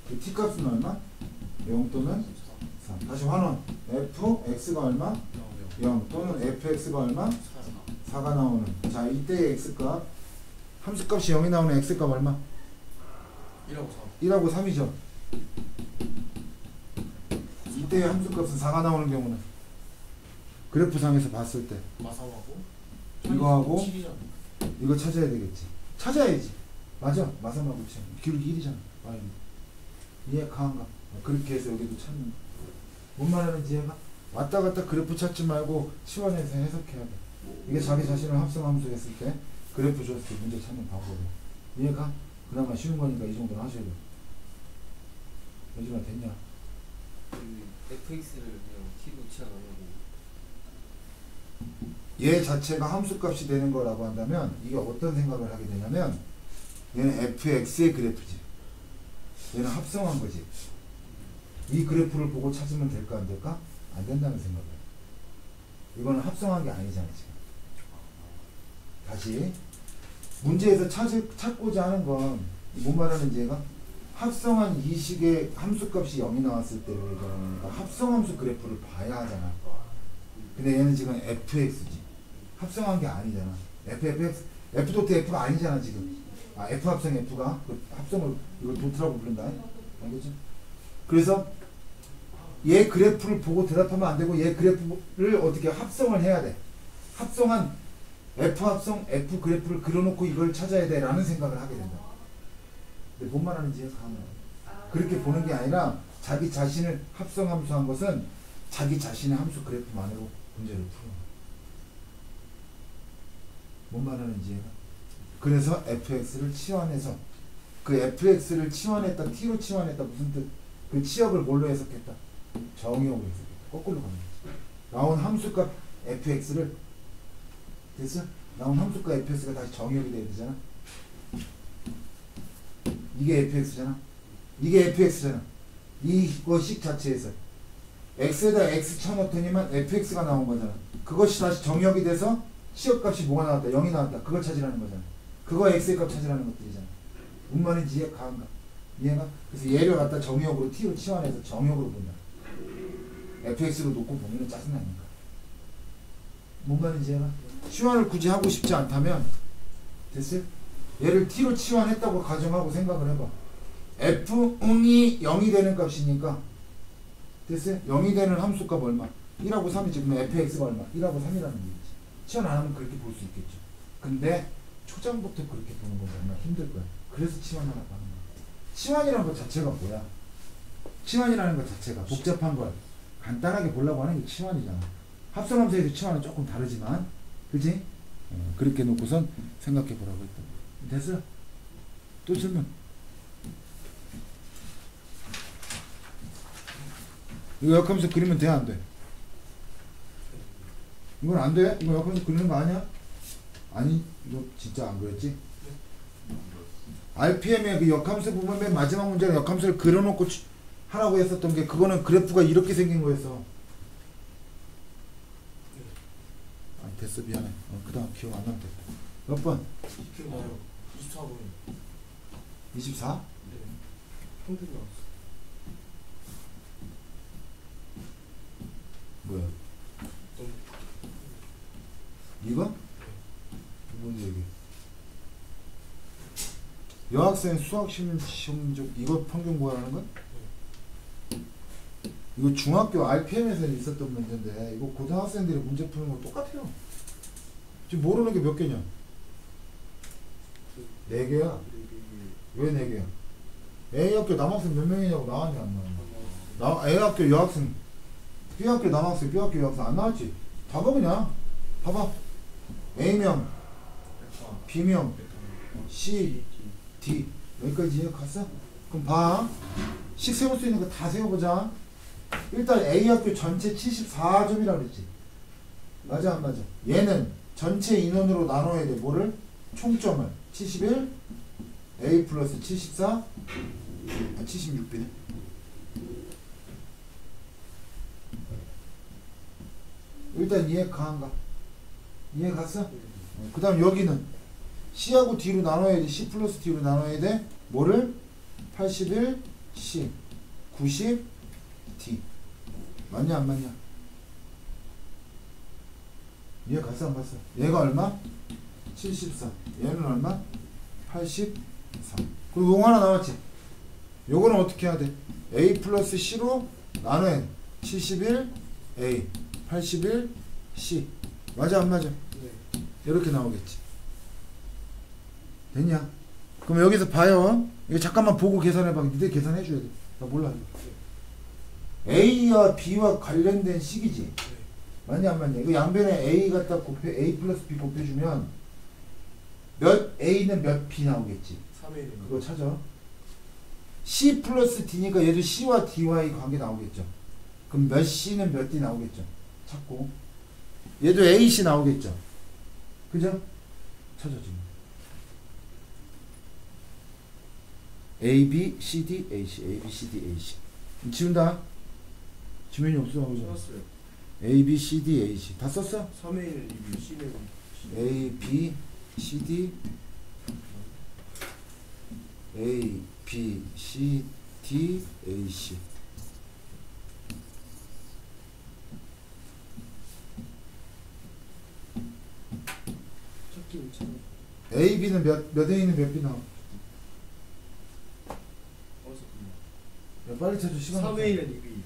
그 t 값은 얼마? 0 또는 3 다시 환원 f x가 얼마? 0 또는 fx가 얼마? 4가 나오는 자 이때의 x값 함수값이 0이 나오는 x값 얼마? 1하고 1하고 3이죠 이때의 함수값은 4가 나오는 경우는 그래프상에서 봤을 때 3. 마삼하고. 이거하고 7이잖아. 이거 찾아야 되겠지 찾아야지 맞아. 마삼하고 치 기울기 1이잖아. 빨리 이해 가한가? 어, 그렇게 해서 여기도 찾는 거뭔 말하는지 얘가? 왔다 갔다 그래프 찾지 말고 치환해서 해석해야 돼. 이게 자기 자신을 합성함수 했을 때 그래프 줬을 때 문제 찾는 방법이야. 이해가? 그나마 쉬운 거니까 이 정도는 하셔야 돼. 요즘에 됐냐? 그 fx를 그냥 t로 치환하려고. 얘 자체가 함수값이 되는 거라고 한다면 이게 어떤 생각을 하게 되냐면 얘는 fx의 그래프지. 얘는 합성한 거지. 이 그래프를 보고 찾으면 될까 안 될까? 안 된다는 생각이야 이거는 합성한 게 아니잖아 지금. 다시. 문제에서 찾을, 찾고자 하는 건 뭔 말하는지 얘가? 합성한 이 식의 함수값이 0이 나왔을 때를 거니까 합성함수 그래프를 봐야 하잖아. 근데 얘는 지금 fx지. 합성한 게 아니잖아. Ffx f 도트 f가 아니잖아 지금 아 f 합성 f가 그 합성을 이걸 도트라고 부른다 알겠지? 그래서 얘 그래프를 보고 대답하면 안 되고 얘 그래프를 어떻게 합성을 해야 돼 합성한 f 합성 f 그래프를 그려놓고 이걸 찾아야 돼 라는 생각을 하게 된다 근데 뭔 말하는지 가면 그렇게 보는 게 아니라 자기 자신을 합성함수 한 것은 자기 자신의 함수 그래프만으로 문제를 풀어. 뭔 말하는지 얘가. 그래서 fx를 치환해서 그 fx를 치환했다 t로 치환했다 무슨 뜻? 그 치역을 뭘로 해석했다? 정의역으로 해석했다. 거꾸로 가는 거지. 나온 함수값 fx를 됐어? 나온 함수값 fx가 다시 정의역이 돼야 되잖아. 이게 fx잖아. 이게 fx잖아. 이것식 자체에서 x에다 x 쳐넣더니만 fx가 나온 거잖아. 그것이 다시 정역이 돼서 치역값이 뭐가 나왔다? 0이 나왔다. 그걸 찾으라는 거잖아. 그거 x의 값 찾으라는 것들이잖아. 뭔 말인지 이해 가는가? 이해가? 그래서 얘를 갖다 정역으로 t로 치환해서 정역으로 본다. fx로 놓고 보면 짜증나니까. 뭔 말인지 이해가? 치환을 굳이 하고 싶지 않다면 됐어요? 얘를 t로 치환했다고 가정하고 생각을 해봐. f 응이 0이 되는 값이니까 됐어요? 0이 되는 함수값 얼마? 1하고 3이지 그러면 fx가 얼마? 1하고 3이라는 얘기지 치환 안 하면 그렇게 볼 수 있겠죠 근데 초장부터 그렇게 보는 건 정말 힘들 거야 그래서 치환하라고 하는 거야 치환이라는 것 자체가 뭐야? 치환이라는 것 자체가 복잡한 걸 간단하게 보려고 하는 게 치환이잖아 합성함수에서 치환은 조금 다르지만 그지? 어, 그렇게 놓고선 생각해 보라고 했다 됐어? 또 질문 이거 역함수 그리면 돼, 안 돼? 이건 안 돼? 이거 역함수 그리는 거 아니야? 아니, 너 진짜 안 그랬지? RPM의 그 역함수 부분 맨 마지막 문제는 역함수를 그려놓고 치- 하라고 했었던 게 그거는 그래프가 이렇게 생긴 거였어. 아, 됐어, 미안해. 어, 그 다음 기억 안 나면 됐다. 몇 번? 기억나요. 24분. 24? 네. 뭐야? 이거? 뭔 얘기? 여학생 수학 시험 시험 중 이거 평균 구하라는 건? 이거 중학교 RPM에서 있었던 문제인데 이거 고등학생들이 문제 푸는 거 똑같아요. 지금 모르는 게 몇 개냐? 네 개야. 왜 네 개야? A 학교 남학생 몇 명이냐고 나왔냐 안 나왔냐? 나 A 학교 여학생, B 학교 남학생, B 학교 여학생 안 나왔지? 봐봐 그냥. 봐봐. A명, B명, C, D 여기까지 갔어? 그럼 봐. 식 세울 수 있는 거 다 세워보자. 일단 A 학교 전체 74점이라고 그랬지. 맞아 안 맞아? 얘는 전체 인원으로 나눠야 돼. 뭐를? 총점을. 71 A 플러스 74 아, 76B네 일단 이해 가한가? 이해 갔어? 그 다음 여기는 C하고 D로 나눠야 돼. C 플러스 D로 나눠야 돼. 뭐를? 81 C 90 D 맞냐 안 맞냐? 이해 갔어 안 갔어? 얘가 얼마? 74 얘는 얼마? 83 그리고 요거 하나 나왔지? 요거는 어떻게 해야 돼? A 플러스 C로 나눠야 돼 71 A 81 C 맞아 안 맞아? 네. 이렇게 나오겠지. 됐냐? 그럼 여기서 봐요. 이거 잠깐만 보고 계산해봐. 니들 계산해 줘야 돼. 나 몰라. A와 B와 관련된 식이지. 맞냐 안 맞냐? 이거 양변에 A 갖다 곱해 A 플러스 B 곱해주면 몇 A는 몇 B 나오겠지. 3회 그거 찾아. C 플러스 D니까 얘도 C와 D와의 관계 나오겠죠. 그럼 몇 C는 몇 D 나오겠죠. 찾고. 얘도 AC 나오겠죠. 그죠? 찾아 지금. A, B, C, D, A, C, A, B, C, D, A, C. 지운다. 지면이 없어. 써놨어요. A, B, C, D, A, C. 다 썼어? 3회는 2비, C는 A, B, C, D, A, B, C, D, A, C. 찾기 못 찾아. A, B는 몇, 몇 A는 몇 B 나와? 어서 야, 빨리 찾아 시간 없어. 3회는 2비,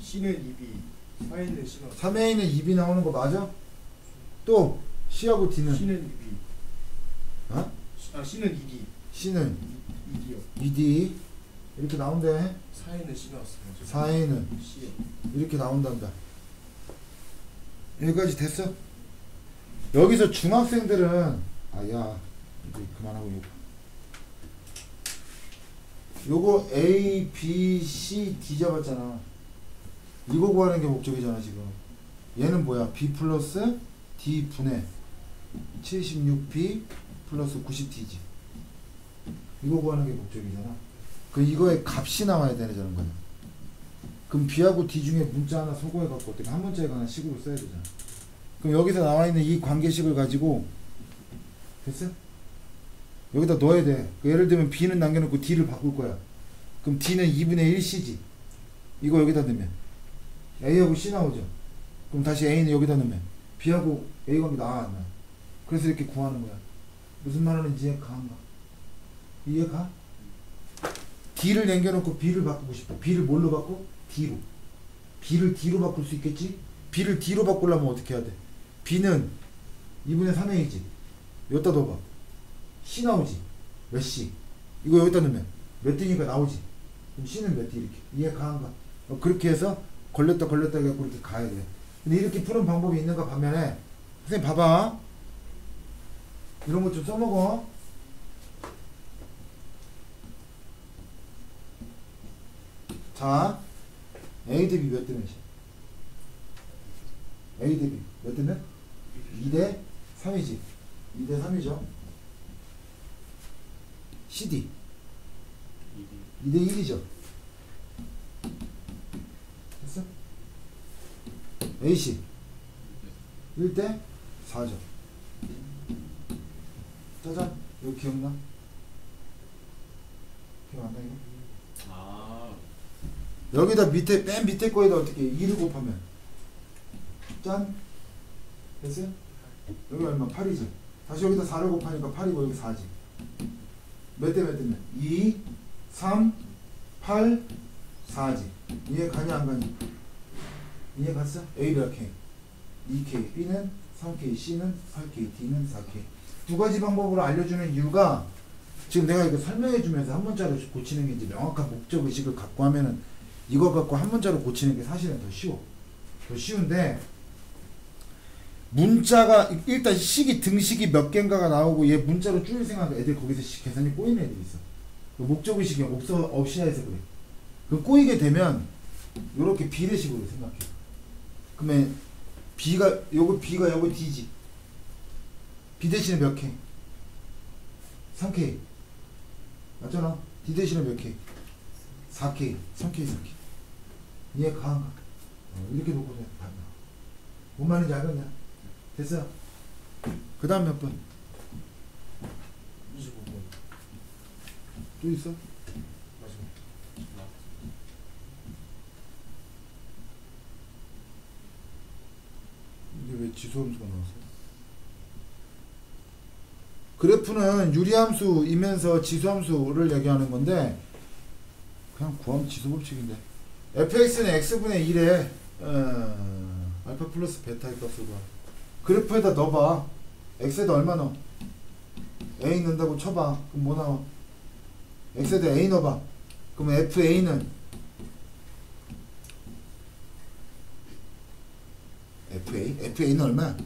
C는 2비, 4회는 C가 3A는 2B 나오는 거 맞아? 또 C하고 D는 C는 2비. 어? 아 C는 2D, C는 2D요. 2D 이렇게 나온대 4회는 C 나왔어요. 4A는 C요. 이렇게 나온단다 여기까지 됐어? 여기서 중학생들은 아야 이제 그만하고 요거 요거 A, B, C, D 잡았잖아. 이거 구하는 게 목적이잖아 지금. 얘는 뭐야? B 플러스 D 분의 76B 플러스 90D지. 이거 구하는 게 목적이잖아. 그 이거의 값이 나와야 되는 거야. 그럼 B하고 D 중에 문자 하나 소거해갖고 어떻게 한 문자에 관한 식으로 써야 되잖아. 그럼 여기서 나와 있는 이 관계식을 가지고 됐어? 여기다 넣어야 돼. 그 예를 들면 B는 남겨놓고 D를 바꿀 거야. 그럼 D는 2분의 1C지. 이거 여기다 넣으면 A하고 C 나오죠. 그럼 다시 A는 여기다 넣으면 B하고 A 관계 나와 안 나. 그래서 이렇게 구하는 거야. 무슨 말 하는지 이해 가는가? 이해 가? D를 남겨놓고 B를 바꾸고 싶어. B를 뭘로 바꿔? D로. B를 D로 바꿀 수 있겠지? B를 D로 바꾸려면 어떻게 해야 돼? B는 2분의 3A지. 여기다 넣어봐. C 나오지. 몇 C? 이거 여기다 넣으면 몇 D니까 나오지. 그럼 C는 몇 D 이렇게. 이해 가는가? 어, 그렇게 해서 걸렸다 걸렸다 해갖고 이렇게 가야 돼. 근데 이렇게 푸는 방법이 있는가 반면에 선생님 봐봐. 이런 거좀 써먹어. 자, A 대비 몇 대 몇이야? A 대비 몇 대 몇? 2대 3이지. 2대 3이죠. CD 2대 1이죠. 됐어? AC 1대 4죠. 짜잔. 이거 기억나? 기억 안 나, 이거? 아 여기다 밑에 맨 밑에 거에다 어떻게 2를 곱하면 짠 됐어요? 여기 얼마? 8이지 다시 여기다 4를 곱하니까 8이고 여기 4지 몇 대 몇 대면? 2 3 8 4지 이해 가냐 안 가냐? 이해 갔어? A가 K 2K B는 3K C는 8K D는 4K 두 가지 방법으로 알려주는 이유가 지금 내가 이거 설명해 주면서 한 문자로 고치는 게 이제 명확한 목적 의식을 갖고 하면은 이거 갖고 한 문자로 고치는 게 사실은 더 쉬워. 더 쉬운데 문자가 일단 식이 등식이 몇 개인가가 나오고 얘 문자로 줄일 생각 애들 거기서 시- 계산이 꼬이는 애들이 있어. 그 목적 의식이 없어 없이 해서 그래. 그 꼬이게 되면 요렇게 비례식으로 생각해. 그러면 B가 요거 B가 요거 D지. B 대신에 몇 개? 3K 맞잖아 D 대신에 몇 K 4K 3K 4K 얘 가한가 어, 이렇게 놓고 다 나와 뭔 말인지 알겠냐 됐어요 그 다음 몇 번? 25번 또 있어? 왜 지수함수가 나왔어? 그래프는 유리함수이면서 지수함수를 얘기하는 건데 그냥 구하면 지수 법칙인데 fx는 x분의 1에 어, 알파 플러스 베타의 값을 구하 그래프에다 넣어봐 x에다 얼마 넣어? a 넣는다고 쳐봐 그럼 뭐 나와? x에다 a 넣어봐 그럼 fa는 fa? fa는 얼마야?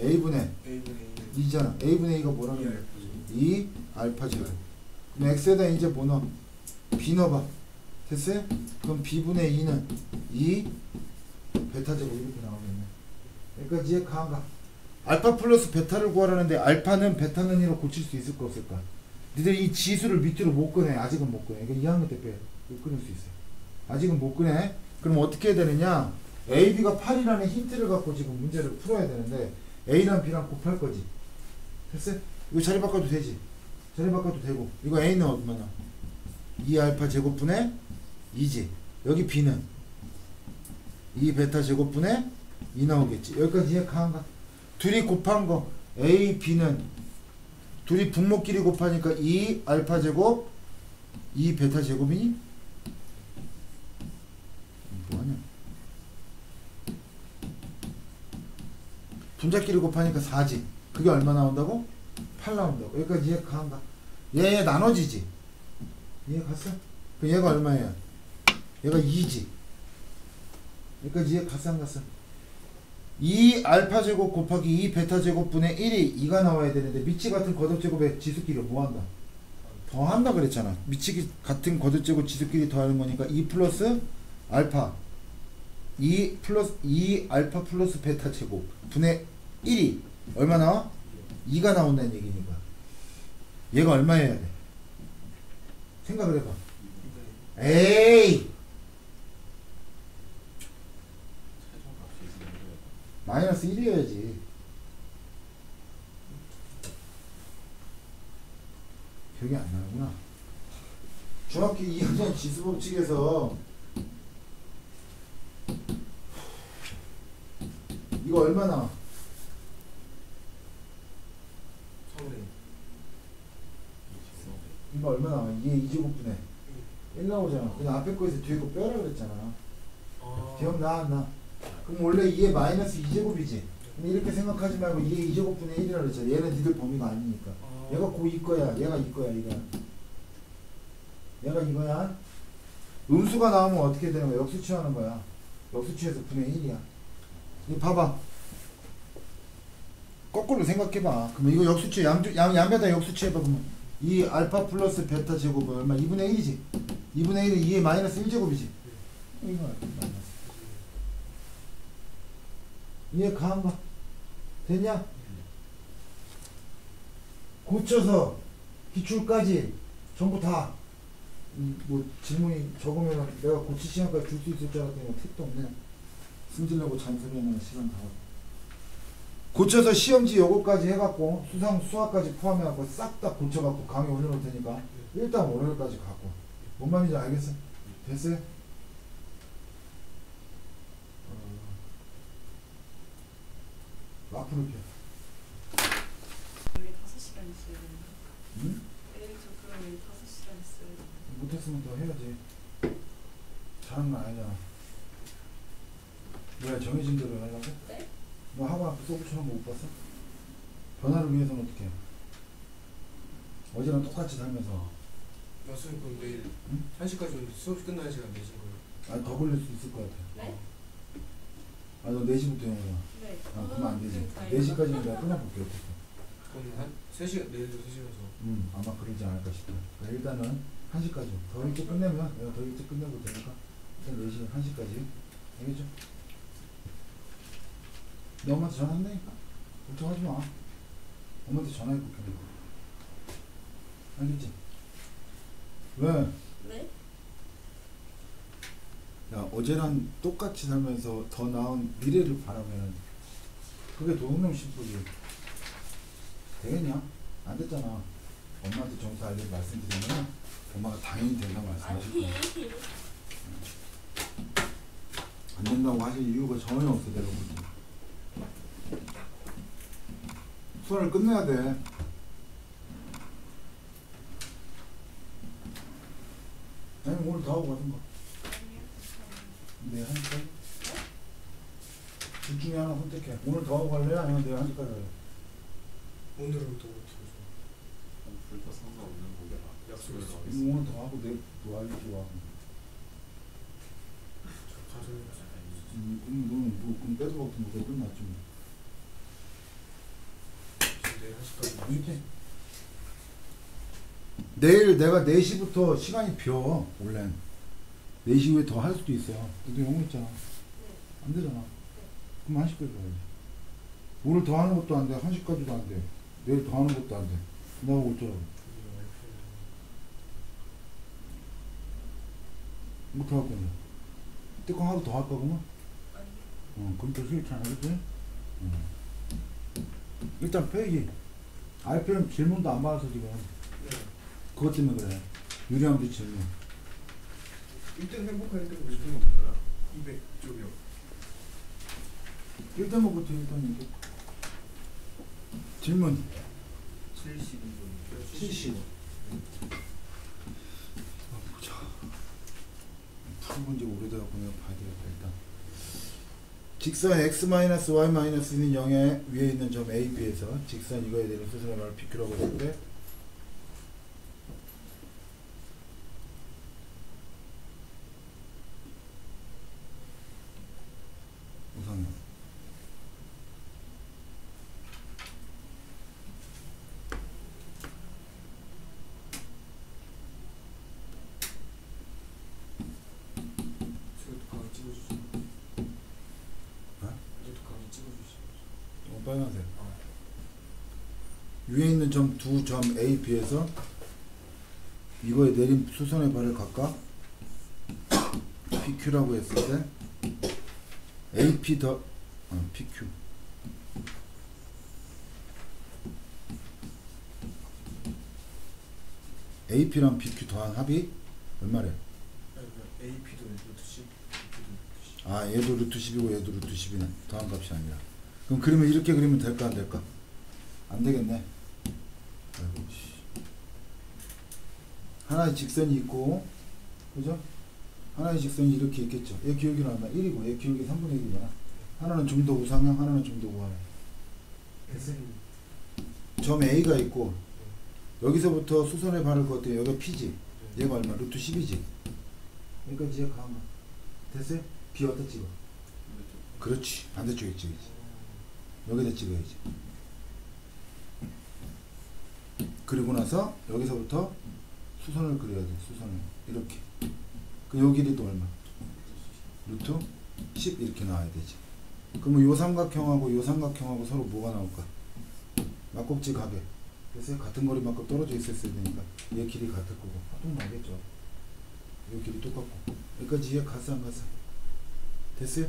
a분의 A분의 2잖아. a분의 2가 2 뭐라는 거야? 알파지 2 알파 제곱. 그럼 x에다 이제 뭐 넣어? b 넣어봐. 됐어요? 그럼 b분의 2는 2 베타 제곱 이렇게 나오겠네. 여기까지 이해 가한가? 알파 플러스 베타를 구하라는데 알파는 베타는 1로 고칠 수 있을까 없을까? 니들 이 지수를 밑으로 못 꺼내. 아직은 못 꺼내. 이거 2학년 때 빼. 못 꺼낼 수 있어요. 아직은 못 꺼내. 그럼 어떻게 해야 되느냐? A, B가 8이라는 힌트를 갖고 지금 문제를 풀어야 되는데 A랑 B랑 곱할 거지. 됐어요? 이거 자리 바꿔도 되지. 자리 바꿔도 되고. 이거 A는 얼마나? 2 알파 제곱분의 2지. 여기 B는 2 베타 제곱분의 2 나오겠지. 여기까지 이해 가한가? 둘이 곱한 거 A, B는 둘이 분모끼리 곱하니까 2 알파 제곱 2 베타 제곱이니? 뭐하냐? 분자끼리 곱하니까 4지. 그게 얼마 나온다고? 8 나온다고. 여기까지 이해 가한가? 얘 나눠지지. 이해 갔어? 그럼 얘가 얼마야? 얘가 2지. 여기까지 이해 갔어 안 갔어? 2 알파 제곱 곱하기 2 베타 제곱분의 1이 2가 나와야 되는데 밑이 같은 거듭 제곱의 지수끼리 뭐 한다? 더한다 그랬잖아. 밑이 같은 거듭 제곱 지수끼리 더하는 거니까 2 플러스 알파 2 플러스 2 알파 플러스 베타 제곱 분의 1이 얼마 나와? 2가 나온다는 얘기니까 얘가 얼마여야 돼? 생각을 해봐 에이 있는데 마이너스 1이어야지 기억이 안 나는구나 중학교 2학년 지수법칙에서 이거 얼마 나와? 서울에 이거 얼마 나와? 2의 2제곱분의 1 나오잖아 그냥 앞에 거에서 뒤에 거 빼라 그랬잖아 아 기억나 안 나? 그럼 원래 2의 마이너스 2제곱이지? 근데 이렇게 생각하지 말고 2의 2제곱분의 1이라 그랬잖아 얘는 니들 범위가 아니니까. 아. 얘가 고 이거야. 얘가 이거야 이거 얘가 이거야? 음수가 나오면 어떻게 되는 거야? 역수 취하는 거야. 역수 취해서 분의 1이야. 이 봐봐. 거꾸로 생각해봐. 그러면 이거 역수 취해 양, 양, 양변다 역수 취해봐. 그러면 이 알파 플러스 베타 제곱은 얼마? 2분의 1이지? 2분의 1은 2의 마이너스 1제곱이지? 이거 마 이해 가한 거 됐냐? 고쳐서 기출까지 전부 다 뭐 질문이 적으면 내가 고칠 시간까지 줄 수 있을 줄 알았더니 택도 없네 승질내고 잔소리하는 시간 다 고쳐서 시험지 요거까지 해갖고 수상 수학까지 포함해갖고 싹 다 고쳐갖고 강의 올려놓을 테니까 일단 월요일까지 갖고 뭔 말인지 알겠어? 됐어요? 앞으로 펴 여기 5시간 있어야 되는 응? 내일 저 그럼 여기 5시간 있어야 되는 못했으면 더 해야지. 잘한 건 아니잖아. 뭐야 정해진 대로 하려고? 네? 너 학원 앞에 쏘붙여놓은 거못 봤어? 변화를 위해서는 어떻게 해? 어제랑 똑같이 살면서 나 수업 그럼 내일 응? 1시까지 수업 끝나는 시간 내신 거예요? 아니 더 걸릴 수 있을 것 같아. 네? 아 너 4시부터 해야 돼. 네. 아 그러면 안 되지. 다 4시까지는 내가 끊어볼게. 어떻게. 그럼 한 3시간 내일도 3시간 서 음 아마 그러지 않을까 싶어. 그러니까 일단은 1시까지. 더 일찍 끝내면 내가 더 일찍 끝내도 되니까 일단 4시 1시까지. 알겠죠? 너 엄마한테 전화한다니까? 걱정하지 마. 엄마한테 전화해 볼게. 알겠지? 왜? 네? 야 어제랑 똑같이 살면서 더 나은 미래를 바라면 그게 도둑놈 싶어지 되겠냐? 안 됐잖아 엄마한테 정수 알려 말씀드리면 엄마가 당연히 된다 말씀하실. 거야 안 된다고 하실 이유가 전혀 없어 보기 수원을 끝내야 돼 아니 오늘 다 하고 가든가. 내가 하니까 둘 중에 하나 선택해. 오늘 더 하고 갈래? 아니면 내가 하니까 갈래? 오늘은 또 어떻게 둘다 상관없는 거야. 약속을 약속을 안 음, 오늘 더 하고 내일 뭐 할지 와저 가서 음, 그럼 너는 뭐 그럼 빼도 박도 못해 끝났지 뭐 내일 한 시까지 알겠지? 내일 내가 4시부터 시간이 비어 원래 4시 후에 더 할 수도 있어 근데 영어 있잖아. 네. 안 되잖아. 그럼 1시까지 가야지. 오늘 더 하는 것도 안 돼. 1시까지도 안 돼. 내일 더 하는 것도 안 돼. 나하고 어쩌라고. 못할 거냐 뜨거 하루 더 할까 그러면? 어, 그럼 더 싫잖아 그치? 어. 일단 빼기 알펜은 질문도 안 받아서 지금. 네. 그것 때문에 그래. 유리함도 질문 1등 행복하니까 몇등 먹을까요? 200쪽이요 1등 뭐부터 일단 이게 질문. 72분 70 아, 보자. 풀어본 지 오래돼갖고 내가 봐야 되겠다 일단. 직선 x-y-는 0의 위에 있는 점 A, B에서 직선 이거에 대한 수선의 말을 비교라고 했을 때 우선 저것도 강의 찍어주시죠 어? 저도 강의 찍어주시죠 어, 빨간색 아, 위에 있는 점 두 점 A, B에서 이거에 내린 수선의 발을 각각 PQ라고 했을 때 AP 더 어, PQ AP랑 PQ 더한 합이 얼마래? AP도 루트 10 BP도 루트 10 아 얘도 루트 10이고 얘도 루트 10이네. 더한 값이 아니라. 그럼 그러면 이렇게 그리면 될까 안 될까? 안 되겠네 아이고 씨 하나의 직선이 있고 그죠? 하나의 직선이 이렇게 있겠죠 얘 기울기는 얼마? 1이고 얘 기울기 3분의 1이잖아 하나는 좀 더 우상향 하나는 좀 더 우하향? 점 A가 있고 여기서부터 수선의 발을 걷대 여기가 P지 얘가 얼마? 루트 10이지 여기까지 얘 가면 됐어요? B 어디다 찍어? 그렇지 반대쪽에 찍어야지 여기다 찍어야지 그리고 나서 여기서부터 수선을 그려야 돼 수선을 이렇게 그 요 길이도 얼마? 루트 10 이렇게 나와야 되지 그러면 요 삼각형하고 요 삼각형하고 서로 뭐가 나올까? 막꼭지 가게 그래서 같은 거리만큼 떨어져 있었어야 되니까 얘 길이 같을 거고 또 나겠죠 요 길이 똑같고 여기까지 얘 갔어 안 갔어? 됐어요?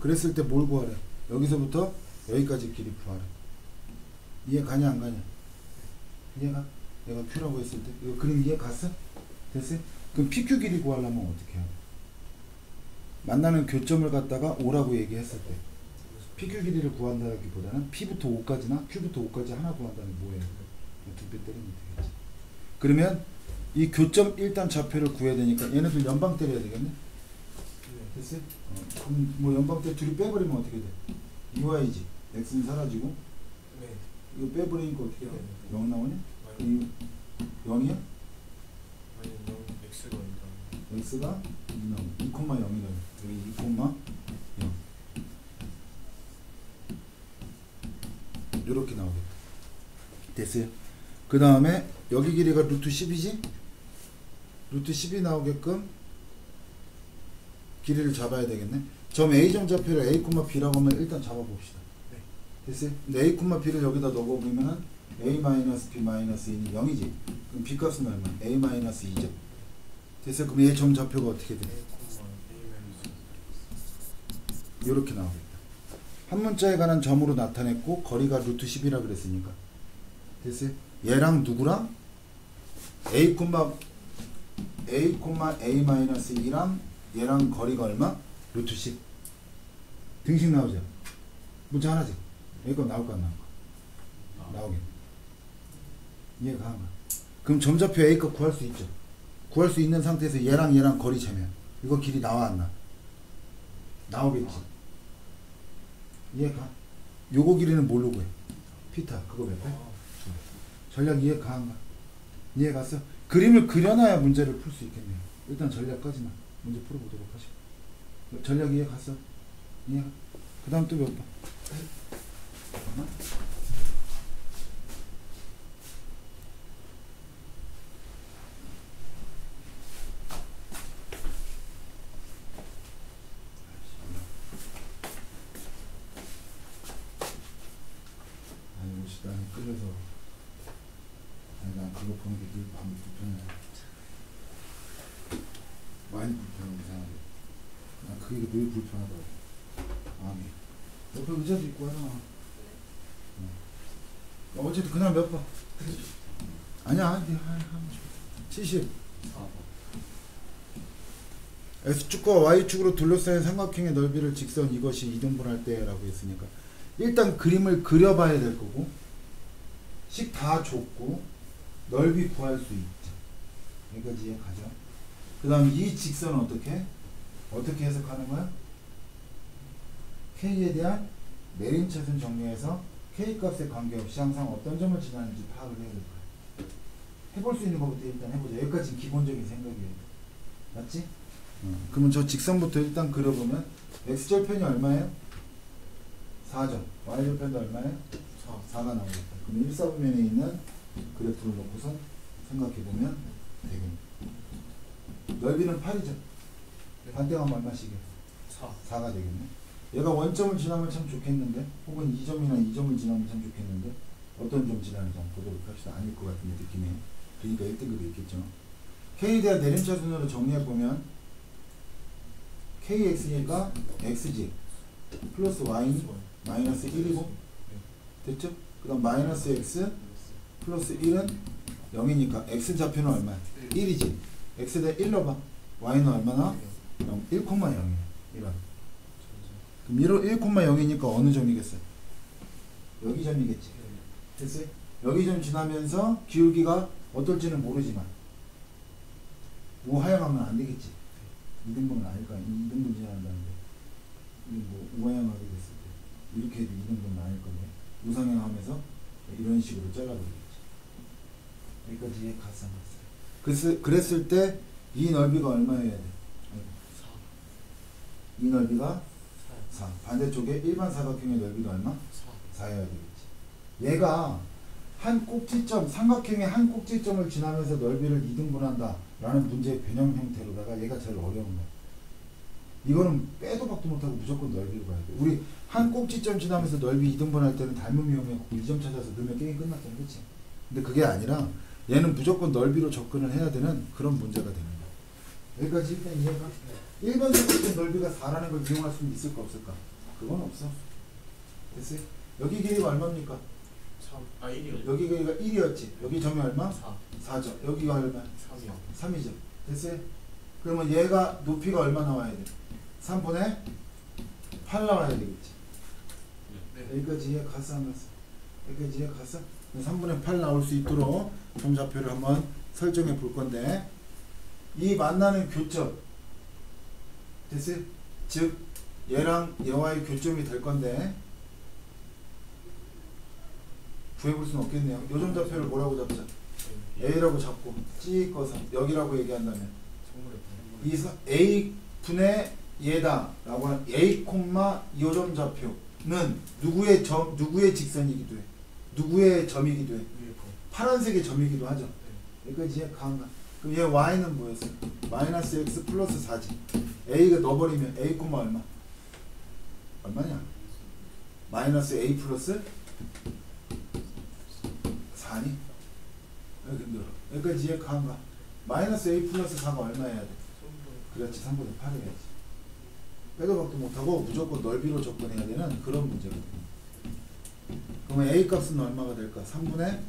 그랬을 때 뭘 구하래? 여기서부터 여기까지 길이 구하래 이해 가냐 안 가냐? 이해가? 내가 Q라고 했을 때 이거 그림 이해 갔어? 됐어요? 그럼 PQ 길이 구하려면 어떻게 돼? 만나는 교점을 갖다가 O라고 얘기했을 때 PQ 길이를 구한다기보다는 P부터 O까지나 Q부터 O까지 하나 구한다는 뭐예요? 두배 때리면 되겠지 그러면 이 교점 일단 좌표를 구해야 되니까 얘네들 연방 때려야 되겠네? 네. 됐어요? 어, 그럼 뭐 연방 때 둘이 빼버리면 어떻게 돼? 2y지 x는 사라지고 네 이거 빼버리니까 어떻게 돼? 0 나오냐? 이 0이야? 아니 영 X가 아니다 x가 2 나오고 2,0이다 여기 2,0 이렇게 나오겠다 됐어요? 그 다음에 여기 길이가 루트 10이지? 루트 10이 나오게끔 길이를 잡아야 되겠네 점 A점 좌표를 A, B라고 하면 일단 잡아봅시다 네. 됐어요? 근데 A, B를 여기다 넣어보면은 a 마이너스 b 마이너스 2는 0이지. 그럼 b 값은 얼마? a 마이너스 2죠. 됐어? 그럼 얘 점좌표가 어떻게 돼? 이렇게 나오겠다. 한 문자에 관한 점으로 나타냈고 거리가 루트 10이라 그랬으니까. 됐어요? 얘랑 누구랑? a, a, a 마이너스 2랑 얘랑 거리가 얼마? 루트 10. 등식 나오죠? 문자 하나지? 여기가 나올까 안 나올까? 아, 나오겠네. 이해가 한 거야. 그럼 점좌표 A값 구할 수 있죠. 구할 수 있는 상태에서 얘랑 얘랑 거리 재면 이거 길이 나와 안 나? 나오겠지. 이해가? 요거 길이는 뭘로 구해? 피타 그거 몇 배? 전략 이해 가한가? 이해 갔어? 그림을 그려놔야 문제를 풀 수 있겠네요. 일단 전략까지만 문제 풀어보도록 하시고 전략 이해 갔어? 이해? 그 다음 또 몇 번? 잠깐만. 아니 옷이 나는 끌려서 아니 난 그거 보는 게 늘 마음이 불편해 많이 불편해 이상하게. 난 그게 늘 불편하더라고. 마음이. 옆에 의자도 있고 하잖아. 응. 어쨌든 그날 몇 번? 아니야 네, 한, 한 70 X축과 Y축으로 둘러싸인 삼각형의 넓이를 직선 이것이 이등분할 때라고 했으니까 일단 그림을 그려봐야 될 거고 식 다 줬고 넓이 구할 수 있죠. 여기까지 이해 가죠? 그 다음 이 직선은 어떻게? 어떻게 해석하는 거야? K에 대한 내림차순 정리해서 K 값에 관계없이 항상 어떤 점을 지나는지 파악을 해야 될 거야. 해볼 수 있는 것부터 일단 해보자. 여기까지 기본적인 생각이에요. 맞지? 어, 그러면 저 직선부터 일단 그려보면 x절편이 얼마예요? 4점. y절편도 얼마예요? 4. 4가 나오겠다. 그럼 1, 4분면에 있는 그래프를 놓고서 생각해보면 되겠네. 넓이는 8이죠. 반대가면 얼마씩이에요? 4 4가 되겠네. 얘가 원점을 지나면 참 좋겠는데 혹은 2점이나 2점을 지나면 참 좋겠는데 어떤 점 지나는지 한번 보도록 합시다. 아닐 것 같은 느낌이에요. 그러니까 1등급이 있겠죠. K에 대한 내림차 순으로 정리해보면 KX니까 XG 플러스 Y 마이너스 1이고 됐죠? 그 다음 마이너스 X 플러스 1은 0이니까 X 좌표는 얼마야? 1 이지. X 대1 넣어봐. Y는 얼마나? 0, 1,0이에요 이런. 그럼 1, 1,0이니까 어느 점이겠어요? 여기 점이겠지. 됐어요? 여기 점 지나면서 기울기가 어떨지는 모르지만 우하향하면 안 되겠지. 2등분은 아닐 거 아니야 2등분 지나간다는데. 뭐 우하향하게 됐을 때 이렇게 해도 2등분은 아닐 건데 우상향 하면서 이런 식으로 잘라버리겠지 여기까지 갔어 그래서, 그랬을 때 이 넓이가 얼마여야 돼? 아이고, 이 넓이가 4 반대쪽에 일반 사각형의 넓이가 얼마? 4여야 되겠지. 얘가 한 꼭지점, 삼각형의 한 꼭지점을 지나면서 넓이를 이등분한다 라는 문제의 변형 형태로다가 얘가 제일 어려운 거야. 이거는 빼도 박도 못하고 무조건 넓이로 가야 돼. 우리 한 꼭지점 지나면서 넓이 이등분할 때는 닮은 미용에 1점 찾아서 넣으면 게임 끝났잖아. 그치? 근데 그게 아니라 얘는 무조건 넓이로 접근을 해야 되는 그런 문제가 되는 거야. 여기까지 일단 이해가? 일반 삼각형 넓이가 4라는 걸 이용할 수 있을까 없을까? 그건 없어. 됐어요? 여기 길이가 얼마입니까? 3 아 1이요 여기 길이가 1이었지. 여기 점이 얼마? 4 4점. 여기가 얼마? 3이요 3이죠. 됐어요? 그러면 얘가 높이가 얼마 나와야 돼? 3분의 8 나와야 되겠지. 여기까지 이해 갔어 안 갔어? 여기까지 이해 갔어? 3분의 8 나올 수 있도록 점좌표를 한번 설정해 볼 건데 이 만나는 교점 됐어요? 즉 얘랑 얘와의 교점이 될 건데 구해볼 수는 없겠네요. 요 점 좌표를 뭐라고 잡자? A라고 잡고 찍어서 여기라고 얘기한다면 이 사- A 분의 얘다라고 하는 A 요점 좌표는 누구의 점 누구의 직선이기도 해. 누구의 점이기도 해. 파란색의 점이기도 하죠. 여기까지 이해 가는가? 그럼 얘 y는 뭐였어? 마이너스 x 플러스 4지. a가 넣어버리면 a 콤마 얼마? 얼마냐? 마이너스 a 플러스 가니? 여기 늘어. 여기까지 이해 가한가? 마이너스 a 플러스 4가 얼마 해야 돼? 그렇지 3분의 8 해야지. 빼도 박도 못하고 무조건 넓이로 접근해야 되는 그런 문제거든. 그러면 a 값은 얼마가 될까? 3분의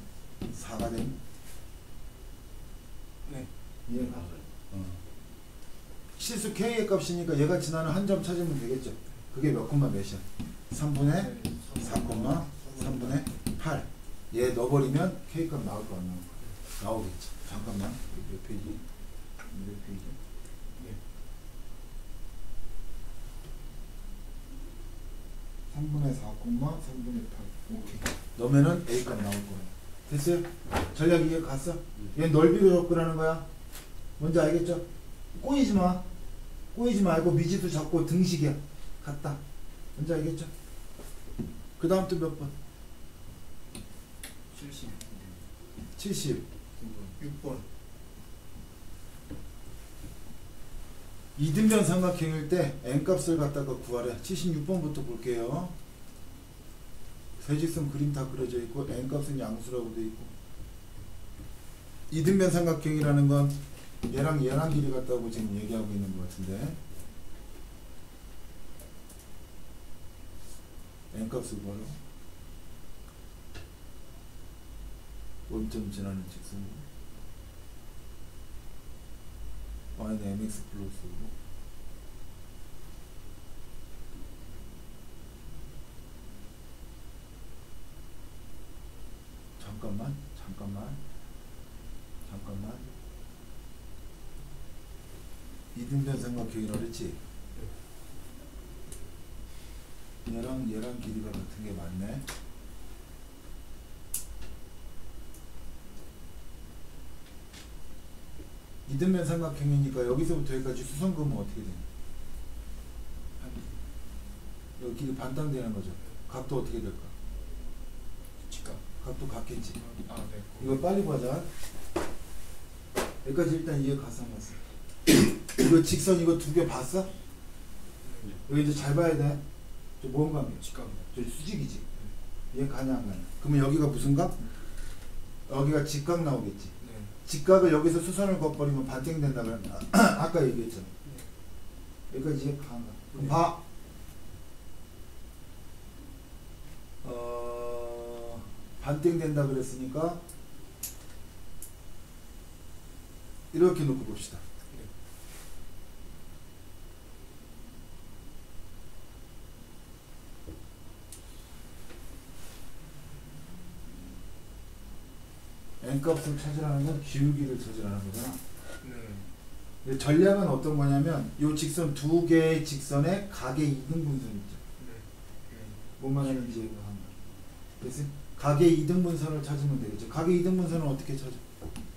4가 되니? 네. 이해가? 어. 실수 k의 값이니까 얘가 지나는 한 점 찾으면 되겠죠. 그게 몇 콤마 몇이야? 3분의 4 콤마 3분의 8. 얘 넣어버리면 k 값 나올 거 안 나올 거? 나오겠지. 잠깐만. 몇 페이지? 몇 페이지? 네. 3분의 4 콤마 3분의 8. 오케이. 넣으면은 a 값 나올 거야. 됐어요? 전략 이해 갔어? 얘 넓이로 접근하는 거야. 뭔지 알겠죠? 꼬이지 마. 꼬이지 말고 미지도 잡고 등식이야. 같다. 뭔지 알겠죠? 그 다음 또 몇 번? 70 70. 6번. 이등변 삼각형일 때 n값을 갖다가 구하래. 76번부터 볼게요. 세직선 그림 다 그려져 있고 n값은 양수라고 돼 있고. 이등변 삼각형이라는 건 얘랑 얘랑 길이 같다고 지금 얘기하고 있는 것 같은데. n값을 구하러 원점 지나는 직선. y는 mx 플러스고 잠깐만 잠깐만 잠깐만. 이등변 삼각형이라 그랬지? 얘랑 얘랑 길이가 같은 게 맞네. 이등변 삼각형이니까 여기서부터 여기까지 수성금은 어떻게 되냐 여기 길이 반땅 되는 거죠. 각도 어떻게 될까? 직 각. 각도 같겠지 아, 네. 이거 빨리 보자. 여기까지 일단 이해 안 갔어? (coughs) 이거 직선 이거 두 개 봤어? 이거 이제 잘 봐야 돼. 저 뭔 관계? 직각입니다. 저 수직이지. 이해 가냐 안 가냐? 그러면 여기가 무슨 각? 여기가 직각 나오겠지. 네. 직각을 여기서 수선을 그어버리면 반땡된다 그랬나? (coughs) 아까 얘기했잖아. 여기까지 이해 가는 가 그럼 봐. 반땡된다 그랬으니까 이렇게 놓고 봅시다. 네. n값을 찾으라는 건 기울기를 찾으라는 거잖아. 네. 전략은 어떤 거냐면 이 직선 두 개의 직선의 각의 이등분선 있죠. 네. 네. 뭔 말하는지 이해가 한 거야. 그 각의 이등분선을 찾으면 되겠죠. 각의 이등분선은 어떻게 찾아?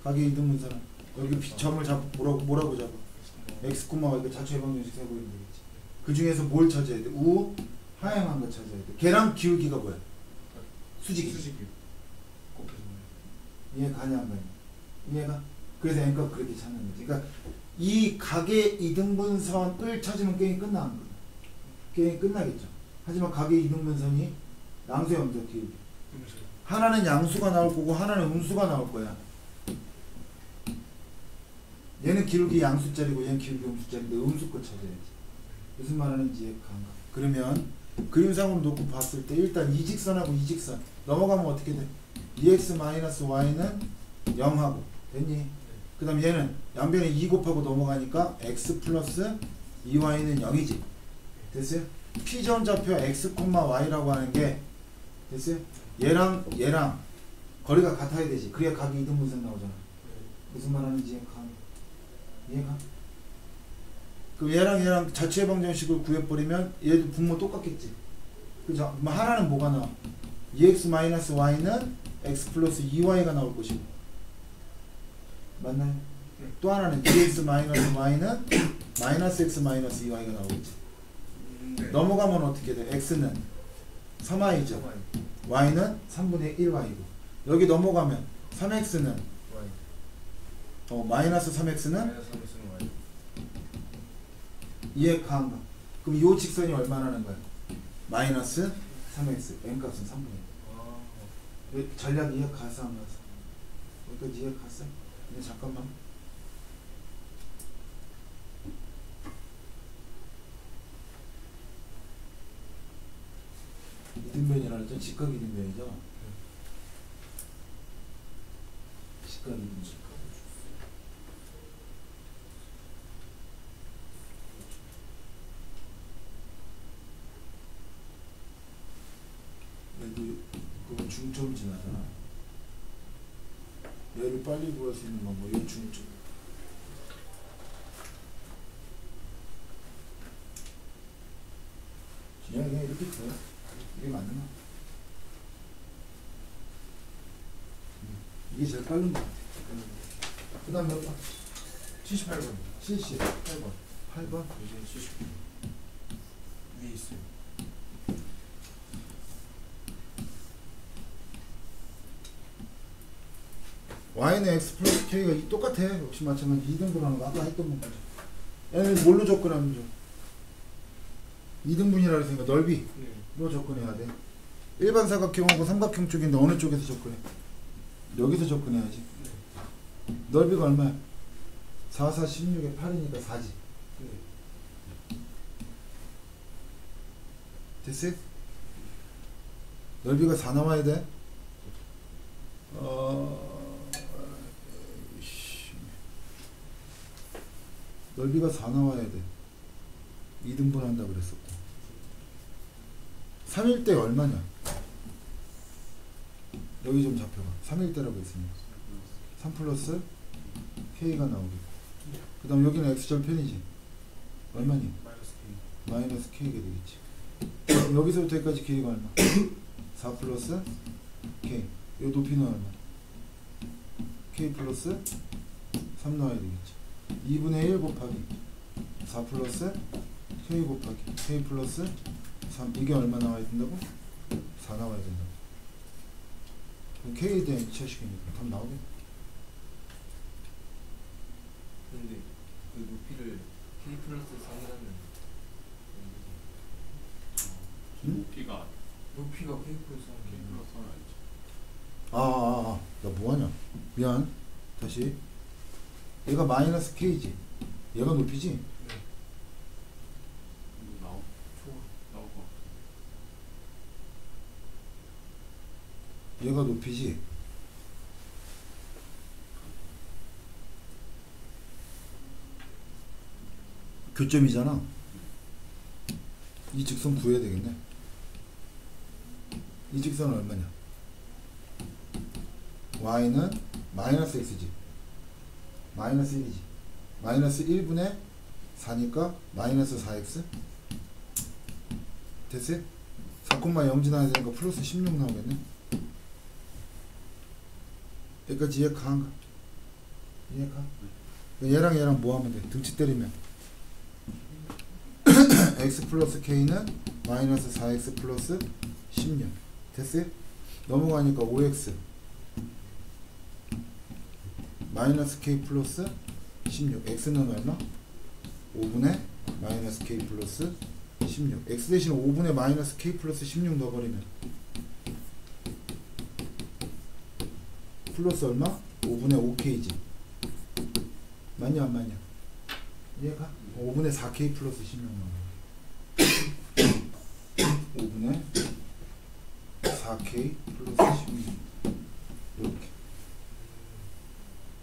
각의 이등분선은 여기 비- 점을 잡 뭐라고 뭐라고 잡아? x, y 그 자체 방정식 세고 있는 되겠지. 그 중에서 뭘 찾아야 돼? 우 하향한 거 찾아야 돼. 걔랑 기울기가 뭐야? 수직이. 수직이. 이해 가냐 안 가냐? 이해가? 그래서 n값 그렇게 찾는 거지. 그러니까 이 각의 이등분선을 찾으면 게임 끝나 안 끝나? 게임 끝나겠죠. 하지만 각의 이등분선이 양수의 음수 기울기. 하나는 양수가 나올 거고 하나는 음수가 나올 거야. 얘는 기울기 양수짜리고 얘는 기울기 음수짜리인데 음수 거 찾아야지. 무슨 말하는지 가. 그러면 그림상으로 놓고 봤을 때 일단 이 직선하고 이 직선 넘어가면 어떻게 돼? 2x-y는 0하고 됐니? 그 다음 얘는 양변에 2 곱하고 넘어가니까 x 플러스 2y는 0이지 됐어요? P점 좌표 x, y라고 하는 게 됐어요? 얘랑 얘랑 거리가 같아야 되지 그래야 각이 이등분선 나오잖아 무슨 말하는지 이해가? 이해가? 그럼 얘랑 얘랑 자체 방정식을 구해버리면 얘도 분모 똑같겠지 그죠? 그럼 하나는 뭐가 나와? 2x-y는 x 플러스 2y가 나올 것이고 맞나요? 네. 또 하나는 2x-y는 마이너스 x 마이너스 2y가 나오겠지 음, 네. 넘어가면 어떻게 돼? x는 3y죠 y는 3분의 1y고 여기 넘어가면 3x는 Y. 어, 마이너스 3x는 마이너스 3x는 Y. 이해 가한가? 그럼 이 직선이 얼마나는 거야? 마이너스 3x n값은 3분의 1 아. 왜 전략 이해 가서 안 가서? 여기까지 이해 갔어? 근데 잠깐만. 이등변이라는 건 직각 이등변이잖아. 직각 이등변. 근데 그건 중점 지나잖아. 얘를 빨리 구할 수 있는 방법, 이 중점. 그냥 그냥 이렇게 돼. 이게 맞나? 음, 이게 제일 빠른 것 같아. 그 다음 몇 번? 78번 70. 8번 8번? 이제 79 위에 있어요 y는 x 플러스 k가 이 똑같아. 역시 마찬가지. 2등분 하는 거 아까 했던 문제죠. 얘는 뭘로 접근하면 죠 2등분이라 했으니까 넓이 로네 접근해야 돼. 일반 사각형하고 삼각형 쪽인데 어느 쪽에서 접근해? 여기서 접근해야지. 넓이가 얼마야? 4, 4, 16에 8이니까 4지. 네. 됐어? 넓이가 4 나와야 돼. 어, 씨. 넓이가 4 나와야 돼. 2등분 한다 그랬었고. 3일 때 얼마냐? 여기 좀 잡혀봐. 3일 때라고 했으니까. 3 플러스 K가 나오겠고. 그 다음 여기는 X절 편이지. 얼마니? 마이너스 K가 되겠지. 여기서부터 여기까지 길이가 얼마? (coughs) 4 플러스 K. 요 높이는 얼마? K 플러스 3 나와야 되겠지. 2분의 1 곱하기 4 플러스 K 곱하기 K 플러스 3. 이게 얼마 나와야 된다고? 4 나와야 된다고. 그럼 K에 대한 2차식이니까 답 나오겠네. 근데 그 높이를 k 플러스 3이라면 응? 높이가 높이가 K 플러스 K 3 플러스 3이 아니지 아, 아, 아, 나 뭐하냐? 미안. 다시. 얘가 마이너스 K지. 얘가 높이지? 네 이거 나오, 좋아 나올 것 같아 얘가 높이지. 교점이잖아. 이 직선 구해야 되겠네. 이 직선은 얼마냐? y는 마이너스 x지. 마이너스 1이지. 마이너스 1분의 4니까 마이너스 4x. 됐어요? 4,0 지나야 되니까 플러스 16 나오겠네. 여기까지 이해 가한가? 이해 가? 얘랑 얘랑 뭐 하면 돼? 등치 때리면 (clears throat) x 플러스 k는 마이너스 4x 플러스 16 됐어요? 넘어가니까 5x 마이너스 k 플러스 16 x는 얼마? 5분의 마이너스 k 플러스 16 x 대신 5분의 마이너스 k 플러스 16 넣어버리면 플러스 얼마? 5분의 5kg 맞냐 안 맞냐? 이해가? 5분의 4k 플러스 16 나와 5분의 4k 플러스 16 이렇게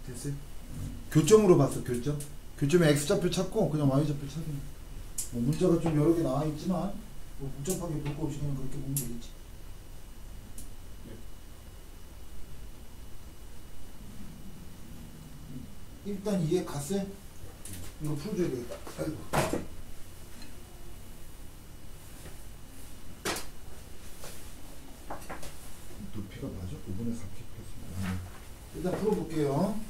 됐어요? 교점으로 봤어 교점 교점에 x좌표 찾고 그냥 y좌표 찾으면 뭐 문자가 좀 여러 개 나와 있지만 뭐 복잡하게 볼 거 없이 그냥 그렇게 보면 되겠지 일단 이해 갔어요? 이거 풀어줘야 되겠다. 아이고. 높이가 맞아? 5분의 4k 플러스 아니. 일단 풀어볼게요.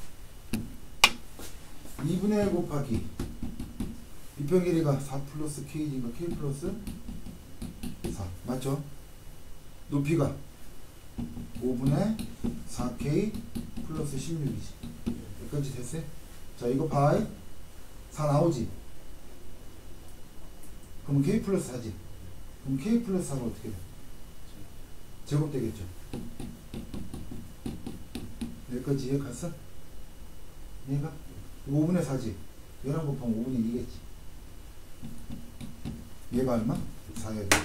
2분의 1 곱하기 비평 길이가 4 플러스 k니까 k 플러스 4 맞죠? 높이가 5분의 4k 플러스 16이지 여기까지 됐어요? 자 이거 바이 4 나오지? 그럼 k 플러스 4지? 그럼 k 플러스 4가 어떻게 돼? 제곱 되겠죠? 여기까지 이해 갔어? 얘가 5분의 4지 얘랑 곱하면 5분의 2겠지 얘가 얼마? 4야 돼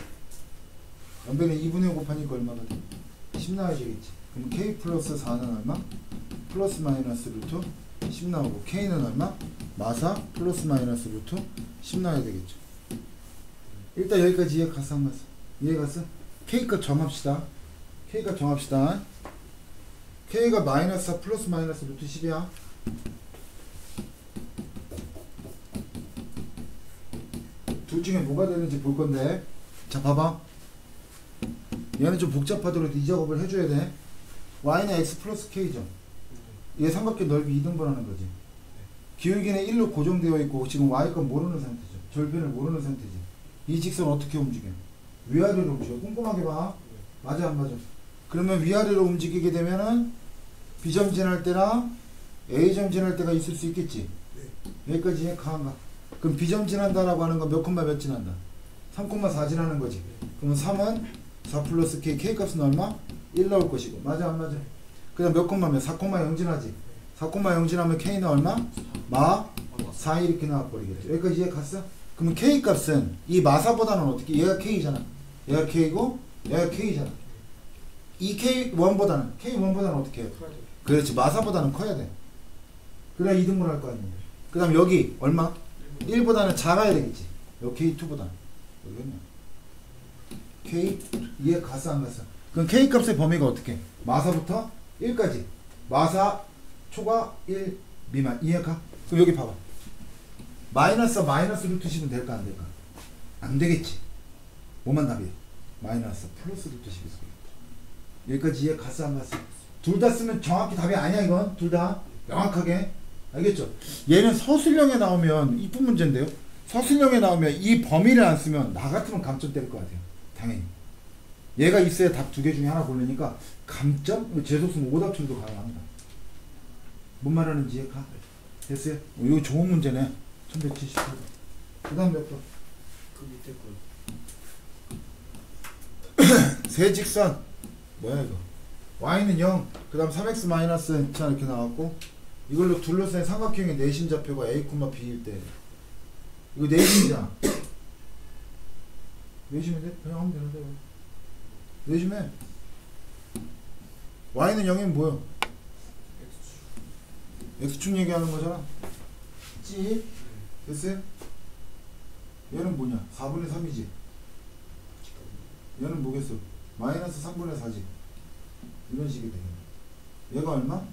양변에 2분의 5 곱하니까 얼마가 돼? 10 나와야 되겠지 그럼 k 플러스 4는 얼마? 플러스 마이너스 루트 10 나오고 k는 얼마? 마사 플러스 마이너스 루트 10 나와야 되겠죠. 일단 여기까지 이해 갔어 안 갔어? 이해 갔어? k값 정합시다. K값 정합시다. K가 마이너스 4 플러스 마이너스 루트 10이야. 둘 중에 뭐가 되는지 볼 건데. 자 봐봐. 얘는 좀 복잡하더라도 이 작업을 해줘야 돼. Y는 x 플러스 k죠 얘 삼각형 넓이 2등분하는 거지. 기울기는 1로 고정되어 있고 지금 y값 모르는 상태죠. 절편을 모르는 상태지. 이 직선 어떻게 움직여? 위아래로 움직여. 꼼꼼하게 봐. 맞아 안 맞아? 그러면 위아래로 움직이게 되면은 B점 지날 때랑 A점 지날 때가 있을 수 있겠지? 여기까지 이해 가한가 그럼 B점 지난다라고 하는 건 몇 콤마 몇 지난다? 3콤마4 지나는 거지. 그러면 3은 4 플러스 K K 값은 얼마? 1 나올 것이고. 맞아 안 맞아 그 다음 몇 콤마 몇? 4콤마0 지나지. 4 콤마0 지나면 K는 얼마? 마 4 이렇게 나와버리겠죠. 여기까지 이해 갔어? 그러면 K 값은 이 마사보다는 어떻게 얘가 K잖아. 얘가 K고 얘가 K잖아. 이 K1보다는 K1보다는 어떻게 해요? 그렇지. 마사보다는 커야 돼. 그래야 2등분 할 거 아니에요. 그 다음 여기 얼마? 1보다는 작아야 되겠지. 여기 K2보다 여기는 K? 이해 갔어 안 갔어? 그럼 K 값의 범위가 어떻게? 마사부터 1까지. 마사 초과 1 미만. 이해 가? 그럼 여기 봐봐. 마이너스 마이너스 루트 10은 될까 안 될까? 안 되겠지. 뭐만 답이야 마이너스 플러스 루트 10이 되겠다. 여기까지 이해 갔어 안 갔어? 둘 다 쓰면 정확히 답이 아니야 이건. 둘 다. 명확하게. 알겠죠? 얘는 서술형에 나오면 이쁜 문제인데요. 서술형에 나오면 이 범위를 안 쓰면 나 같으면 감점 때릴 것 같아요. 당연히. 얘가 있어야 답 두 개 중에 하나 고르니까 감점? 재수없으면 오답 출도 가능합니다. 뭔 말하는지 이해 가? 됐어요? 어, 이거 좋은 문제네. 1178. 그 다음 몇 번? 그 밑에 거. (clears throat) 세 직선. 뭐야 이거? y는 0. 그 다음 3x 마이너스 자 이렇게 나왔고 이걸로 둘러싼 삼각형의 내심 좌표가 a, b일 때 이거 내심이잖아. (clears throat) 내심인데 그냥 하면 되는데 왜? 내심해. Y는 0이면 뭐야? x축 얘기하는 거잖아. 찌 됐어요? 얘는 뭐냐? 4분의 3이지. 얘는 뭐겠어? 마이너스 3분의 4지. 이런 식이 되겠네. 얘가 얼마?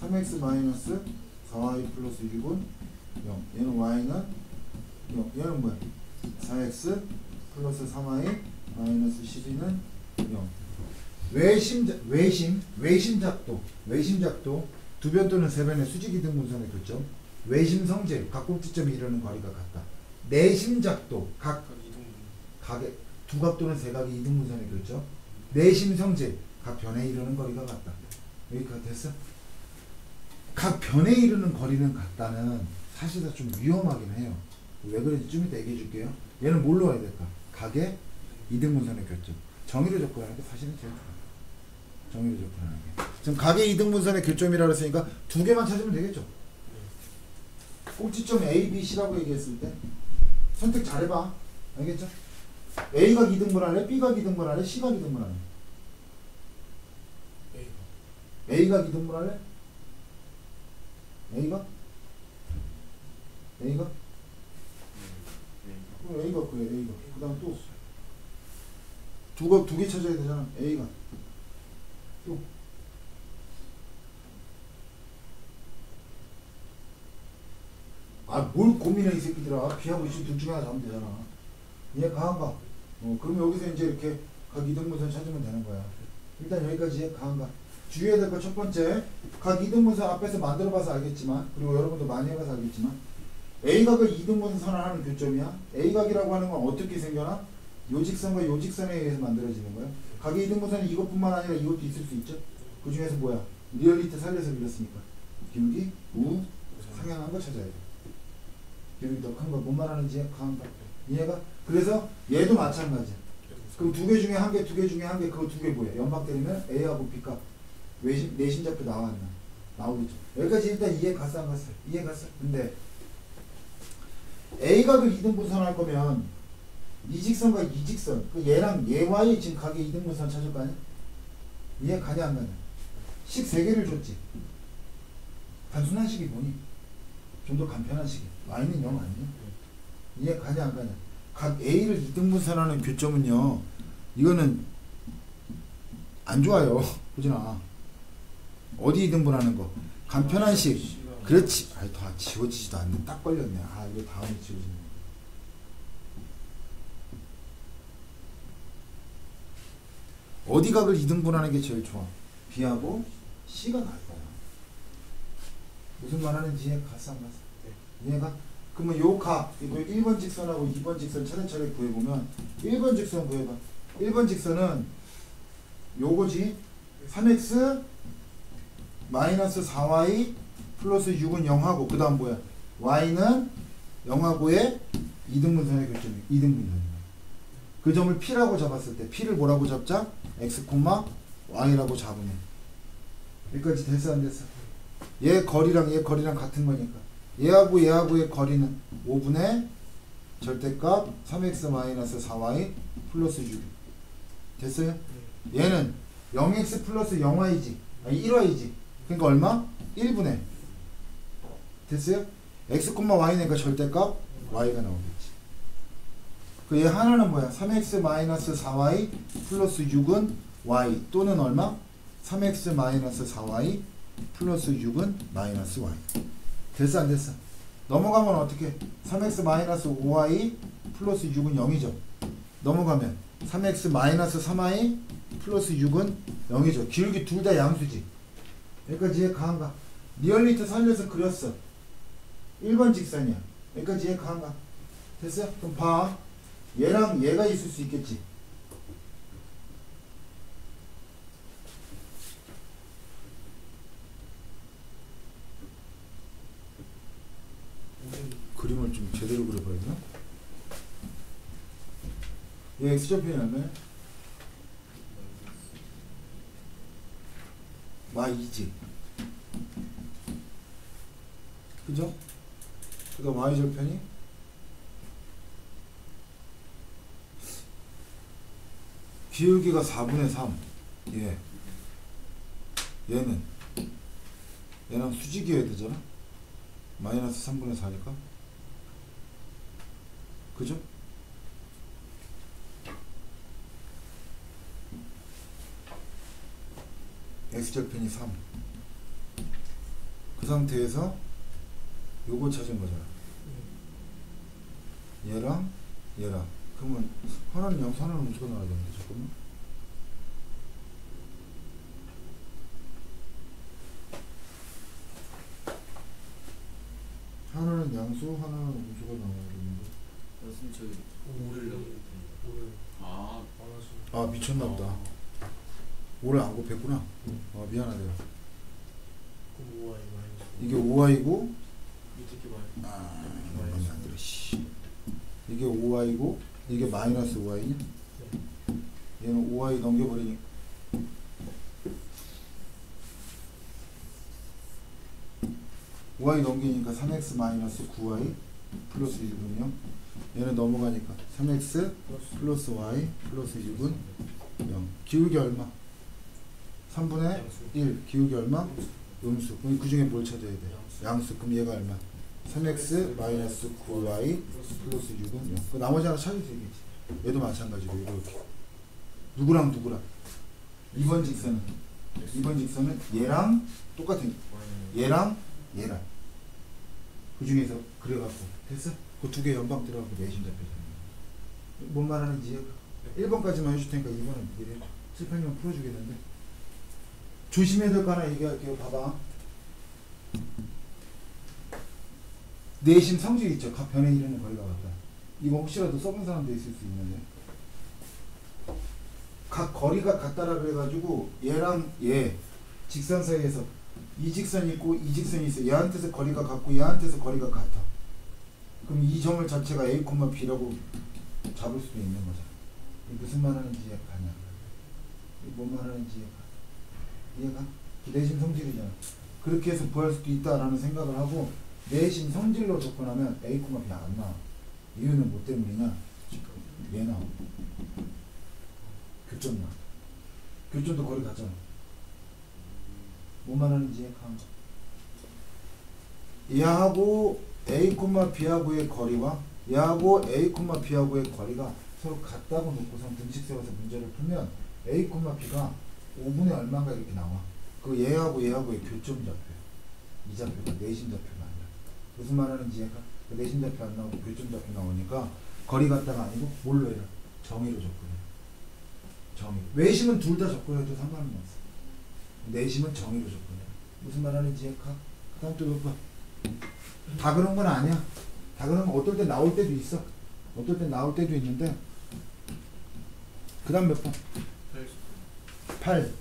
3x 마이너스 4y 플러스 1은 0. 얘는 y는 0. 얘는 뭐야? 4x 플러스 3y 마이너스 12는 0. 외심, 외심, 외심작도, 외심작도 두 변 또는 세 변의 수직이 등분선의 교점, 외심성질, 각 꼭지점이 이루는 거리가 같다. 내심작도, 각 각. 각의 두 각 또는 세 각의 이등분선의 교점, 내심성질, 각 변에 이르는 거리가 같다. 여기까지 됐어? 각 변에 이르는 거리는 같다는 사실은 좀 위험하긴 해요. 왜 그런지 좀 이따 얘기해 줄게요. 얘는 뭘로 해야 될까? 각의 이등분선의 교점. 정의로 접근하는 게 사실은 제일 좋아요. 정의로 접근하는 게. 지금 각의 이등분선의 교점이라고 했으니까 두 개만 찾으면 되겠죠? 꼭지점 A, B, C라고 얘기했을 때 선택 잘해봐. 알겠죠? A가 2등분 할래? B가 2등분 할래? C가 2등분 할래? A가. A가 2등분 할래? A가? A가? A가 그래 A가 그 다음 또 두가 두개 찾아야 되잖아 A가 또 아, 뭘 고민해, 이 새끼들아. B하고 C 둘 중에 하나 잡으면 되잖아. 이해 가한가? 어, 그럼 여기서 이제 이렇게 각 이등분선 찾으면 되는 거야. 일단 여기까지 가한가? 주의해야 될 거 첫 번째, 각 이등분선 앞에서 만들어 봐서 알겠지만, 그리고 여러분도 많이 해봐서 알겠지만, A각을 이등분선을 하는 교점이야. A각이라고 하는 건 어떻게 생겨나? 요직선과 요직선에 의해서 만들어지는 거야. 각의 이등분선이 이것뿐만 아니라 이것도 있을 수 있죠. 그 중에서 뭐야? 리얼리티 살려서 그렸으니까. 기울기, 우, 상향한 거 찾아야 돼. 기울기 더큰 거, 뭔 말하는지 강한 거. 이해가? 그래서 얘도 마찬가지야. 그럼 두 개 중에 한 개, 두 개 중에 한 개, 그거 두 개 뭐야? 연방 때리면 A하고 B값 외심, 내심좌표 나왔나? 나오겠죠. 여기까지 일단 이해 갔어 안 갔어? 이해 갔어. 근데 A 각을 이등분선 할 거면 이 직선과 이 직선 그 얘랑 얘와의 지금 각의 이등분선 찾을 거 아니야? 이해 가냐 안 가냐? 식세 개를 줬지. 단순한 식이 뭐니? 좀 더 간편한 식이. Y는 0 아니야? 이해 가냐 안 가냐? 각 A를 이등분선하는 교점은요. 이거는 안 좋아요. (laughs) 그잖아. 어디 이등분하는 거? 간편한 식. 그렇지. 아이 다 지워지지도 않네. 딱 걸렸네. 아 이거 다음에 지워지네. 어디 각을 이등분하는 게 제일 좋아? B하고 C가 나을 거야. 무슨 말 하는지 이해 갔어 안 갔어? 이해가? 그러면 요 각, 이거 1번 직선하고 2번 직선 차례차례 구해보면 1번 직선 구해봐. 1번 직선은 요거지 3x 마이너스 4y 플러스 6은 0하고 그 다음 뭐야? y는 0하고의 이등분선의 교점이 이등분선이야. 그 점을 p라고 잡았을 때 p를 뭐라고 잡자? x, y라고 잡으면 여기까지 됐어 안 됐어? 얘 거리랑 얘 거리랑 같은 거니까 얘하고 얘하고의 거리는 5분의 절대값 3x 마이너스 4y 플러스 6 됐어요? 얘는 0x 플러스 0y지 아니 1y지 그러니까 얼마? 1분의 됐어요? x, y니까 절대값 y가 나오겠지 그 얘 하나는 뭐야? 3x 마이너스 4y 플러스 6은 y 또는 얼마? 3x 마이너스 4y 플러스 6은 마이너스 y 됐어 안 됐어? 넘어가면 어떻게? 3x 마이너스 5y 플러스 6은 0이죠 넘어가면 3x 마이너스 3y 플러스 6은 0이죠 기울기 둘 다 양수지 여기까지 이해 가한가? 리얼리티 살려서 그렸어 1번 직선이야 여기까지 이해 가한가? 됐어? 그럼 봐 얘랑 얘가 있을 수 있겠지 그림을 좀 제대로 그려봐야 되나? 얘 X좌표이 얼마야? Y2지 그죠? 그 다음 Y절편이 기울기가 4분의 3 예. 얘는 얘랑 수직이어야 되잖아 마이너스 3분의 4니까 그죠? x절편이 3. 그 상태에서 요거 찾은 거잖아. 얘랑 얘랑. 그러면 하나는 양수 하나는 음수가 나와야 되는데 잠깐만. 하나는 양수 하나는 음수가 나와야 되 말씀 저희 오를 아아 미쳤나 보다. 오를 안 곱했구나. 아 미안하대요. 그럼 5y 마이너스 이게 5y고 밑에 게 마이너스 아 말이 안 들어 씨. 이게 5y고 이게 마이너스 5y냐? 얘는 5y 넘겨버리니 y 넘기니까 3x 마이너스 9y 플러스 6은요 얘는 넘어가니까 3x 플러스 y 플러스 6은 0 기울기 얼마? 3분의 양수 1 기울기 얼마? 음수 그럼 그 중에 뭘 찾아야 돼? 양수 그럼 얘가 얼마? 3x 마이너스 9y 플러스 6은 0. 그 나머지 하나 찾을 수 있겠지. 얘도 마찬가지로 이렇게. 누구랑 누구랑? 2번 직선은 2번 직선은 얘랑 똑같은 얘랑 얘랑 그 중에서 그래갖고 됐어? 그 두 개 연방 들어가고 내심 잡혀잖아. 뭔 말하는지 이해가? 1번까지만 해줄 테니까 2번은 미래 실패하면 풀어주겠는데 조심해야 될 거 하나 얘기할게요. 봐봐. 내심 성질 있죠. 각 변에 이르는 거리가 같다. 이거 혹시라도 써본 사람도 있을 수 있는데. 각 거리가 같다라 그래가지고 얘랑 얘 직선 사이에서 이 직선이 있고 이 직선이 있어. 얘한테서 거리가 같고 얘한테서 거리가 같아. 그럼 이 점을 자체가 A, B라고 잡을 수도 있는. 이게 무슨 말하는지 이해가 가냐? 뭔 말하는지 이해가? 이해가? 내심 성질이잖아. 그렇게 해서 구할 수도 있다라는 생각을 하고 내심 성질로 접근하면 A, B가 안 나와. 이유는 뭐 때문이냐? 얘 나와. 교점 나. 교점도 거리 가잖아. 뭐 말하는지 이해한 거. 얘하고 A, B하고의 거리와 얘하고 A, B하고의 거리가 서로 같다고 놓고선 등식 세워서 문제를 풀면 A, B가 5분의 얼마가 이렇게 나와. 그 얘하고 얘하고의 교점 좌표. 이 좌표가 내심 좌표가 아니라. 무슨 말 하는지 얘가 그 내심 좌표 안 나오고 교점 좌표 나오니까 거리 같다가 아니고 뭘로 해라? 정의로 접근해. 정의. 외심은 둘 다 접근해도 상관은 없어. 내심은 정의로 접근해. 무슨 말 하는지 얘가 그 다음 또 몇 번. 다 그런 건 아니야. 다 그런 건 어떨 때 나올 때도 있어. 어떨 때 나올 때도 있는데. 그 다음 몇 번? 8.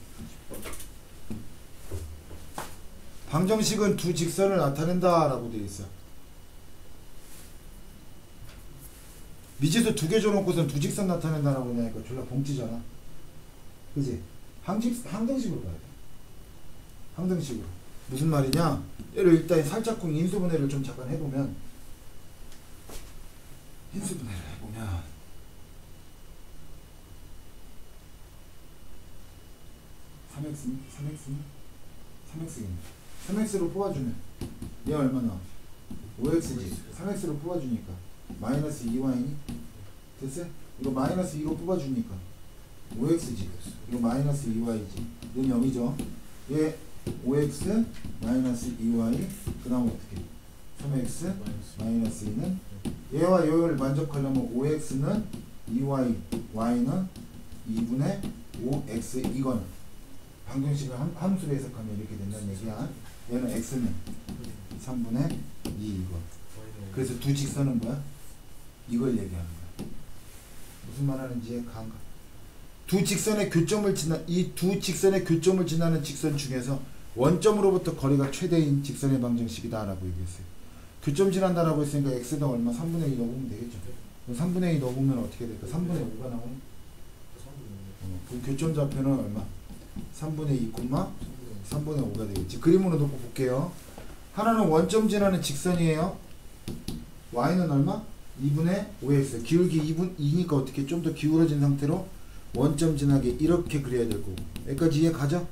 방정식은 두 직선을 나타낸다 라고 되어 있어. 미지수 두 개 줘놓고선 두 직선 나타낸다 라고 하니까 졸라 봉지잖아. 그지? 항직, 항등식으로 가야 돼. 항등식으로. 무슨 말이냐? 얘를 일단 살짝쿵 인수분해를 좀 잠깐 해보면 인수분해를 해보면 삼엑스 삼엑스 삼엑스겠네 3x로 뽑아주면 얘 얼마 나와? 5x지 3x로 뽑아주니까 마이너스 2y니? 됐어요? 이거 마이너스 2로 뽑아주니까 5x지 이거 마이너스 2y지 는 0이죠 얘 5x 마이너스 2y 그 다음 어떻게? 3x 마이너스 2는? 얘와 얘를 만족하려면 5x는 2y y는 2분의 5x 이건. 방정식을 함, 함수로 해석하면 이렇게 된다는 얘기야. 얘는 x는 3분의 2 이거 그래서 두 직선은 뭐야? 이걸 얘기하는 거야. 무슨 말 하는지 감각 두 직선의 교점을 지나 이 두 직선의 교점을 지나는 직선 중에서 원점으로부터 거리가 최대인 직선의 방정식이다라고 얘기했어요. 교점 지난다라고 했으니까 x가 얼마 3분의 2 넣으면 되겠죠. 그럼 3분의 2 넣으면 어떻게 될까? 3분의 5가 나오네. 어, 그 교점 좌표는 얼마? 3분의 2, 3분의 5가 되겠지. 그림으로 놓고 볼게요. 하나는 원점 지나는 직선이에요. y는 얼마? 2분의 5x. 기울기 2분 2니까 어떻게 좀 더 기울어진 상태로 원점 지나게 이렇게 그려야 될 거고. 여기까지 이해 가죠?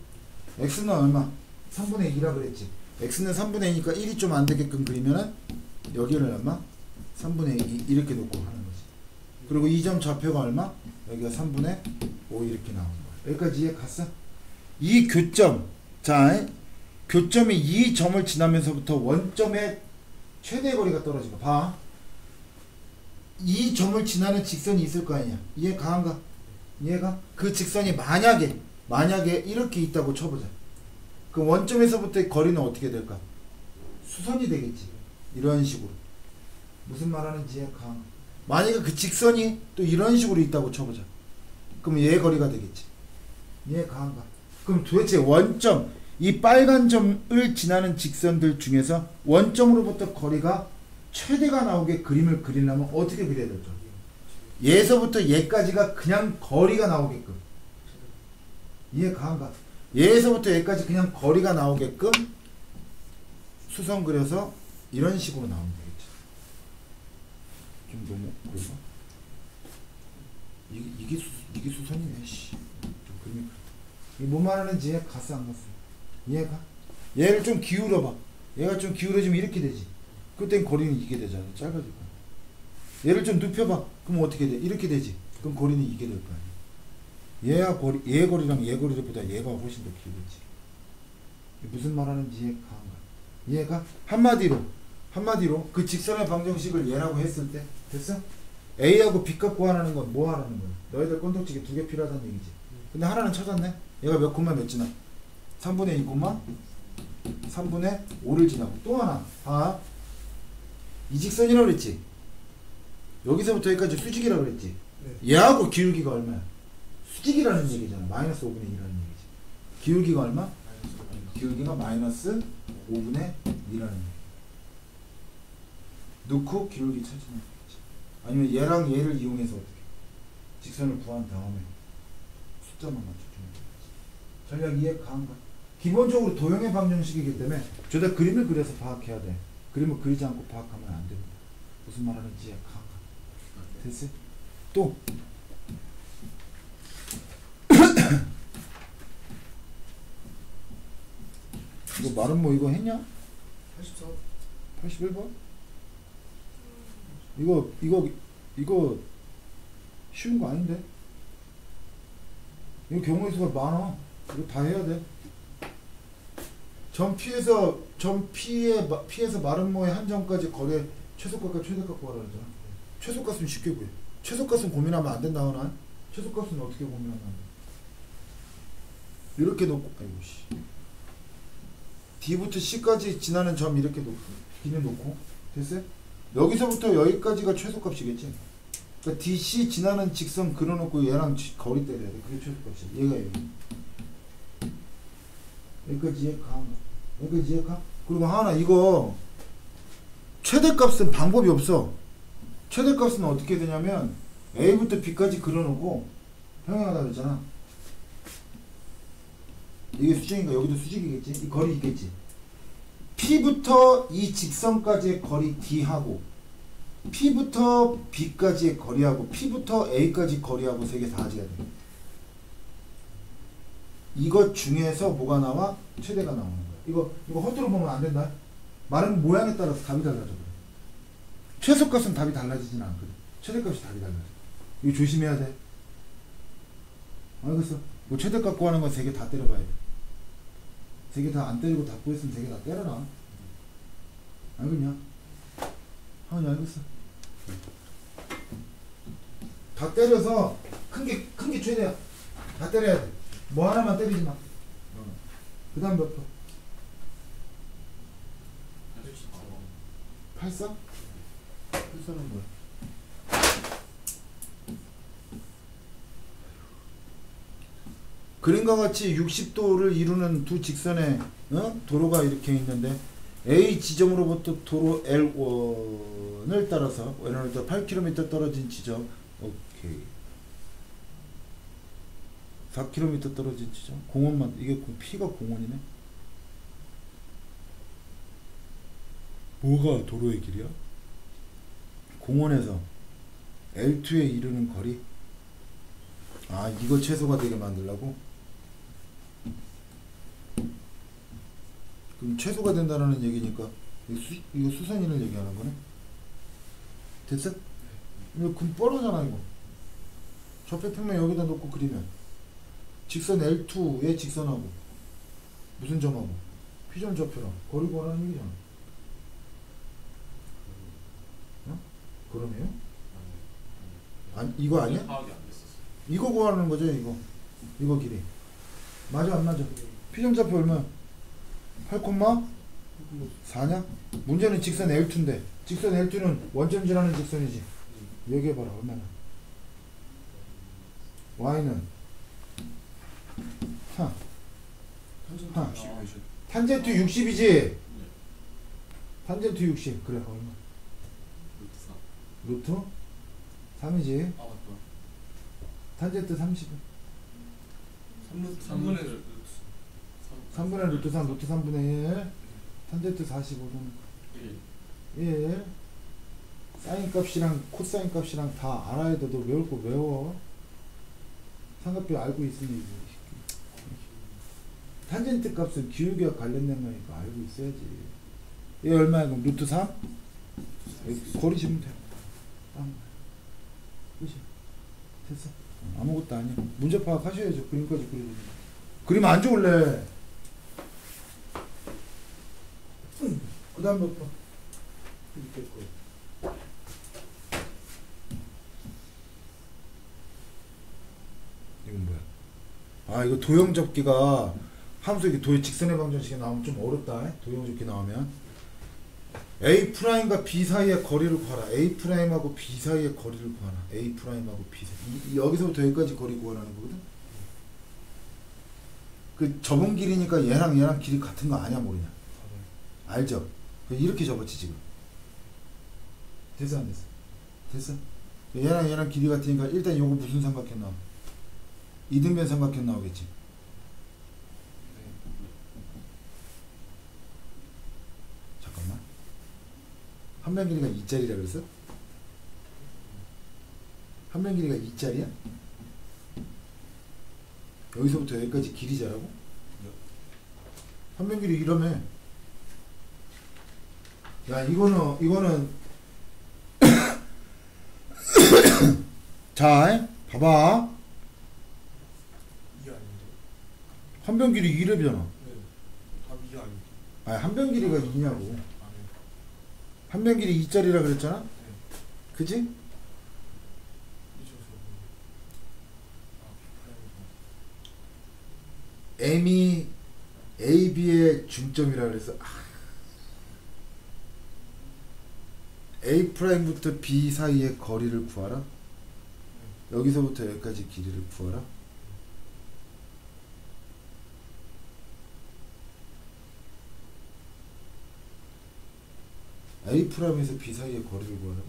x는 얼마? 3분의 2라 그랬지. x는 3분의 2니까 1이 좀 안 되게끔 그리면은 여기를 얼마? 3분의 2 이렇게 놓고 하는 거지. 그리고 이점 좌표가 얼마? 여기가 3분의 5 이렇게 나오는 거야. 여기까지 이해 갔어? 이 교점, 자, 교점이 이 점을 지나면서부터 원점의 최대 거리가 떨어지고 봐. 이 점을 지나는 직선이 있을 거 아니야. 이해 가한가? 이해가? 그 직선이 만약에 만약에 이렇게 있다고 쳐보자. 그 원점에서부터의 거리는 어떻게 될까? 수선이 되겠지. 이런 식으로. 무슨 말하는지 가. 만약에 그 직선이 또 이런 식으로 있다고 쳐보자. 그럼 얘 거리가 되겠지. 이해 가한가? 그럼 도대체 원점 이 빨간 점을 지나는 직선들 중에서 원점으로부터 거리가 최대가 나오게 그림을 그리려면 어떻게 그려야 될까? 얘서부터 얘까지가 그냥 거리가 나오게끔 이해 가한가? 얘에서부터 얘까지 그냥 거리가 나오게끔 수선 그려서 이런 식으로 나오면 되겠지. 좀 너무 그래서 이게 이게 수 이게 수선이네. 씨. 좀 그림이 이뭐 말하는지 이해 갔어 안 갔어? 이해가? 얘를 좀 기울여 봐. 얘가 좀 기울어지면 이렇게 되지. 그땐 거리는 이게 되잖아. 짧아지고. 얘를 좀 눕혀 봐. 그럼 어떻게 돼? 이렇게 되지. 그럼 거리는 이게 될거 아니야. 얘야 거리, 얘 거리랑 얘 거리보다 얘가 훨씬 더 길겠지. 무슨 말 하는지 이해가 안 가. 이해가? 한마디로, 한마디로 그 직선의 방정식을 얘라고 했을 때 됐어? A하고 B 값 구하라는 건 뭐 하라는 거야? 너희들 건덕지기 두 개 필요하다는 얘기지. 근데 하나는 찾았네. 얘가 몇 콤마 몇 지나? 3분의 2 콤마 3분의 5를 지나고 또 하나 봐. 이 직선이라고 그랬지. 여기서부터 여기까지 수직이라고 그랬지. 얘하고 기울기가 얼마야? 수직이라는 얘기잖아. 마이너스 5분의 2라는 얘기지. 기울기가 얼마? 기울기가 마이너스 5분의 2라는 얘기. 넣고 기울기 찾으면 되겠지. 아니면 얘랑 얘를 이용해서 어떻게? 직선을 구한 다음에 숫자만 맞춰주면 되겠지. 전략 이해 가한가? 기본적으로 도형의 방정식이기 때문에 저다 그림을 그려서 파악해야 돼. 그림을 그리지 않고 파악하면 안 됩니다. 무슨 말 하는지 감 됐어요? 또 (coughs) 이거 말은 뭐 이거 했냐? 84 81번? 이거 이거 이거 쉬운 거 아닌데? 이거 경우의 수가 많아. 이거 다 해야 돼. 점 P에서 점 마- P에서 마름모의 한 점까지 거리의 최소값과 최대값 구하라 그러잖아. 최소값은 쉽게 구해. 최소값은 고민하면 안 된다 하나? 최소값은 어떻게 고민하면 안 돼? 이렇게 놓고 아이고 씨. D부터 C까지 지나는 점 이렇게 놓고 D는 놓고 됐어요? 여기서부터 여기까지가 최소값이겠지. 그러니까 DC 지나는 직선 그려놓고 얘랑 지- 거리 때려야 돼. 그게 최소값이야. 얘가 여기. 여기까지 이해 가. 여기까지 이해 가. 그리고 하나 이거 최대값은 방법이 없어. 최대값은 어떻게 되냐면 A부터 B까지 그려놓고 평행하다 그랬잖아. 이게 수직인가? 여기도 수직이겠지? 이 거리 있겠지? P부터 이 직선까지의 거리 D하고 P부터 B까지의 거리하고 P부터 A까지 거리하고 세 개다 가져야 돼. 이것 중에서 뭐가 나와? 최대가 나오는 거야. 이거 이거 허투루 보면 안 된다. 말은 모양에 따라서 답이 달라져 그래. 최소값은 답이 달라지진 않거든. 최대값이 답이 달라져. 이거 조심해야 돼. 알겠어? 뭐 최대값 구하는 건 세 개 다 때려봐야 돼. 세개다안 때리고 다 구했으면 세개다 때려라. 알겠냐? 하은이 알겠어. 다 때려서 큰 게 큰 게 최대야. 다 때려야 돼. 뭐 하나만 때리지 마. 그 다음 몇 번? 84? 84는 뭐야? 그림과 같이 60도를 이루는 두 직선의 어? 도로가 이렇게 있는데 A 지점으로부터 도로 L1을 따라서 L1부터 8km 떨어진 지점 오케이 4km 떨어진 지점 공원만 이게 공- P가 공원이네 뭐가 도로의 길이야? 공원에서 L2에 이르는 거리 아 이거 최소가 되게 만들라고? 그럼 최소가 된다는 얘기니까 수, 이거 수선이를 얘기하는 거네? 됐어? 이거 금 뻔하잖아 이거 좌표평면 여기다 놓고 그리면 직선 L2의 직선하고 무슨 점하고 피점 좌표랑 거리 구하라는 얘기잖아 어? 그러네요? 아니 이거 아니야? 이거 구하는 거죠 이거 이거 길이 맞아 안 맞아 피점 좌표 얼마 8,4냐 문제는 직선 L2인데 직선 L2는 원점 지나는 직선이지 얘기해봐라 얼마나 Y는 하 하. 60 되죠. 탄젠트 60이지 네. 탄젠트 60 그래 얼마 루트 4. 루트 3이지 아 맞다. 탄젠트 30은 3분 3분의 3분의 3분의 루트 3 루트 3분의 1 탄젠트 45는 1. 1 사인 값이랑 코사인 값이랑 다 알아야 돼. 너 외울 거 외워. 삼각비 알고 있으니 탄젠트 값은 기울기와 관련된 거니까 알고 있어야지. 얘 얼마야 그럼 루트 3? 여기 거리시면 돼. 아, 끝이 됐어. 아무것도 아니야. 문제 파악하셔야죠. 그림까지 그려주면. 그림 안 좋을래. 그 다음 몇 번? 이렇게 거. 이건 뭐야? 아 이거 도형 접기가 함수 이게 도 직선의 방정식이 나오면 좀 어렵다. 도형 접기 나오면 A 프라임과 B 사이의 거리를 구하라. A 프라임하고 B 사이의 거리를 구하라. A 프라임하고 B 사이. 이- 이 여기서부터 여기까지 거리 구하라는 거거든. 그 접은 길이니까 얘랑 얘랑 길이 같은 거 아냐 모르냐? 알죠? 이렇게 접었지 지금. 됐어 안 됐어? 됐어? 얘랑 얘랑 길이 같으니까 일단 요거 무슨 삼각형 나와? 이등변 삼각형 나오겠지. 잠깐만. 한 면 길이가 2짜리라 그랬어? 한 면 길이가 2짜리야? 여기서부터 여기까지 길이자라고? 한 면 길이 네. 이러면 야 이거는 이거는 (coughs) 자 봐봐. 한 변 길이 2래잖아 네. 답이 이 아닌데. 아니 한변 길이가 2냐고 아, 네. 한변 길이 2짜리라 그랬잖아 네. 그지? 아. M이 AB의 중점이라 그래서 아. A 프라임부터 B 사이의 거리를 구하라. 여기서부터 여기까지 길이를 구하라. A 프라임에서 B 사이의 거리를 구하라고?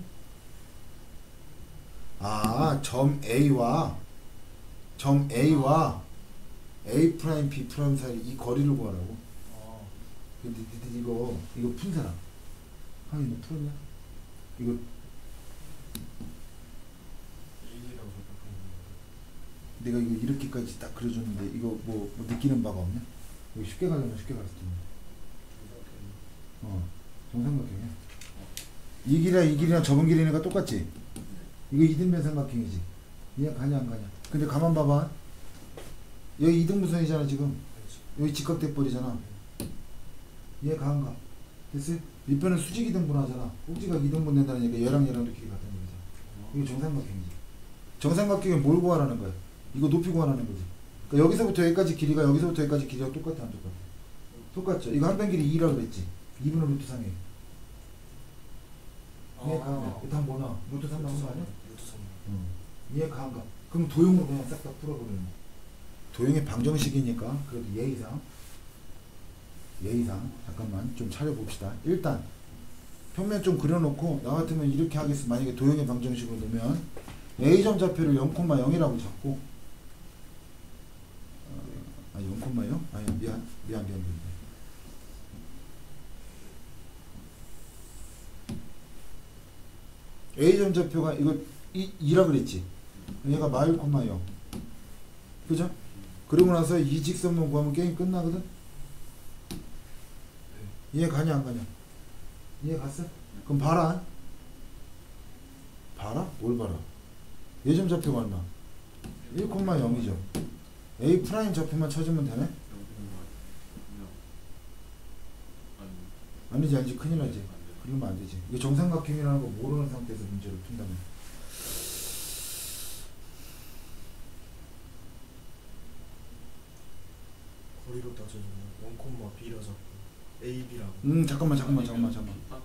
아, 점 A와 점 A와 A 프라임 B 프라임 사이 이 거리를 구하라고. 아, 근데 니들 이거 이거 푼 사람. 하이 너 풀었냐? 이거 내가 이거 이렇게까지 딱 그려줬는데 이거 뭐, 뭐 느끼는 바가 없냐? 이거 쉽게 가려면 쉽게 갔을 텐데. 어, 정삼각형이야. 이 길이랑 이 길이랑 접은 길이니까 똑같지? 이거 이등변 삼각형이지. 이해 가냐 안 가냐? 근데 가만 봐봐. 여기 이등분선이잖아 지금. 여기 직각대벌이잖아. 이해 가안 가? 됐어요? 밑변은 수직 이등분 하잖아. 꼭지가 이등분 된다니까 얘랑 얘랑도 길이 같다는 거잖아. 이거 정삼각형이지. 정삼각형이 뭘 구하라는 거야? 이거 높이 구하라는 거지. 그러니까 여기서부터 여기까지 길이가 여기서부터 여기까지 길이가 똑같아 안 똑같아? 똑같죠. 이거 한변 길이 2라 그랬지. 2분의 루트 3이에요. 이해 가안 가? 이거 다 뭐나? 루트 3 나온 거 아니야? 루트 3. 응. 이해 가안 가? 그럼 도형으로 그냥 싹 다 풀어버리는 거야. 도형이 방정식이니까 그래도 예의상 예의상 잠깐만 좀 차려봅시다. 일단 평면 좀 그려놓고 나 같으면 이렇게 하겠어. 만약에 도형의 방정식으로 넣으면 A점 좌표를 0,0이라고 잡고 어, 아 0,0요? 아니 미안 미안 미안 미안 A점 좌표가 이거 이, 2라 그랬지 얘가 마일 콤마 0 그죠? 그러고 나서 이 직선만 구하면 게임 끝나거든? 이해 가냐 안 가냐? 이해 갔어? 그럼 봐라 봐라? 뭘 봐라? 얘 점 좌표가 얼마? 1,0이죠 A 프라임 좌표만 찾으면 되네? 아니지 아니지 큰일 나지 그러면 안 되지 이거 정삼각형이라는 거 모르는 상태에서 문제를 푼다면 거리로 따져주면 1콤마 B라 잡고 A, B라고. 음 잠깐만 잠깐만 잠깐만 잠깐만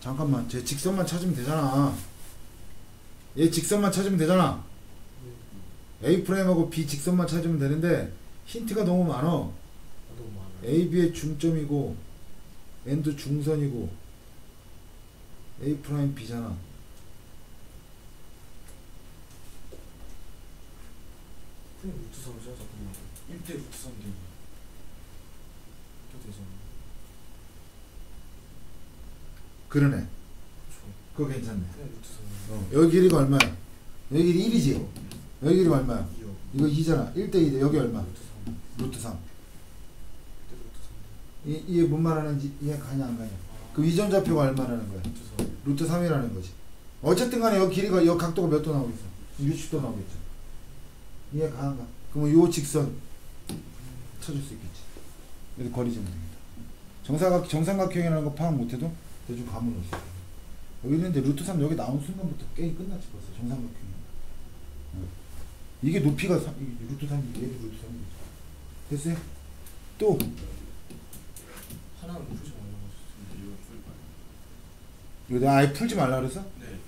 잠깐만 제 직선만 찾으면 되잖아 얘 직선만 찾으면 되잖아 A 프라임하고 B 직선만 찾으면 되는데 힌트가 너무 많아 너무 많아요. A, B의 중점이고 N도 중선이고 A 프라임 B잖아 루트 3이죠, 잠깐만. 1대 루트 3 되면. 이렇게 되잖아. 그러네. 그거 괜찮네 그냥 루트 3. 어, 여기 길이가 얼마야? 여기 길이 1이지? 여기 길이가 얼마야? 2요. 이거 2잖아 1대 2대 여기 얼마? 루트 3. 루트 3 1대 루트 3. 이, 이게 뭔 말하는지 이해 가냐 안 가냐 아, 그 이점 좌표가 얼마라는 거야? 루트 3. 루트 3이라는 거지. 어쨌든 간에 여기 길이가, 여 각도가 몇 도 나오고 있어? 60도 나오겠죠. 이해 가는가? 그러면 요 직선 찾을 수 있겠지. 그래서 거리 재면 됩니다. 정사각, 정삼각형이라는 거 파악 못해도 대충 감을 넣을 수 있어. 여기 있는데 루트 3 여기 나온 순간부터 게임 끝났지 벌써. 정삼각형. 어. 이게 높이가 3, 이게 루트 3, 얘도 루트 3이지. 됐어요? 또, 하나는 풀지 말라고 하셨어요. 이거 내가 아예 풀지 말라 그랬어? 네.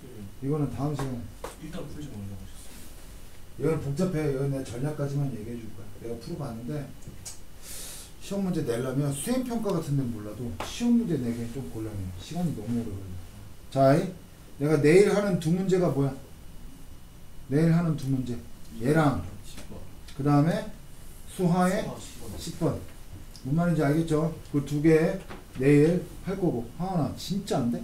그, 이거는 다음 시간에. 일단 풀지 말라고 하셨어요. 이건 복잡해. 이건 내가 전략까지만 얘기해 줄 거야. 내가 풀어봤는데 시험 문제 내려면 수행 평가 같은 데는 몰라도 시험 문제 내기엔 좀 곤란해. 시간이 너무 오래 걸려. 자, 이, 내가 내일 하는 두 문제가 뭐야? 내일 하는 두 문제. 얘랑 그 다음에 수화의 10번. 뭔 말인지 알겠죠? 그 두 개 내일 할 거고. 하나 진짜 안 돼?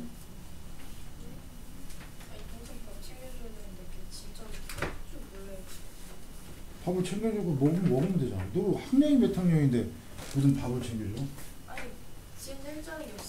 밥을 챙겨주고 먹으면 되잖아. 너 학년이 몇 학년인데 무슨 밥을 챙겨줘? 아니 지금 일정이 없어